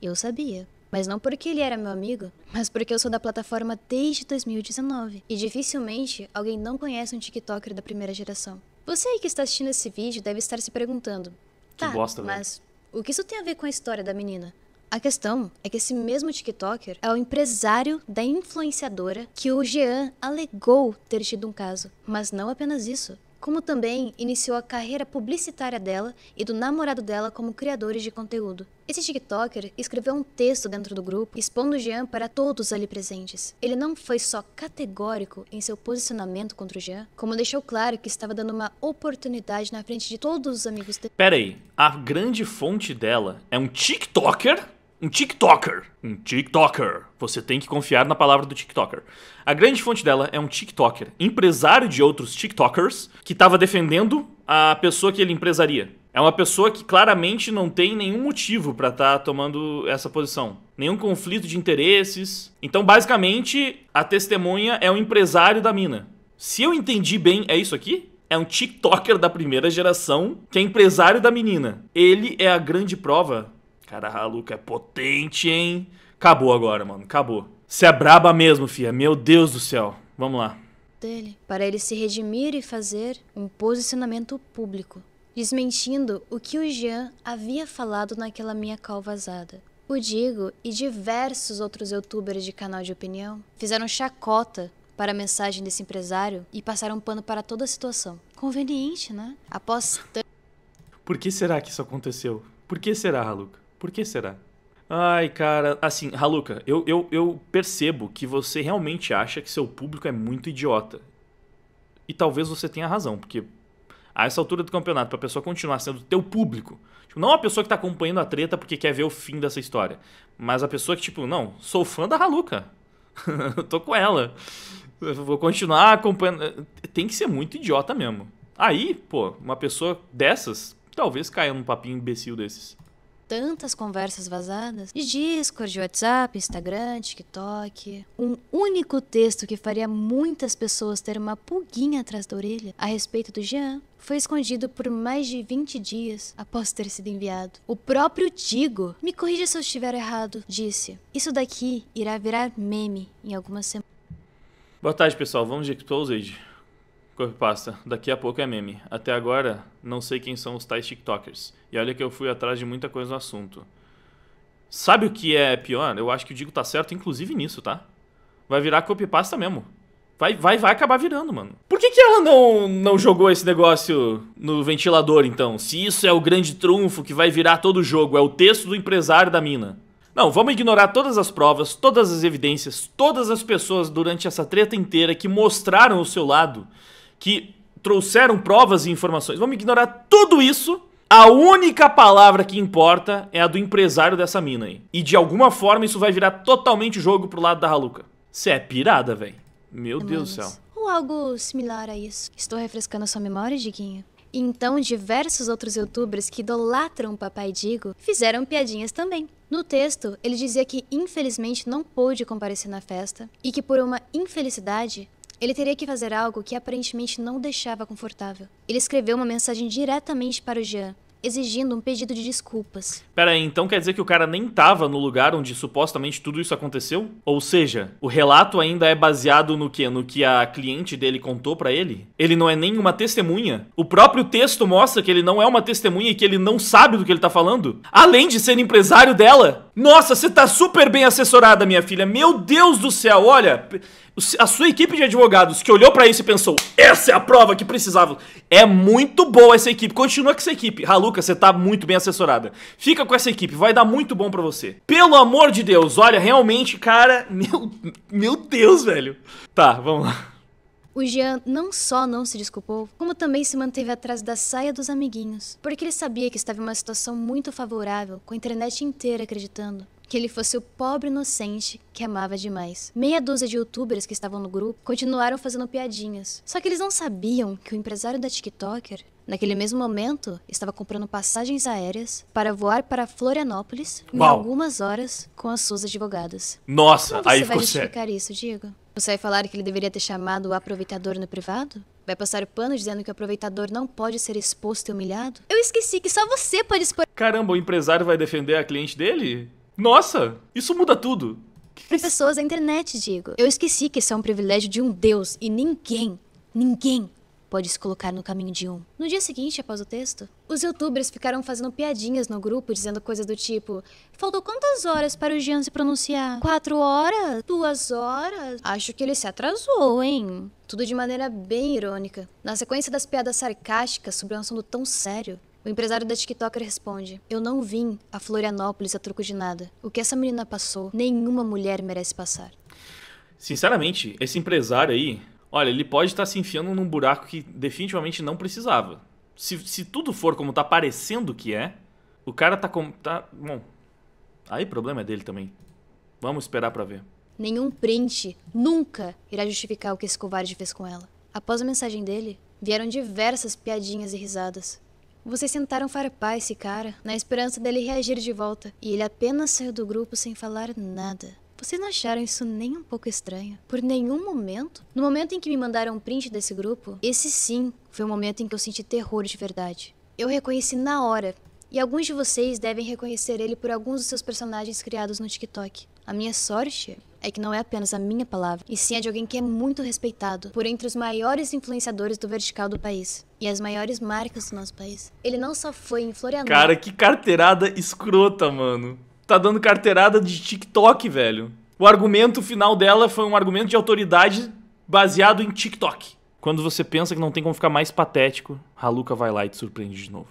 Eu sabia. Mas não porque ele era meu amigo, mas porque eu sou da plataforma desde 2019. E dificilmente alguém não conhece um TikToker da primeira geração. Você aí que está assistindo esse vídeo deve estar se perguntando: Que tá, bosta, velho." mas o que isso tem a ver com a história da menina? A questão é que esse mesmo TikToker é o empresário da influenciadora que o Jean alegou ter tido um caso. Mas não apenas isso. Como também iniciou a carreira publicitária dela e do namorado dela como criadores de conteúdo. Esse TikToker escreveu um texto dentro do grupo expondo Jean para todos ali presentes. Ele não foi só categórico em seu posicionamento contra o Jean, como deixou claro que estava dando uma oportunidade na frente de todos os amigos dele. Pera aí, a grande fonte dela é um TikToker? Um TikToker. Um TikToker. Você tem que confiar na palavra do TikToker. A grande fonte dela é um TikToker, empresário de outros TikTokers, que estava defendendo a pessoa que ele empresaria. É uma pessoa que claramente não tem nenhum motivo pra estar tomando essa posição. Nenhum conflito de interesses. Então, basicamente, a testemunha é o empresário da mina. Se eu entendi bem, é isso aqui? É um TikToker da primeira geração que é empresário da menina. Ele é a grande prova. Cara, a Luca é potente, hein? Acabou agora, mano. Acabou. Você é braba mesmo, fia. Meu Deus do céu. Vamos lá. dele para ele se redimir e fazer um posicionamento público, desmentindo o que o Jean havia falado naquela minha call vazada. O Digo e diversos outros youtubers de canal de opinião fizeram chacota para a mensagem desse empresário e passaram pano para toda a situação. Conveniente, né? Após Por que será que isso aconteceu? Por que será, Haluka? Por que será? Ai, cara, assim, Haluka, eu, eu, eu percebo que você realmente acha que seu público é muito idiota. E talvez você tenha razão, porque a essa altura do campeonato, pra pessoa continuar sendo teu público, tipo, não a pessoa que tá acompanhando a treta porque quer ver o fim dessa história, mas a pessoa que, tipo, não, sou fã da Haluka. Tô com ela. Vou continuar acompanhando. Tem que ser muito idiota mesmo. Aí, pô, uma pessoa dessas, talvez caia num papinho imbecil desses. Tantas conversas vazadas de Discord, WhatsApp, Instagram, TikTok. Um único texto que faria muitas pessoas ter uma pulguinha atrás da orelha a respeito do Jean foi escondido por mais de 20 dias após ter sido enviado. O próprio Tigo, me corrija se eu estiver errado, disse: Isso daqui irá virar meme em algumas semanas. Boa tarde, pessoal. Vamos de Exposed. Copypasta. Daqui a pouco é meme. Até agora, não sei quem são os tais TikTokers. E olha que eu fui atrás de muita coisa no assunto. Sabe o que é pior? Eu acho que o Digo tá certo, inclusive nisso, tá? Vai virar copypasta mesmo. Vai, vai, vai acabar virando, mano. Por que, que ela não, não jogou esse negócio no ventilador, então? Se isso é o grande trunfo que vai virar todo o jogo, é o texto do empresário da mina. Não, vamos ignorar todas as provas, todas as evidências, todas as pessoas durante essa treta inteira que mostraram o seu lado, que trouxeram provas e informações. Vamos ignorar tudo isso. A única palavra que importa é a do empresário dessa mina aí. E de alguma forma isso vai virar totalmente o jogo pro lado da Haluka. Você é pirada, velho. Meu Deus do céu. Ou algo similar a isso. Estou refrescando a sua memória, Diguinho. Então, diversos outros youtubers que idolatram o Papai Digo fizeram piadinhas também. No texto, ele dizia que infelizmente não pôde comparecer na festa e que por uma infelicidade ele teria que fazer algo que aparentemente não o deixava confortável. Ele escreveu uma mensagem diretamente para o Jean, exigindo um pedido de desculpas. Pera aí, então quer dizer que o cara nem tava no lugar onde supostamente tudo isso aconteceu? Ou seja, o relato ainda é baseado no que? No que a cliente dele contou pra ele? Ele não é nem uma testemunha? O próprio texto mostra que ele não é uma testemunha e que ele não sabe do que ele tá falando? Além de ser empresário dela? Nossa, você tá super bem assessorada, minha filha. Meu Deus do céu, olha, a sua equipe de advogados que olhou pra isso e pensou: essa é a prova que precisava. É muito boa essa equipe. Continua com essa equipe. Raluca, você tá muito bem assessorada. Fica com essa equipe, vai dar muito bom pra você. Pelo amor de Deus, olha, realmente, cara, meu, meu Deus, velho. Tá, vamos lá. O Jean não só não se desculpou, como também se manteve atrás da saia dos amiguinhos, porque ele sabia que estava em uma situação muito favorável, com a internet inteira acreditando que ele fosse o pobre inocente que amava demais. Meia dúzia de youtubers que estavam no grupo continuaram fazendo piadinhas. Só que eles não sabiam que o empresário da TikToker, naquele mesmo momento, estava comprando passagens aéreas para voar para Florianópolis em Uau. algumas horas com as suas advogadas. Nossa, Como você aí vai ficou sério. justificar isso, Diego? Você vai falar que ele deveria ter chamado o aproveitador no privado? Vai passar pano dizendo que o aproveitador não pode ser exposto e humilhado? Eu esqueci que só você pode expor Caramba, o empresário vai defender a cliente dele? Nossa, isso muda tudo. pessoas na internet, Diego. Eu esqueci que isso é um privilégio de um deus e ninguém, ninguém pode se colocar no caminho de um. No dia seguinte, após o texto, os youtubers ficaram fazendo piadinhas no grupo, dizendo coisas do tipo: Faltou quantas horas para o Jean se pronunciar? Quatro horas? Duas horas? Acho que ele se atrasou, hein? Tudo de maneira bem irônica. Na sequência das piadas sarcásticas sobre um assunto tão sério, o empresário da TikToker responde: Eu não vim a Florianópolis a troco de nada. O que essa menina passou, nenhuma mulher merece passar. Sinceramente, esse empresário aí, olha, ele pode estar se enfiando num buraco que definitivamente não precisava. Se, se tudo for como tá parecendo que é, o cara tá com. Tá, bom, aí o problema é dele também. Vamos esperar pra ver. Nenhum print nunca irá justificar o que esse covarde fez com ela. Após a mensagem dele, vieram diversas piadinhas e risadas. Vocês tentaram farpar esse cara na esperança dele reagir de volta, e ele apenas saiu do grupo sem falar nada. Vocês não acharam isso nem um pouco estranho? Por nenhum momento? No momento em que me mandaram um print desse grupo, esse sim foi o momento em que eu senti terror de verdade. Eu reconheci na hora, e alguns de vocês devem reconhecer ele por alguns dos seus personagens criados no TikTok. A minha sorte é que não é apenas a minha palavra, e sim a de alguém que é muito respeitado por entre os maiores influenciadores do vertical do país e as maiores marcas do nosso país. Ele não só foi em Florianópolis. Cara, que carteirada escrota, mano. Tá dando carteirada de TikTok, velho. O argumento final dela foi um argumento de autoridade baseado em TikTok. Quando você pensa que não tem como ficar mais patético, Haluka vai lá e te surpreende de novo.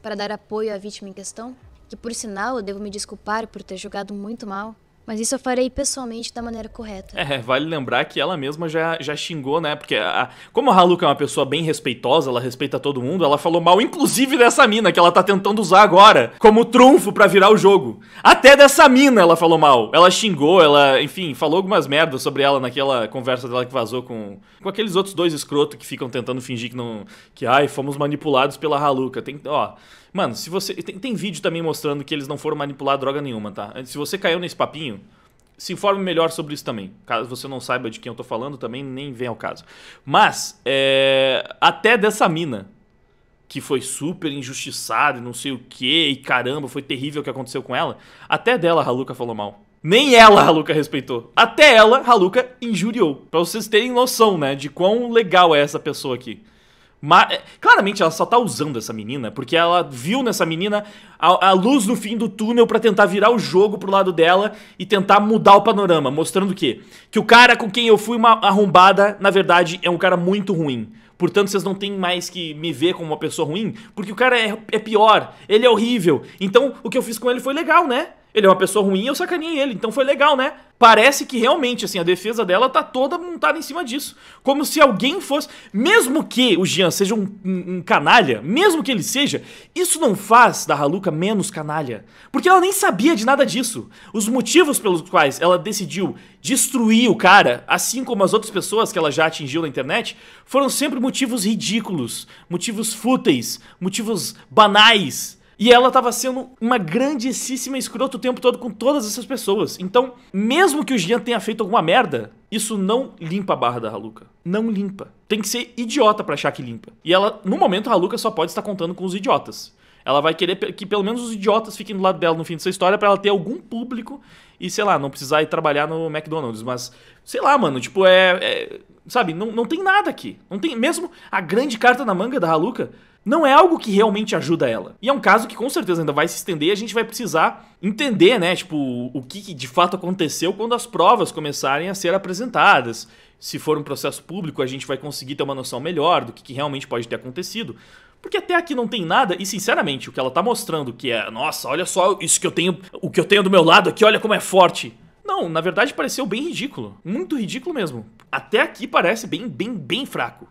para dar apoio à vítima em questão, que por sinal eu devo me desculpar por ter jogado muito mal. Mas isso eu farei pessoalmente da maneira correta. É, vale lembrar que ela mesma já, já xingou, né? Porque a- como a Haluka é uma pessoa bem respeitosa, ela respeita todo mundo, ela falou mal, inclusive dessa mina que ela tá tentando usar agora como trunfo pra virar o jogo. Até dessa mina ela falou mal. Ela xingou, ela, enfim, falou algumas merdas sobre ela naquela conversa dela que vazou com, com aqueles outros dois escrotos que ficam tentando fingir que não. que, ai, fomos manipulados pela Haluka. Tem, ó. Mano, se você. Tem, tem vídeo também mostrando que eles não foram manipular droga nenhuma, tá? Se você caiu nesse papinho, se informe melhor sobre isso também. Caso você não saiba de quem eu tô falando, também nem vem ao caso. Mas, é, até dessa mina, que foi super injustiçada e não sei o que, e caramba, foi terrível o que aconteceu com ela, até dela a Haluka falou mal. Nem ela Haluka respeitou. Até ela, Haluka injuriou. Pra vocês terem noção, né, de quão legal é essa pessoa aqui. Mas, é, claramente ela só tá usando essa menina porque ela viu nessa menina a, a luz no fim do túnel pra tentar virar o jogo pro lado dela e tentar mudar o panorama, mostrando o quê? Que o cara com quem eu fui uma arrombada, na verdade, é um cara muito ruim. Portanto, vocês não têm mais que me ver como uma pessoa ruim, porque o cara é, é pior, ele é horrível. Então, o que eu fiz com ele foi legal, né? Ele é uma pessoa ruim, eu sacaneei ele, então foi legal, né? Parece que realmente, assim, a defesa dela tá toda montada em cima disso. Como se alguém fosse. Mesmo que o Jean seja um, um- um canalha, mesmo que ele seja, isso não faz da Haluka menos canalha. Porque ela nem sabia de nada disso. Os motivos pelos quais ela decidiu destruir o cara, assim como as outras pessoas que ela já atingiu na internet, foram sempre motivos ridículos, motivos fúteis, motivos banais. E ela tava sendo uma grandíssima escrota o tempo todo com todas essas pessoas. Então, mesmo que o Jean tenha feito alguma merda, isso não limpa a barra da Haluka. Não limpa. Tem que ser idiota pra achar que limpa. E ela, no momento, a Haluka só pode estar contando com os idiotas. Ela vai querer que pelo menos os idiotas fiquem do lado dela no fim dessa história pra ela ter algum público e, sei lá, não precisar ir trabalhar no McDonald's. Mas, sei lá, mano, tipo, é. é- sabe, não, não tem nada aqui. Não tem. Mesmo a grande carta na manga da Haluka não é algo que realmente ajuda ela. E é um caso que com certeza ainda vai se estender e a gente vai precisar entender, né, tipo, o que de fato aconteceu quando as provas começarem a ser apresentadas. Se for um processo público, a gente vai conseguir ter uma noção melhor do que, que realmente pode ter acontecido. Porque até aqui não tem nada, e sinceramente, o que ela tá mostrando que é, nossa, olha só isso que eu tenho, o que eu tenho do meu lado aqui, olha como é forte. Não, na verdade pareceu bem ridículo. Muito ridículo mesmo. Até aqui parece bem, bem, bem fraco.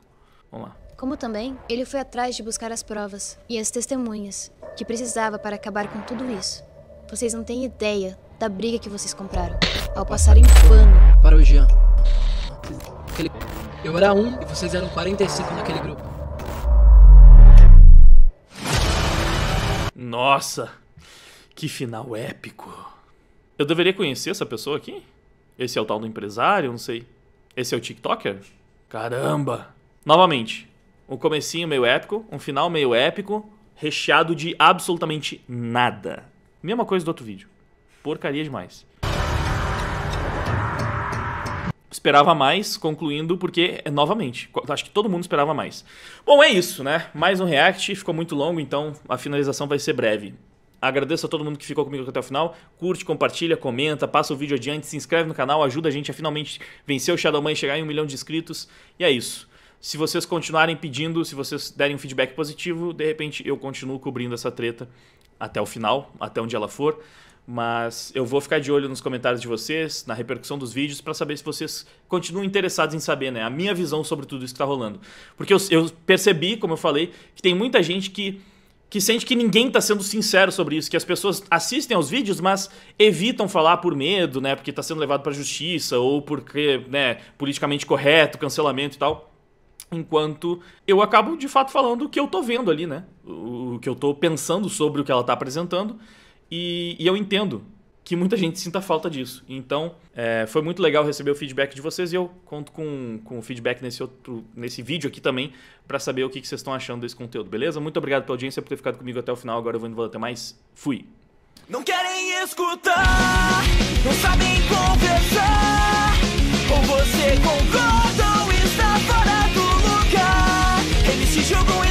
Vamos lá. Como também, ele foi atrás de buscar as provas e as testemunhas que precisava para acabar com tudo isso. Vocês não têm ideia da briga que vocês compraram ao passarem pano. Para o Jean. Aquele... Eu era um e vocês eram 45 naquele grupo. Nossa, que final épico. Eu deveria conhecer essa pessoa aqui? Esse é o tal do empresário? Não sei. Esse é o TikToker? Caramba! Novamente, um comecinho meio épico, um final meio épico, recheado de absolutamente nada. Mesma coisa do outro vídeo. Porcaria demais. Esperava mais, concluindo, porque, é, novamente, acho que todo mundo esperava mais. Bom, é isso, né? Mais um react, ficou muito longo, então a finalização vai ser breve. Agradeço a todo mundo que ficou comigo até o final. Curte, compartilha, comenta, passa o vídeo adiante, se inscreve no canal, ajuda a gente a finalmente vencer o Shadowman e chegar em um milhão de inscritos. E é isso. Se vocês continuarem pedindo, se vocês derem um feedback positivo, de repente eu continuo cobrindo essa treta até o final, até onde ela for. Mas eu vou ficar de olho nos comentários de vocês, na repercussão dos vídeos, pra saber se vocês continuam interessados em saber, né? A minha visão sobre tudo isso que tá rolando. Porque eu, eu percebi, como eu falei, que tem muita gente que, que sente que ninguém tá sendo sincero sobre isso, que as pessoas assistem aos vídeos, mas evitam falar por medo, né? Porque tá sendo levado pra justiça, ou porque, né, politicamente correto, cancelamento e tal. Enquanto eu acabo de fato falando o que eu tô vendo ali, né? O que eu tô pensando sobre o que ela tá apresentando. E, e eu entendo que muita gente sinta falta disso. Então, é, foi muito legal receber o feedback de vocês e eu conto com, com o feedback nesse, outro, nesse vídeo aqui também pra saber o que, que vocês estão achando desse conteúdo, beleza? Muito obrigado pela audiência, por ter ficado comigo até o final. Agora eu vou indo até mais. Fui! Não querem escutar, não sabem conversar. Com você concordo. sugar